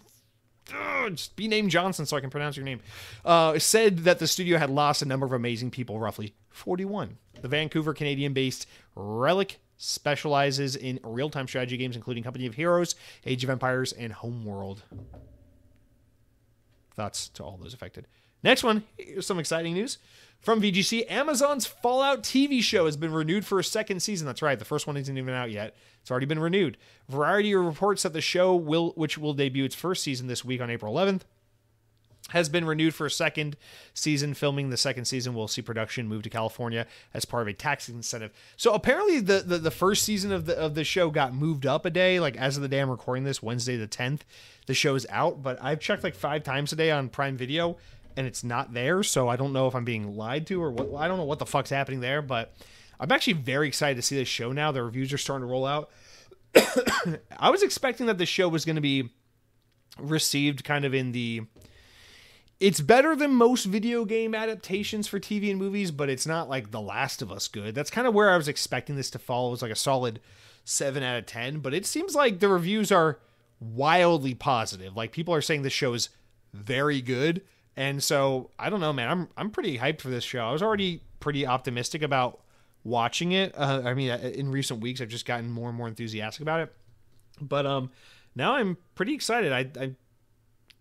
just be named Johnson so I can pronounce your name, uh, said that the studio had lost a number of amazing people, roughly 41. The Vancouver Canadian based Relic specializes in real time strategy games, including Company of Heroes, Age of Empires, and Homeworld. Thoughts to all those affected. Next one, here's some exciting news. From VGC, Amazon's Fallout TV show has been renewed for a second season. That's right, the first one isn't even out yet. It's already been renewed. Variety reports that the show will, which will debut its first season this week on April 11th, has been renewed for a second season. Filming the second season will see production move to California as part of a tax incentive. So apparently, the, the the first season of the of the show got moved up a day. Like as of the day I'm recording this, Wednesday the 10th, the show's out. But I've checked like five times a day on Prime Video, and it's not there. So I don't know if I'm being lied to or what. I don't know what the fuck's happening there. But I'm actually very excited to see this show now. The reviews are starting to roll out. I was expecting that the show was going to be received kind of in the it's better than most video game adaptations for TV and movies, but it's not like The Last of Us good. That's kind of where I was expecting this to fall. It was like a solid 7 out of 10, but it seems like the reviews are wildly positive. Like people are saying this show is very good. And so, I don't know, man. I'm I'm pretty hyped for this show. I was already pretty optimistic about watching it. Uh, I mean, uh, in recent weeks I've just gotten more and more enthusiastic about it. But um now I'm pretty excited. I I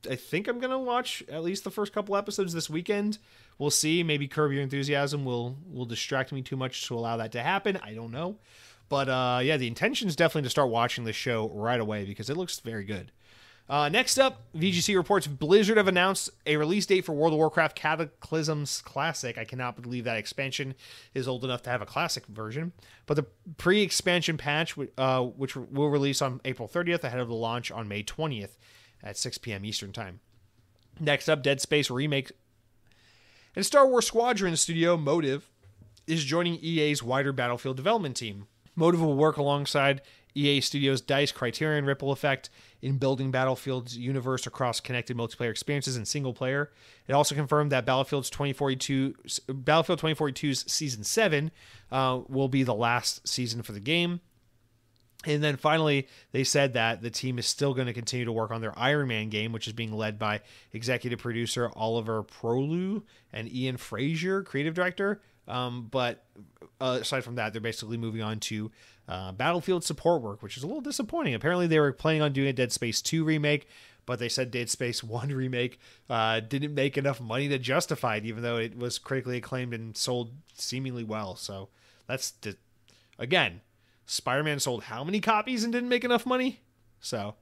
I think I'm gonna watch at least the first couple episodes this weekend. We'll see. Maybe Curb Your Enthusiasm will will distract me too much to allow that to happen. I don't know, but uh, yeah, the intention is definitely to start watching this show right away because it looks very good. Uh, next up, VGC reports Blizzard have announced a release date for World of Warcraft Cataclysms Classic. I cannot believe that expansion is old enough to have a classic version. But the pre expansion patch, uh, which will release on April 30th, ahead of the launch on May 20th at 6 p.m. Eastern Time. Next up, Dead Space Remake. And Star Wars Squadron studio Motive is joining EA's wider Battlefield development team. Motive will work alongside EA Studios Dice Criterion Ripple Effect in building Battlefield's universe across connected multiplayer experiences and single player. It also confirmed that Battlefield's 2042 Battlefield 2042's season 7 uh, will be the last season for the game. And then finally, they said that the team is still going to continue to work on their Iron Man game, which is being led by executive producer Oliver Prolu and Ian Frazier, creative director. Um, but uh, aside from that, they're basically moving on to uh, Battlefield support work, which is a little disappointing. Apparently, they were planning on doing a Dead Space 2 remake, but they said Dead Space 1 remake uh, didn't make enough money to justify it, even though it was critically acclaimed and sold seemingly well. So that's, di- again, Spider Man sold how many copies and didn't make enough money? So,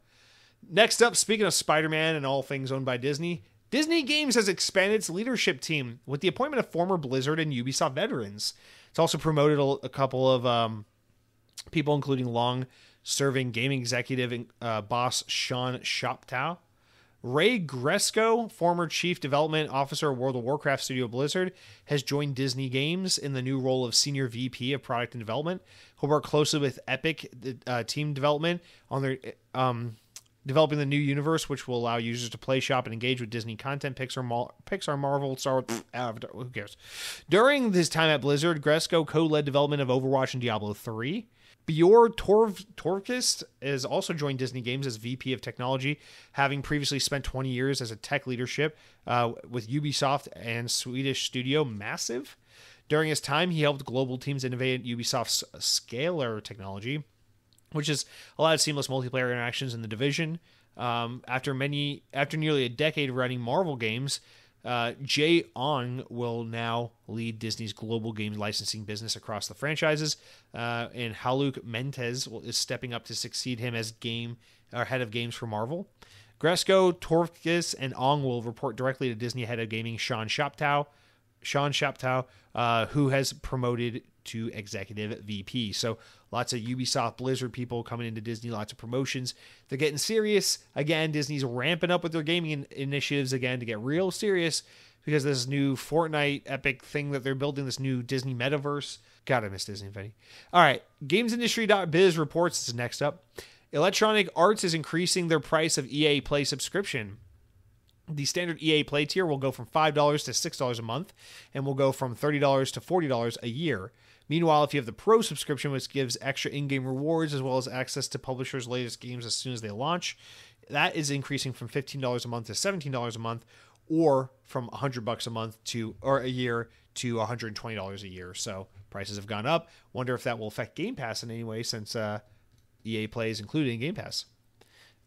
next up, speaking of Spider Man and all things owned by Disney, Disney Games has expanded its leadership team with the appointment of former Blizzard and Ubisoft veterans. It's also promoted a, a couple of um, people, including long serving gaming executive uh, boss Sean Shoptaw. Ray Gresko, former chief development officer of World of Warcraft studio Blizzard, has joined Disney Games in the new role of senior VP of product and development. He'll work closely with Epic uh, team development on their um, developing the new universe, which will allow users to play, shop, and engage with Disney content, Pixar, Pixar Marvel, Star Wars, Avatar, who cares? During his time at Blizzard, Gresko co-led development of Overwatch and Diablo 3. Bjor Torv- Torvkist has also joined Disney Games as VP of Technology, having previously spent 20 years as a tech leadership uh, with Ubisoft and Swedish studio Massive. During his time, he helped global teams innovate Ubisoft's Scalar technology, which has allowed seamless multiplayer interactions in the division. Um, after many, after nearly a decade of running Marvel games, uh, Jay Ong will now lead Disney's global games licensing business across the franchises, uh, and Haluk Mentes is stepping up to succeed him as game or head of games for Marvel. Gresko, Torkis, and Ong will report directly to Disney head of gaming Sean Shoptaw, Sean Shoptaw, uh, who has promoted to executive VP. So lots of Ubisoft Blizzard people coming into Disney, lots of promotions. They're getting serious. Again, Disney's ramping up with their gaming in- initiatives again to get real serious because this new Fortnite epic thing that they're building, this new Disney metaverse. God, I miss Disney Infinity. All right, GamesIndustry.biz reports this is next up. Electronic Arts is increasing their price of EA Play subscription. The standard EA Play tier will go from $5 to $6 a month and will go from $30 to $40 a year. Meanwhile, if you have the Pro subscription, which gives extra in game rewards as well as access to publishers' latest games as soon as they launch, that is increasing from $15 a month to $17 a month or from 100 bucks a month to or a year to $120 a year. So prices have gone up. Wonder if that will affect Game Pass in any way since uh, EA Play is included in Game Pass.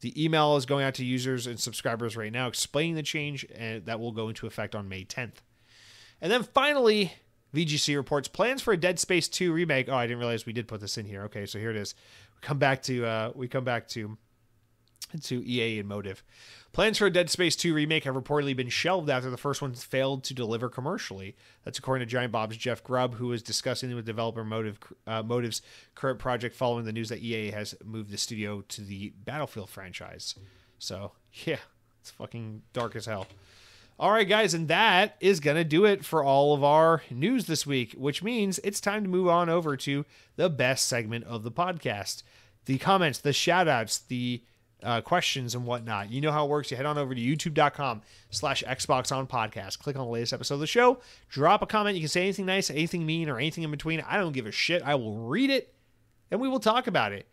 The email is going out to users and subscribers right now explaining the change, and that will go into effect on May 10th. And then finally, VGC reports plans for a Dead Space 2 remake. Oh, I didn't realize we did put this in here. Okay, so here it is. We come back to uh, we come back to to EA and Motive. Plans for a Dead Space 2 remake have reportedly been shelved after the first one failed to deliver commercially. That's according to Giant Bomb's Jeff Grubb, who was discussing with developer Motive uh, Motive's current project following the news that EA has moved the studio to the Battlefield franchise. So, yeah, it's fucking dark as hell. All right, guys, and that is going to do it for all of our news this week, which means it's time to move on over to the best segment of the podcast the comments, the shout outs, the uh, questions and whatnot. You know how it works. You head on over to youtube.com slash Xbox on podcast. Click on the latest episode of the show. Drop a comment. You can say anything nice, anything mean, or anything in between. I don't give a shit. I will read it and we will talk about it.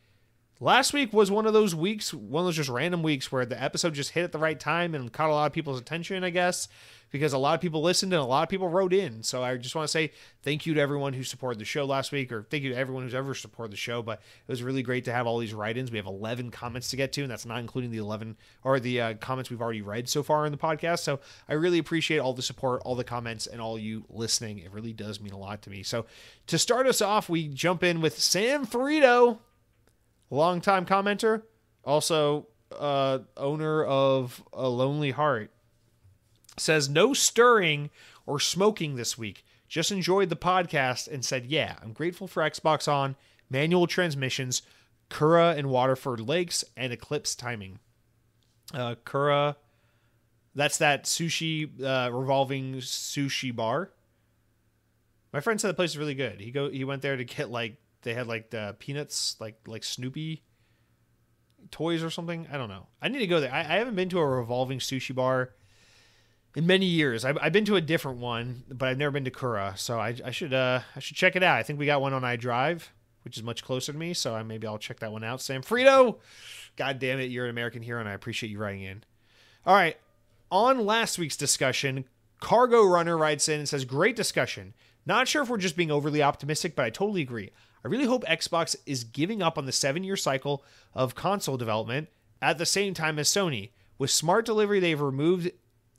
Last week was one of those weeks, one of those just random weeks where the episode just hit at the right time and caught a lot of people's attention, I guess, because a lot of people listened and a lot of people wrote in. So I just want to say thank you to everyone who supported the show last week, or thank you to everyone who's ever supported the show. But it was really great to have all these write ins. We have 11 comments to get to, and that's not including the 11 or the uh, comments we've already read so far in the podcast. So I really appreciate all the support, all the comments, and all you listening. It really does mean a lot to me. So to start us off, we jump in with Sam Ferrito longtime commenter, also uh, owner of a Lonely Heart, says no stirring or smoking this week. Just enjoyed the podcast and said, "Yeah, I'm grateful for Xbox On, manual transmissions, Kura and Waterford Lakes, and Eclipse timing." Uh, Kura, that's that sushi uh, revolving sushi bar. My friend said the place is really good. He go he went there to get like they had like the peanuts like like Snoopy toys or something. I don't know. I need to go there. I, I haven't been to a revolving sushi bar in many years. I've, I've, been to a different one, but I've never been to Kura. So I, I should uh I should check it out. I think we got one on iDrive, which is much closer to me. So I, maybe I'll check that one out. Sam Frito, God damn it, you're an American hero, and I appreciate you writing in. All right, on last week's discussion, Cargo Runner writes in and says, "Great discussion. Not sure if we're just being overly optimistic, but I totally agree. I really hope Xbox is giving up on the seven year cycle of console development at the same time as Sony. With smart delivery, they've removed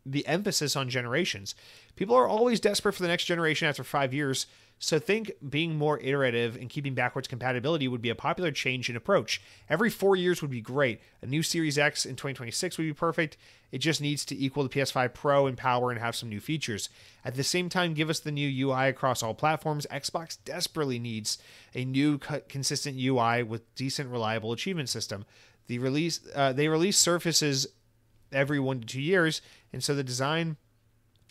the emphasis on generations. People are always desperate for the next generation after five years, so think being more iterative and keeping backwards compatibility would be a popular change in approach. Every four years would be great. A new Series X in 2026 would be perfect. It just needs to equal the PS5 Pro in power and have some new features. At the same time, give us the new UI across all platforms. Xbox desperately needs a new consistent UI with decent, reliable achievement system. The release uh, they release surfaces every one to two years, and so the design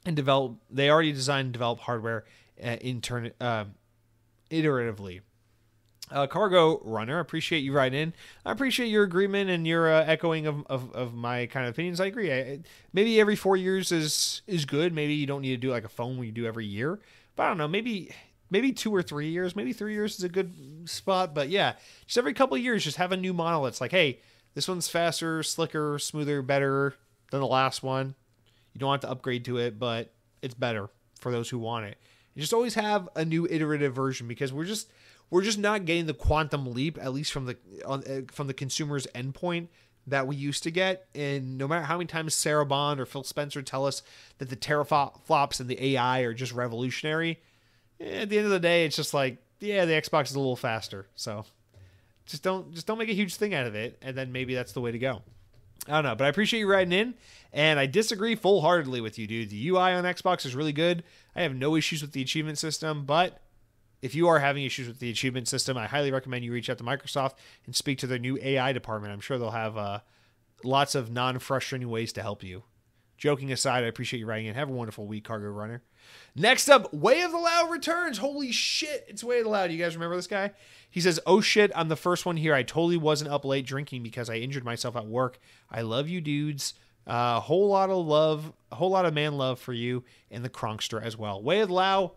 and develop they already design and develop hardware uh, intern uh, iteratively. Uh, Cargo Runner, appreciate you writing in. I appreciate your agreement and your uh, echoing of, of, of, my kind of opinions. I agree. I, maybe every four years is is good. Maybe you don't need to do like a phone where you do every year. But I don't know. Maybe maybe two or three years. Maybe three years is a good spot. But yeah, just every couple years, just have a new model. It's like, hey, this one's faster, slicker, smoother, better than the last one. You don't have to upgrade to it, but it's better for those who want it. You just always have a new iterative version because we're just we're just not getting the quantum leap at least from the on, uh, from the consumer's endpoint that we used to get. And no matter how many times Sarah Bond or Phil Spencer tell us that the teraflops and the AI are just revolutionary, eh, at the end of the day, it's just like yeah, the Xbox is a little faster. So just don't just don't make a huge thing out of it, and then maybe that's the way to go. I don't know, but I appreciate you writing in, and I disagree full heartedly with you, dude. The UI on Xbox is really good. I have no issues with the achievement system, but if you are having issues with the achievement system, I highly recommend you reach out to Microsoft and speak to their new AI department. I'm sure they'll have uh, lots of non frustrating ways to help you. Joking aside, I appreciate you writing in. Have a wonderful week, Cargo Runner. Next up, Way of the Loud returns. Holy shit, it's Way of the Loud. You guys remember this guy? He says, Oh shit, I'm the first one here. I totally wasn't up late drinking because I injured myself at work. I love you dudes. A uh, whole lot of love, a whole lot of man love for you and the Cronkster as well. Way of the Loud.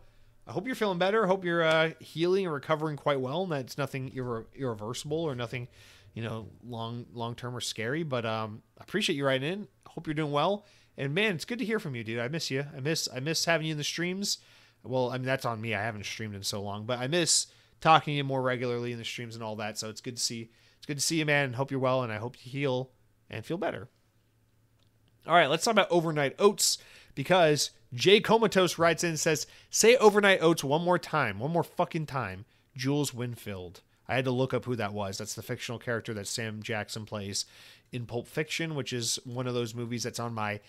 I hope you're feeling better. I hope you're uh, healing and recovering quite well, and that it's nothing irre- irreversible or nothing, you know, long long term or scary. But um, I appreciate you writing in. Hope you're doing well. And man, it's good to hear from you, dude. I miss you. I miss I miss having you in the streams. Well, I mean that's on me. I haven't streamed in so long, but I miss talking to you more regularly in the streams and all that. So it's good to see. It's good to see you, man. Hope you're well, and I hope you heal and feel better. All right, let's talk about overnight oats because Jay Comatose writes in and says, "Say overnight oats one more time, one more fucking time." Jules Winnfield. I had to look up who that was. That's the fictional character that Sam Jackson plays in Pulp Fiction, which is one of those movies that's on my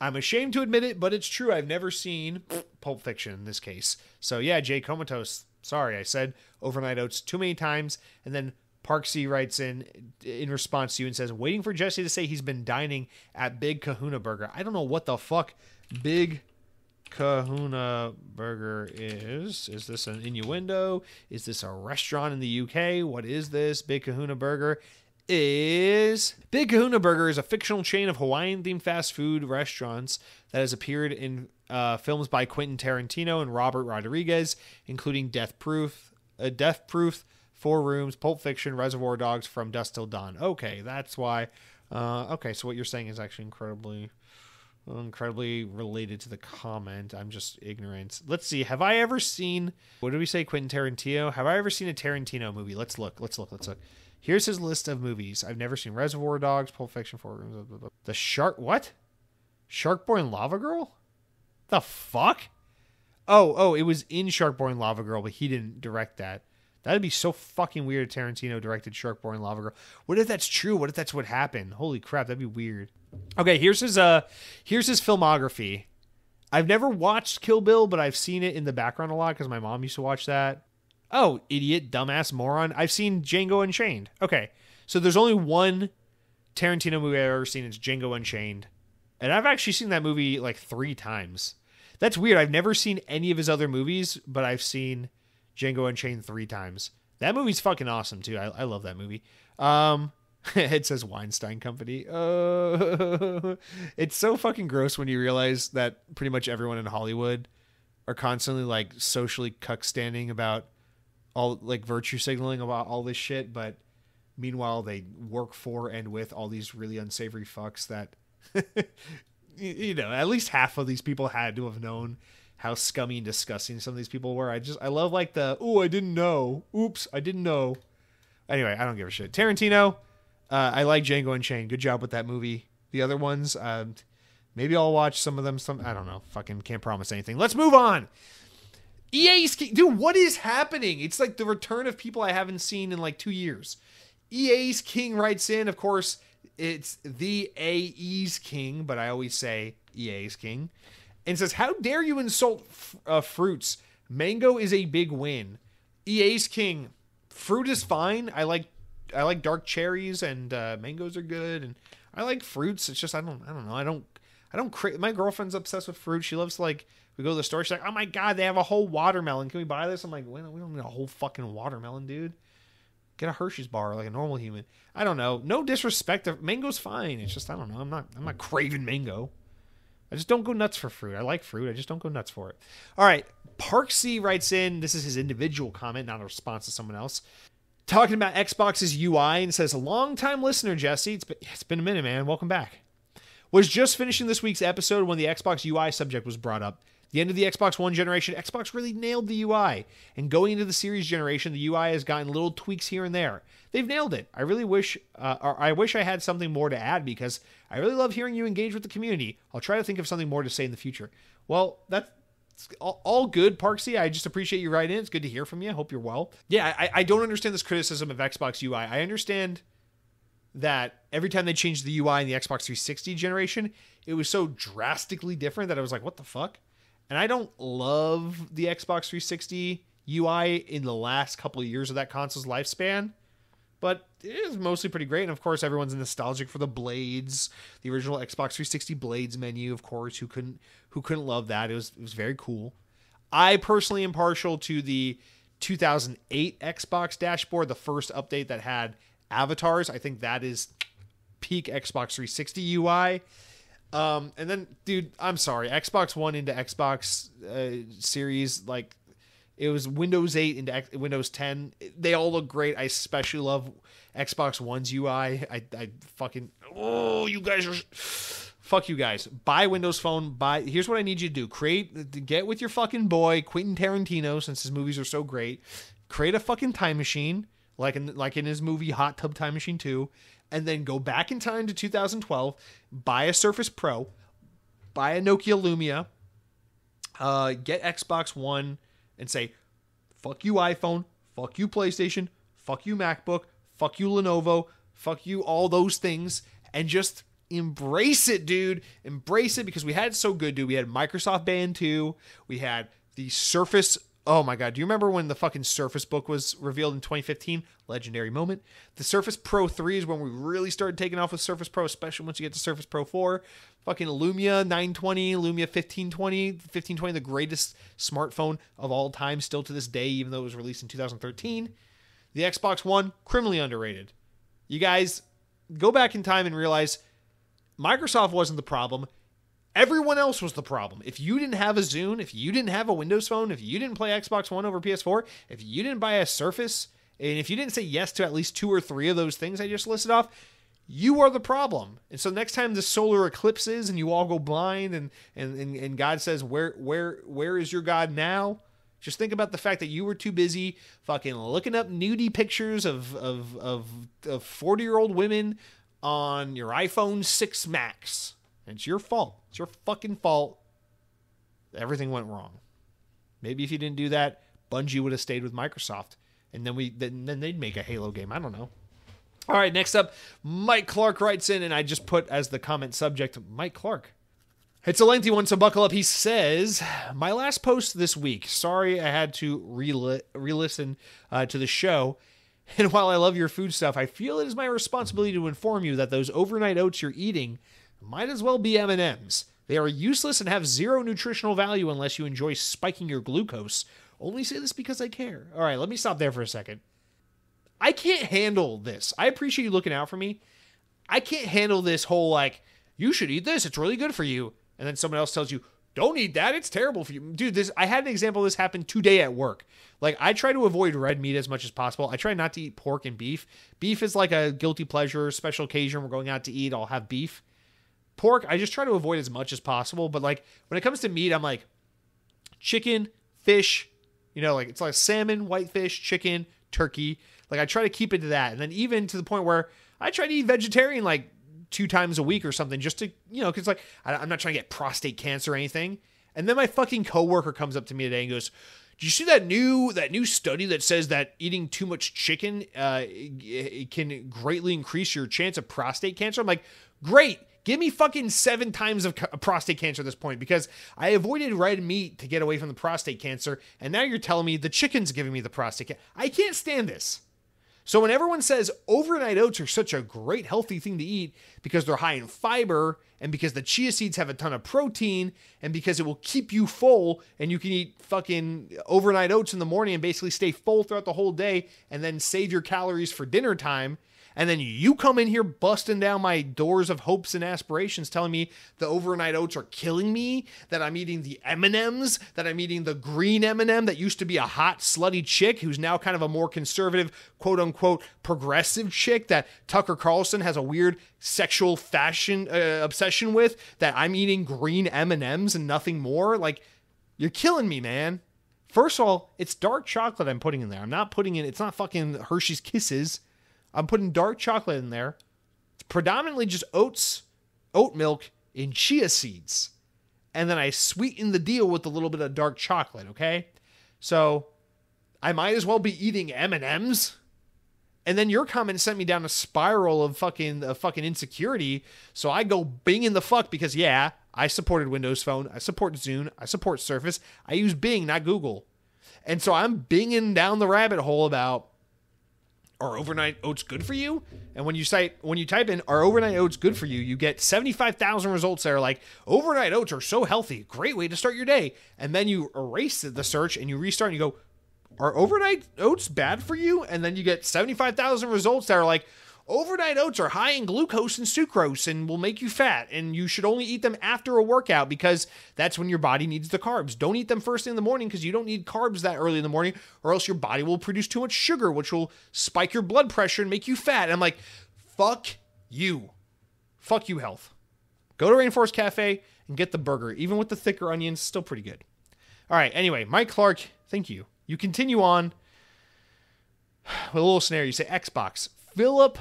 I'm ashamed to admit it, but it's true. I've never seen Pulp Fiction in this case. So yeah, Jay Comatose. Sorry, I said overnight oats too many times, and then Parksy writes in in response to you and says, "Waiting for Jesse to say he's been dining at Big Kahuna Burger. I don't know what the fuck Big Kahuna Burger is. Is this an innuendo? Is this a restaurant in the UK? What is this Big Kahuna Burger? Is Big Kahuna Burger is a fictional chain of Hawaiian themed fast food restaurants that has appeared in uh, films by Quentin Tarantino and Robert Rodriguez, including Death Proof, uh, Death Proof, Four Rooms, Pulp Fiction, Reservoir Dogs, From Dusk Till Dawn. Okay, that's why. Uh, okay, so what you're saying is actually incredibly, incredibly related to the comment. I'm just ignorant. Let's see. Have I ever seen? What did we say? Quentin Tarantino. Have I ever seen a Tarantino movie? Let's look. Let's look. Let's look. Here's his list of movies. I've never seen Reservoir Dogs, Pulp Fiction, Four Rooms. Blah, blah, blah. The Shark. What? Shark Boy and Lava Girl? The fuck? Oh, oh, it was in Shark Boy and Lava Girl, but he didn't direct that. That'd be so fucking weird. If Tarantino directed Shark Boy and Lava Girl. What if that's true? What if that's what happened? Holy crap, that'd be weird. Okay, here's his uh, here's his filmography. I've never watched Kill Bill, but I've seen it in the background a lot because my mom used to watch that. Oh, idiot, dumbass, moron! I've seen Django Unchained. Okay, so there's only one Tarantino movie I've ever seen. It's Django Unchained, and I've actually seen that movie like three times. That's weird. I've never seen any of his other movies, but I've seen Django Unchained three times. That movie's fucking awesome too. I, I love that movie. Um, it says Weinstein Company. Uh, it's so fucking gross when you realize that pretty much everyone in Hollywood are constantly like socially cuck standing about all like virtue signaling about all this shit, but meanwhile they work for and with all these really unsavory fucks that you know at least half of these people had to have known how scummy and disgusting some of these people were. I just I love like the oh I didn't know. Oops, I didn't know. Anyway, I don't give a shit. Tarantino, uh, I like Django and Unchained. Good job with that movie. The other ones, um, maybe I'll watch some of them. Some I don't know. Fucking can't promise anything. Let's move on. EA's King, dude. What is happening? It's like the return of people I haven't seen in like two years. EA's King writes in. Of course, it's the AE's King, but I always say EA's King and says, How dare you insult uh, fruits? Mango is a big win. EA's king. Fruit is fine. I like I like dark cherries and uh, mangoes are good and I like fruits. It's just I don't I don't know. I don't I don't cra- my girlfriend's obsessed with fruit. She loves like we go to the store. She's like, "Oh my god, they have a whole watermelon. Can we buy this?" I'm like, "We don't, need a whole fucking watermelon, dude. Get a Hershey's bar like a normal human." I don't know. No disrespect. Mango's fine. It's just I don't know. I'm not I'm not craving mango. I just don't go nuts for fruit. I like fruit. I just don't go nuts for it. All right. Park C writes in. This is his individual comment, not a response to someone else. Talking about Xbox's UI and says, long time listener, Jesse. It's been, it's been a minute, man. Welcome back. Was just finishing this week's episode when the Xbox UI subject was brought up. The end of the Xbox One generation, Xbox really nailed the UI. And going into the series generation, the UI has gotten little tweaks here and there. They've nailed it. I really wish, uh, or I wish I had something more to add because I really love hearing you engage with the community. I'll try to think of something more to say in the future. Well, that's all, good, Parksy. I just appreciate you writing in. It's good to hear from you. I hope you're well. Yeah, I, I don't understand this criticism of Xbox UI. I understand that every time they changed the UI in the Xbox 360 generation, it was so drastically different that I was like, what the fuck? And I don't love the Xbox 360 UI in the last couple of years of that console's lifespan, but it is mostly pretty great. And of course, everyone's nostalgic for the blades, the original Xbox 360 blades menu. Of course, who couldn't who couldn't love that? It was it was very cool. I personally am partial to the 2008 Xbox dashboard, the first update that had avatars. I think that is peak Xbox 360 UI. Um, and then, dude, I'm sorry, Xbox One into Xbox uh, Series, like it was Windows 8 into X- Windows 10. They all look great. I especially love Xbox One's UI. I, I fucking oh, you guys are fuck you guys. Buy Windows Phone. Buy. Here's what I need you to do: create, get with your fucking boy Quentin Tarantino, since his movies are so great. Create a fucking time machine, like in like in his movie Hot Tub Time Machine 2, and then go back in time to 2012, buy a Surface Pro, buy a Nokia Lumia, uh, get Xbox One, and say, fuck you, iPhone, fuck you, PlayStation, fuck you, MacBook, fuck you, Lenovo, fuck you, all those things, and just embrace it, dude. Embrace it because we had so good, dude. We had Microsoft Band 2, we had the Surface Oh my god, do you remember when the fucking Surface Book was revealed in 2015? Legendary moment. The Surface Pro 3 is when we really started taking off with Surface Pro, especially once you get to Surface Pro 4. Fucking Lumia 920, Lumia 1520, 1520, the greatest smartphone of all time, still to this day, even though it was released in 2013. The Xbox One, criminally underrated. You guys go back in time and realize Microsoft wasn't the problem. Everyone else was the problem. If you didn't have a Zune, if you didn't have a Windows phone, if you didn't play Xbox One over PS4, if you didn't buy a Surface, and if you didn't say yes to at least two or three of those things I just listed off, you are the problem. And so next time the solar eclipses and you all go blind and and, and, and God says, Where where where is your God now? Just think about the fact that you were too busy fucking looking up nudie pictures of of of, of 40 year old women on your iPhone 6 Max. It's your fault. It's your fucking fault. Everything went wrong. Maybe if you didn't do that, Bungie would have stayed with Microsoft and then we then, then they'd make a Halo game. I don't know. All right, next up, Mike Clark writes in, and I just put as the comment subject Mike Clark. It's a lengthy one, so buckle up. He says, My last post this week. Sorry I had to re listen uh, to the show. And while I love your food stuff, I feel it is my responsibility to inform you that those overnight oats you're eating might as well be M&Ms. They are useless and have zero nutritional value unless you enjoy spiking your glucose. Only say this because I care. All right, let me stop there for a second. I can't handle this. I appreciate you looking out for me. I can't handle this whole like, you should eat this, it's really good for you and then someone else tells you, don't eat that. It's terrible for you. Dude, this I had an example of this happen today at work. Like I try to avoid red meat as much as possible. I try not to eat pork and beef. Beef is like a guilty pleasure, special occasion we're going out to eat, I'll have beef. Pork, I just try to avoid as much as possible, but like when it comes to meat, I'm like chicken, fish, you know, like it's like salmon, whitefish, chicken, turkey. Like I try to keep it to that. And then even to the point where I try to eat vegetarian like two times a week or something just to, you know, because like I'm not trying to get prostate cancer or anything. And then my fucking coworker comes up to me today and goes, "Do you see that new that new study that says that eating too much chicken uh, it can greatly increase your chance of prostate cancer?" I'm like, "Great." Give me fucking seven times of prostate cancer at this point because I avoided red meat to get away from the prostate cancer, and now you're telling me the chicken's giving me the prostate cancer. I can't stand this. So when everyone says overnight oats are such a great healthy thing to eat because they're high in fiber and because the chia seeds have a ton of protein and because it will keep you full and you can eat fucking overnight oats in the morning and basically stay full throughout the whole day and then save your calories for dinner time and then you come in here busting down my doors of hopes and aspirations telling me the overnight oats are killing me that i'm eating the m&ms that i'm eating the green m&m that used to be a hot slutty chick who's now kind of a more conservative quote unquote progressive chick that tucker carlson has a weird sexual fashion uh, obsession with that i'm eating green m&ms and nothing more like you're killing me man First of all, it's dark chocolate I'm putting in there. I'm not putting in, it's not fucking Hershey's Kisses. I'm putting dark chocolate in there. It's predominantly just oats, oat milk, and chia seeds. And then I sweeten the deal with a little bit of dark chocolate, okay? So I might as well be eating M&Ms. And then your comment sent me down a spiral of fucking of fucking insecurity. So I go Bing in the fuck because yeah, I supported Windows Phone, I support Zune, I support Surface. I use Bing, not Google. And so I'm binging down the rabbit hole about are overnight oats good for you? And when you cite when you type in are overnight oats good for you, you get 75,000 results that are like overnight oats are so healthy, great way to start your day. And then you erase the search and you restart and you go are overnight oats bad for you? And then you get 75,000 results that are like Overnight oats are high in glucose and sucrose and will make you fat, and you should only eat them after a workout because that's when your body needs the carbs. Don't eat them first thing in the morning because you don't need carbs that early in the morning, or else your body will produce too much sugar, which will spike your blood pressure and make you fat. And I'm like, fuck you. Fuck you, health. Go to Rainforest Cafe and get the burger. Even with the thicker onions, still pretty good. All right, anyway, Mike Clark, thank you. You continue on with a little scenario. You say Xbox. Philip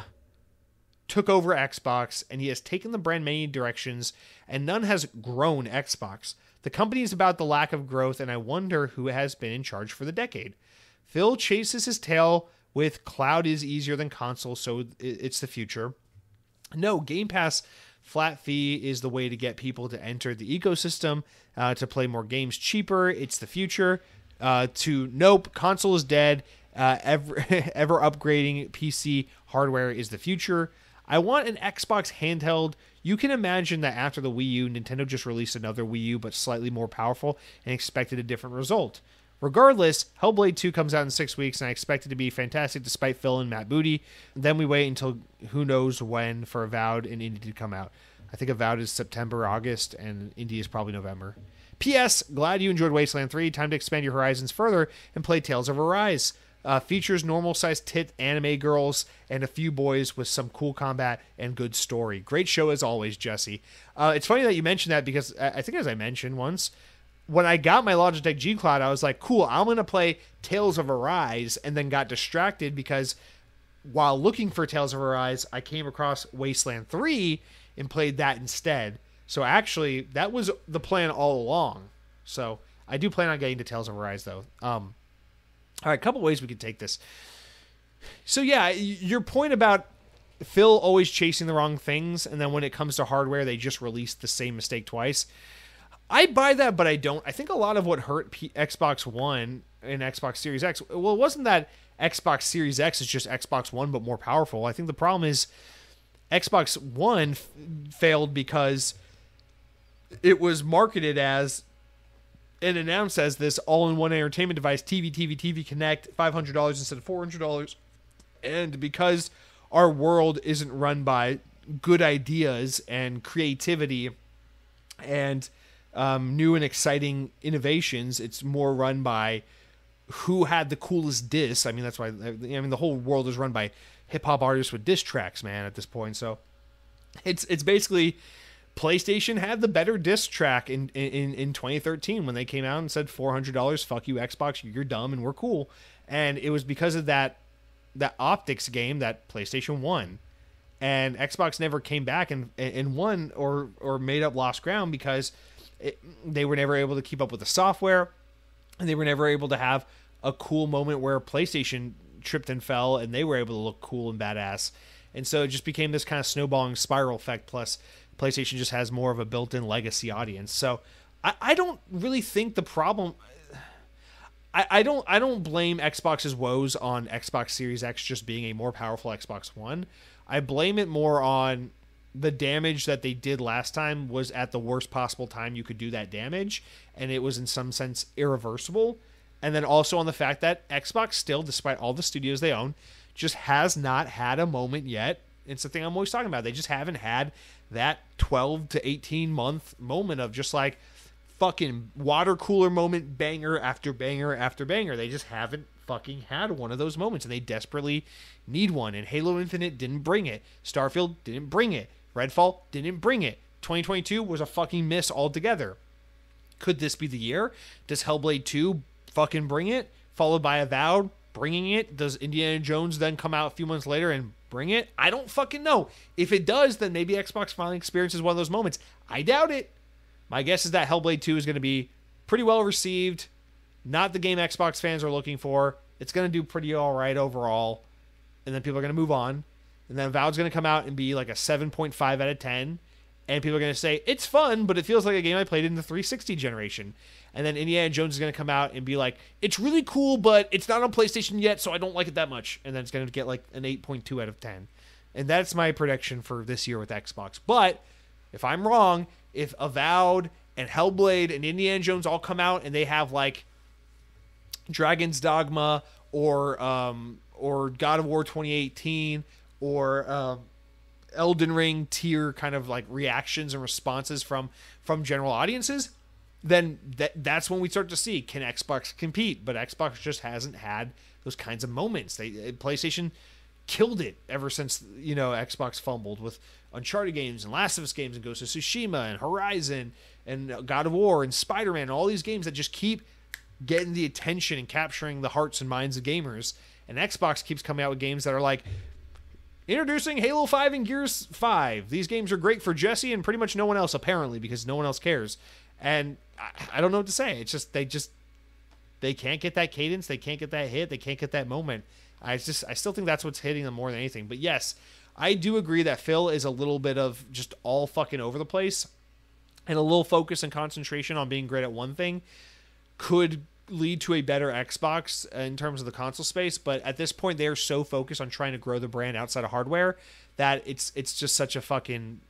took over Xbox and he has taken the brand many directions, and none has grown Xbox. The company is about the lack of growth, and I wonder who has been in charge for the decade. Phil chases his tail with cloud is easier than console, so it's the future. No, Game Pass flat fee is the way to get people to enter the ecosystem uh, to play more games cheaper. It's the future. Uh, to nope, console is dead. Uh, ever ever upgrading PC hardware is the future. I want an Xbox handheld. You can imagine that after the Wii U, Nintendo just released another Wii U, but slightly more powerful, and expected a different result. Regardless, Hellblade 2 comes out in six weeks, and I expect it to be fantastic despite Phil and Matt Booty. Then we wait until who knows when for Avowed and Indy to come out. I think Avowed is September, August, and Indy is probably November. P.S. Glad you enjoyed Wasteland 3. Time to expand your horizons further and play Tales of Arise. Uh, features normal sized tit anime girls and a few boys with some cool combat and good story. Great show as always, Jesse. Uh, it's funny that you mentioned that because I think, as I mentioned once, when I got my Logitech G Cloud, I was like, cool, I'm going to play Tales of Arise, and then got distracted because while looking for Tales of Arise, I came across Wasteland 3 and played that instead. So actually, that was the plan all along. So I do plan on getting to Tales of Arise, though. Um, All right, a couple ways we could take this. So yeah, your point about Phil always chasing the wrong things, and then when it comes to hardware, they just release the same mistake twice. I buy that, but I don't. I think a lot of what hurt P- Xbox One and Xbox Series X, well, it wasn't that Xbox Series X is just Xbox One but more powerful. I think the problem is Xbox One f- failed because it was marketed as and announced as this all-in-one entertainment device, TV, TV, TV Kinect, five hundred dollars instead of four hundred dollars, and because our world isn't run by good ideas and creativity and um, new and exciting innovations, it's more run by who had the coolest disc. I mean, that's why I mean the whole world is run by hip hop artists with disc tracks, man. At this point, so it's it's basically PlayStation had the better disc track in, in, in 2013 when they came out and said $400, fuck you, Xbox, you're dumb and we're cool. And it was because of that that optics game that PlayStation won. And Xbox never came back and, and won or, or made up lost ground because it, they were never able to keep up with the software. And they were never able to have a cool moment where PlayStation tripped and fell and they were able to look cool and badass. And so it just became this kind of snowballing spiral effect. Plus, PlayStation just has more of a built-in legacy audience. So I, I don't really think the problem. I, I don't I don't blame Xbox's woes on Xbox Series X just being a more powerful Xbox One. I blame it more on the damage that they did last time was at the worst possible time you could do that damage, and it was in some sense irreversible. And then also on the fact that Xbox still, despite all the studios they own, just has not had a moment yet. It's the thing I'm always talking about. They just haven't had that 12 to 18 month moment of just like fucking water cooler moment banger after banger after banger. They just haven't fucking had one of those moments and they desperately need one. And Halo Infinite didn't bring it. Starfield didn't bring it. Redfall didn't bring it. 2022 was a fucking miss altogether. Could this be the year? Does Hellblade 2 fucking bring it? Followed by Avowed bringing it? Does Indiana Jones then come out a few months later and bring it? I don't fucking know. If it does, then maybe Xbox finally experiences one of those moments. I doubt it. My guess is that Hellblade 2 is going to be pretty well received. Not the game Xbox fans are looking for. It's going to do pretty all right overall. And then people are going to move on. And then Avowed's going to come out and be like a 7.5 out of 10. And people are going to say, it's fun, but it feels like a game I played in the 360 generation. And then Indiana Jones is going to come out and be like, it's really cool, but it's not on PlayStation yet, so I don't like it that much. And then it's going to get like an 8.2 out of 10. And that's my prediction for this year with Xbox. But if I'm wrong, if Avowed and Hellblade and Indiana Jones all come out and they have like Dragon's Dogma or um, or God of War 2018 or um, Elden Ring tier kind of like reactions and responses from from general audiences, then that that's when we start to see can Xbox compete. But Xbox just hasn't had those kinds of moments. They uh, PlayStation killed it ever since you know Xbox fumbled with Uncharted games and Last of Us games and Ghost of Tsushima and Horizon and God of War and Spider Man, and all these games that just keep getting the attention and capturing the hearts and minds of gamers. And Xbox keeps coming out with games that are like introducing Halo 5 and Gears 5. These games are great for Jesse and pretty much no one else, apparently, because no one else cares. And I, I don't know what to say. It's just, they just, they can't get that cadence. They can't get that hit. They can't get that moment. I just, I still think that's what's hitting them more than anything. But yes, I do agree that Phil is a little bit of just all fucking over the place and a little focus and concentration on being great at one thing could lead to a better Xbox in terms of the console space, but at this point they are so focused on trying to grow the brand outside of hardware that it's it's just such a fucking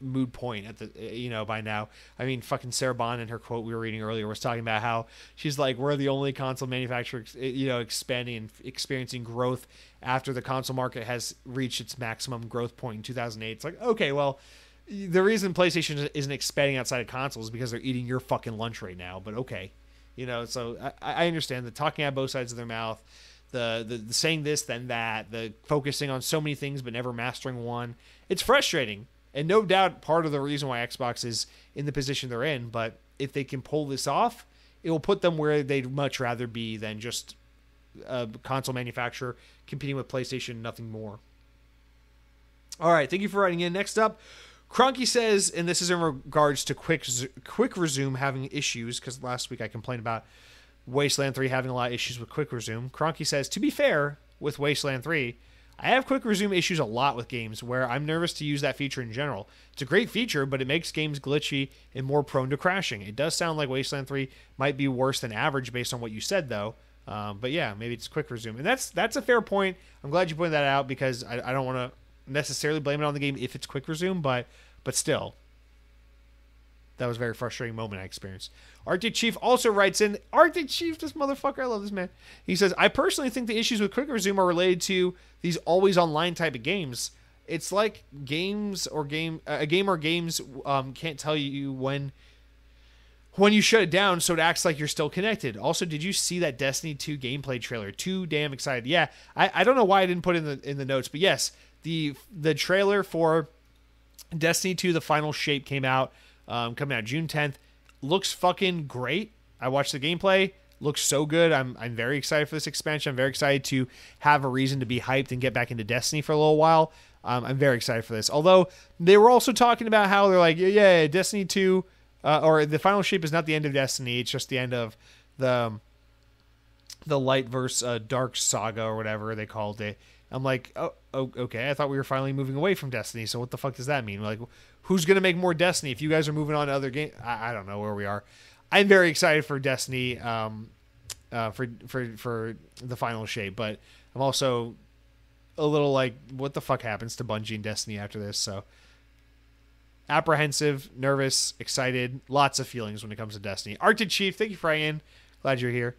mood point at the you know by now. I mean, fucking Sarah Bond in her quote we were reading earlier was talking about how she's like we're the only console manufacturer you know expanding and experiencing growth after the console market has reached its maximum growth point in 2008. It's like okay, well the reason PlayStation isn't expanding outside of consoles because they're eating your fucking lunch right now. But okay, you know, so I, I understand the talking out both sides of their mouth, the, the the saying this then that, the focusing on so many things but never mastering one. It's frustrating, and no doubt part of the reason why Xbox is in the position they're in. But if they can pull this off, it will put them where they'd much rather be than just a console manufacturer competing with PlayStation, nothing more. All right, thank you for writing in. Next up, Cronky says, and this is in regards to quick quick resume having issues because last week I complained about Wasteland 3 having a lot of issues with quick resume. Cronky says, to be fair, with Wasteland 3, I have quick resume issues a lot with games where I'm nervous to use that feature in general. It's a great feature, but it makes games glitchy and more prone to crashing. It does sound like Wasteland 3 might be worse than average based on what you said, though. Um, but yeah, maybe it's quick resume, and that's that's a fair point. I'm glad you pointed that out because I, I don't want to necessarily blame it on the game if it's quick resume, but but still, that was a very frustrating moment I experienced. Arctic Chief also writes in Arctic Chief, this motherfucker, I love this man. He says, I personally think the issues with Quick Resume are related to these always online type of games. It's like games or game a game or games um, can't tell you when when you shut it down, so it acts like you're still connected. Also, did you see that Destiny 2 gameplay trailer? Too damn excited. Yeah, I, I don't know why I didn't put in the in the notes, but yes, the the trailer for Destiny 2, the final shape came out um, coming out June 10th. Looks fucking great. I watched the gameplay. Looks so good. I'm I'm very excited for this expansion. I'm very excited to have a reason to be hyped and get back into Destiny for a little while. Um, I'm very excited for this. Although they were also talking about how they're like, yeah, yeah Destiny 2, uh, or the final shape is not the end of Destiny. It's just the end of the um, the light versus uh, dark saga or whatever they called it. I'm like, oh, okay. I thought we were finally moving away from Destiny. So what the fuck does that mean? Like, who's gonna make more Destiny if you guys are moving on to other games? I, I, don't know where we are. I'm very excited for Destiny, um, uh, for for for the final shape, but I'm also a little like, what the fuck happens to Bungie and Destiny after this? So apprehensive, nervous, excited, lots of feelings when it comes to Destiny. Arctic Chief, thank you for. Glad you're here.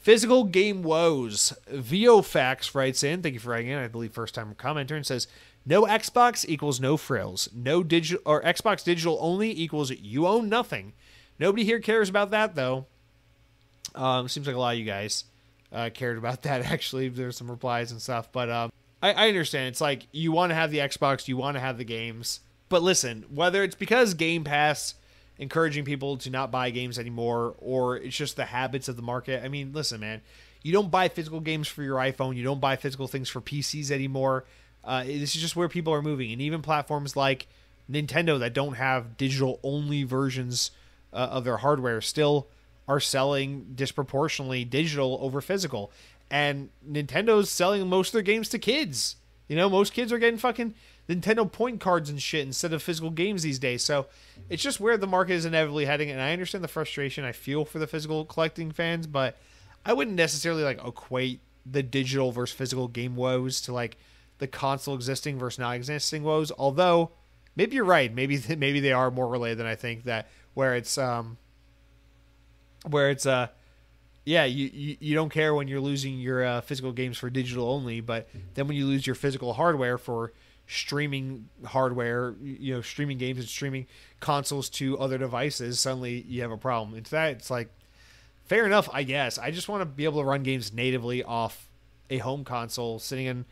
Physical game woes. VOFax writes in, thank you for writing in, I believe first time commenter, and says, no Xbox equals no frills. No digital or Xbox digital only equals you own nothing. Nobody here cares about that though. Um, seems like a lot of you guys uh, cared about that. Actually, there's some replies and stuff, but um, I, I understand. It's like you want to have the Xbox, you want to have the games, but listen, whether it's because Game Pass encouraging people to not buy games anymore, or it's just the habits of the market. I mean, listen, man, you don't buy physical games for your iPhone, you don't buy physical things for PCs anymore. Uh, this is just where people are moving, and even platforms like Nintendo that don't have digital only versions uh, of their hardware still are selling disproportionately digital over physical. And Nintendo's selling most of their games to kids. You know, most kids are getting fucking Nintendo point cards and shit instead of physical games these days. So it's just where the market is inevitably heading. And I understand the frustration I feel for the physical collecting fans, but I wouldn't necessarily like equate the digital versus physical game woes to like the console existing versus not existing woes. Although maybe you're right. Maybe maybe they are more related than I think. That where it's um where it's uh yeah you, you, you don't care when you're losing your uh, physical games for digital only, but then when you lose your physical hardware for streaming hardware, you know, streaming games and streaming consoles to other devices, suddenly you have a problem. It's that it's like fair enough, I guess. I just want to be able to run games natively off a home console, sitting in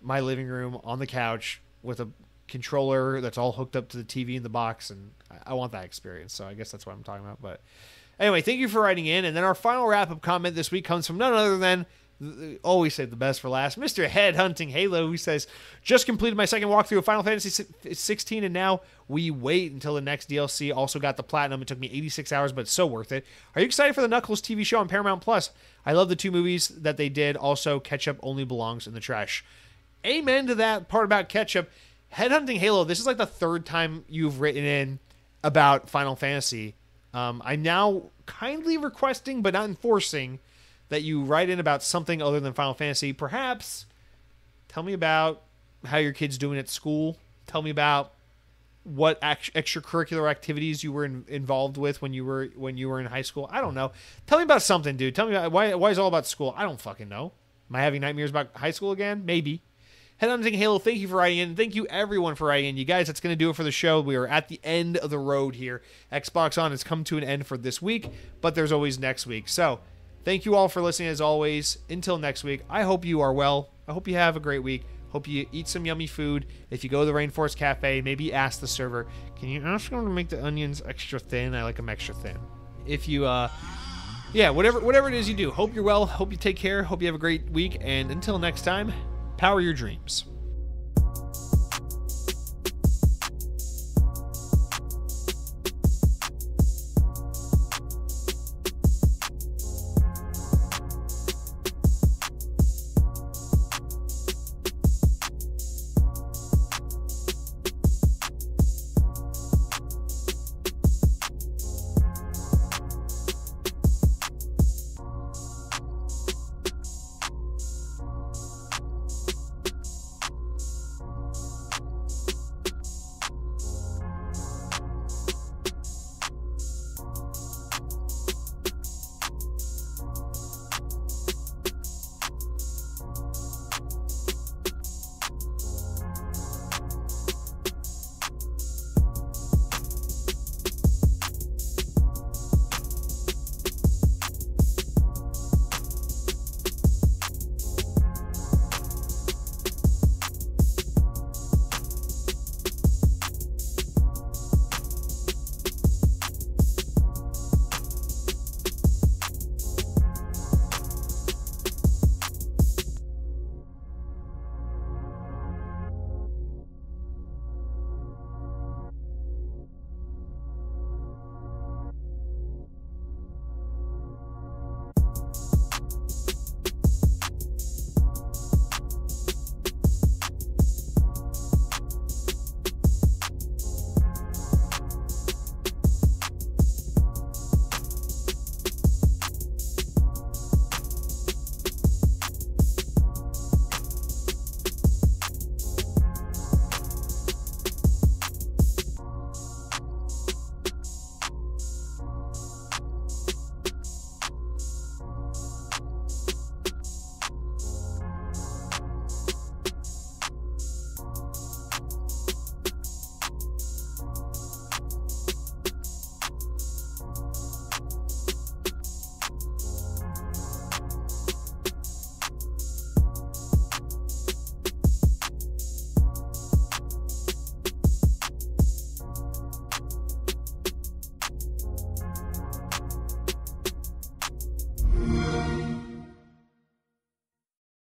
my living room on the couch with a controller that's all hooked up to the TV in the box, and I want that experience. So I guess that's what I'm talking about. But anyway, thank you for writing in. And then our final wrap up comment this week comes from none other than always say the best for last. Mr. Head Hunting Halo, who says, just completed my second walkthrough of Final Fantasy 16, and now we wait until the next DLC. Also got the platinum. It took me 86 hours, but so worth it. Are you excited for the Knuckles TV show on Paramount Plus? I love the two movies that they did. Also, ketchup only belongs in the trash. Amen to that part about ketchup. Headhunting Halo, this is like the third time you've written in about Final Fantasy. Um, I'm now kindly requesting, but not enforcing, that you write in about something other than Final Fantasy. Perhaps tell me about how your kid's doing at school. Tell me about what act- extracurricular activities you were in- involved with when you were when you were in high school. I don't know. Tell me about something, dude. Tell me about, why why is all about school? I don't fucking know. Am I having nightmares about high school again? Maybe. Headhunting Halo, thank you for writing in. Thank you everyone for writing in. You guys, that's going to do it for the show. We are at the end of the road here. Xbox On has come to an end for this week, but there's always next week. So Thank you all for listening as always. Until next week, I hope you are well. I hope you have a great week. Hope you eat some yummy food. If you go to the Rainforest Cafe, maybe ask the server, can you ask them to make the onions extra thin? I like them extra thin. If you, uh, yeah, whatever, whatever it is you do. Hope you're well. Hope you take care. Hope you have a great week. And until next time, power your dreams.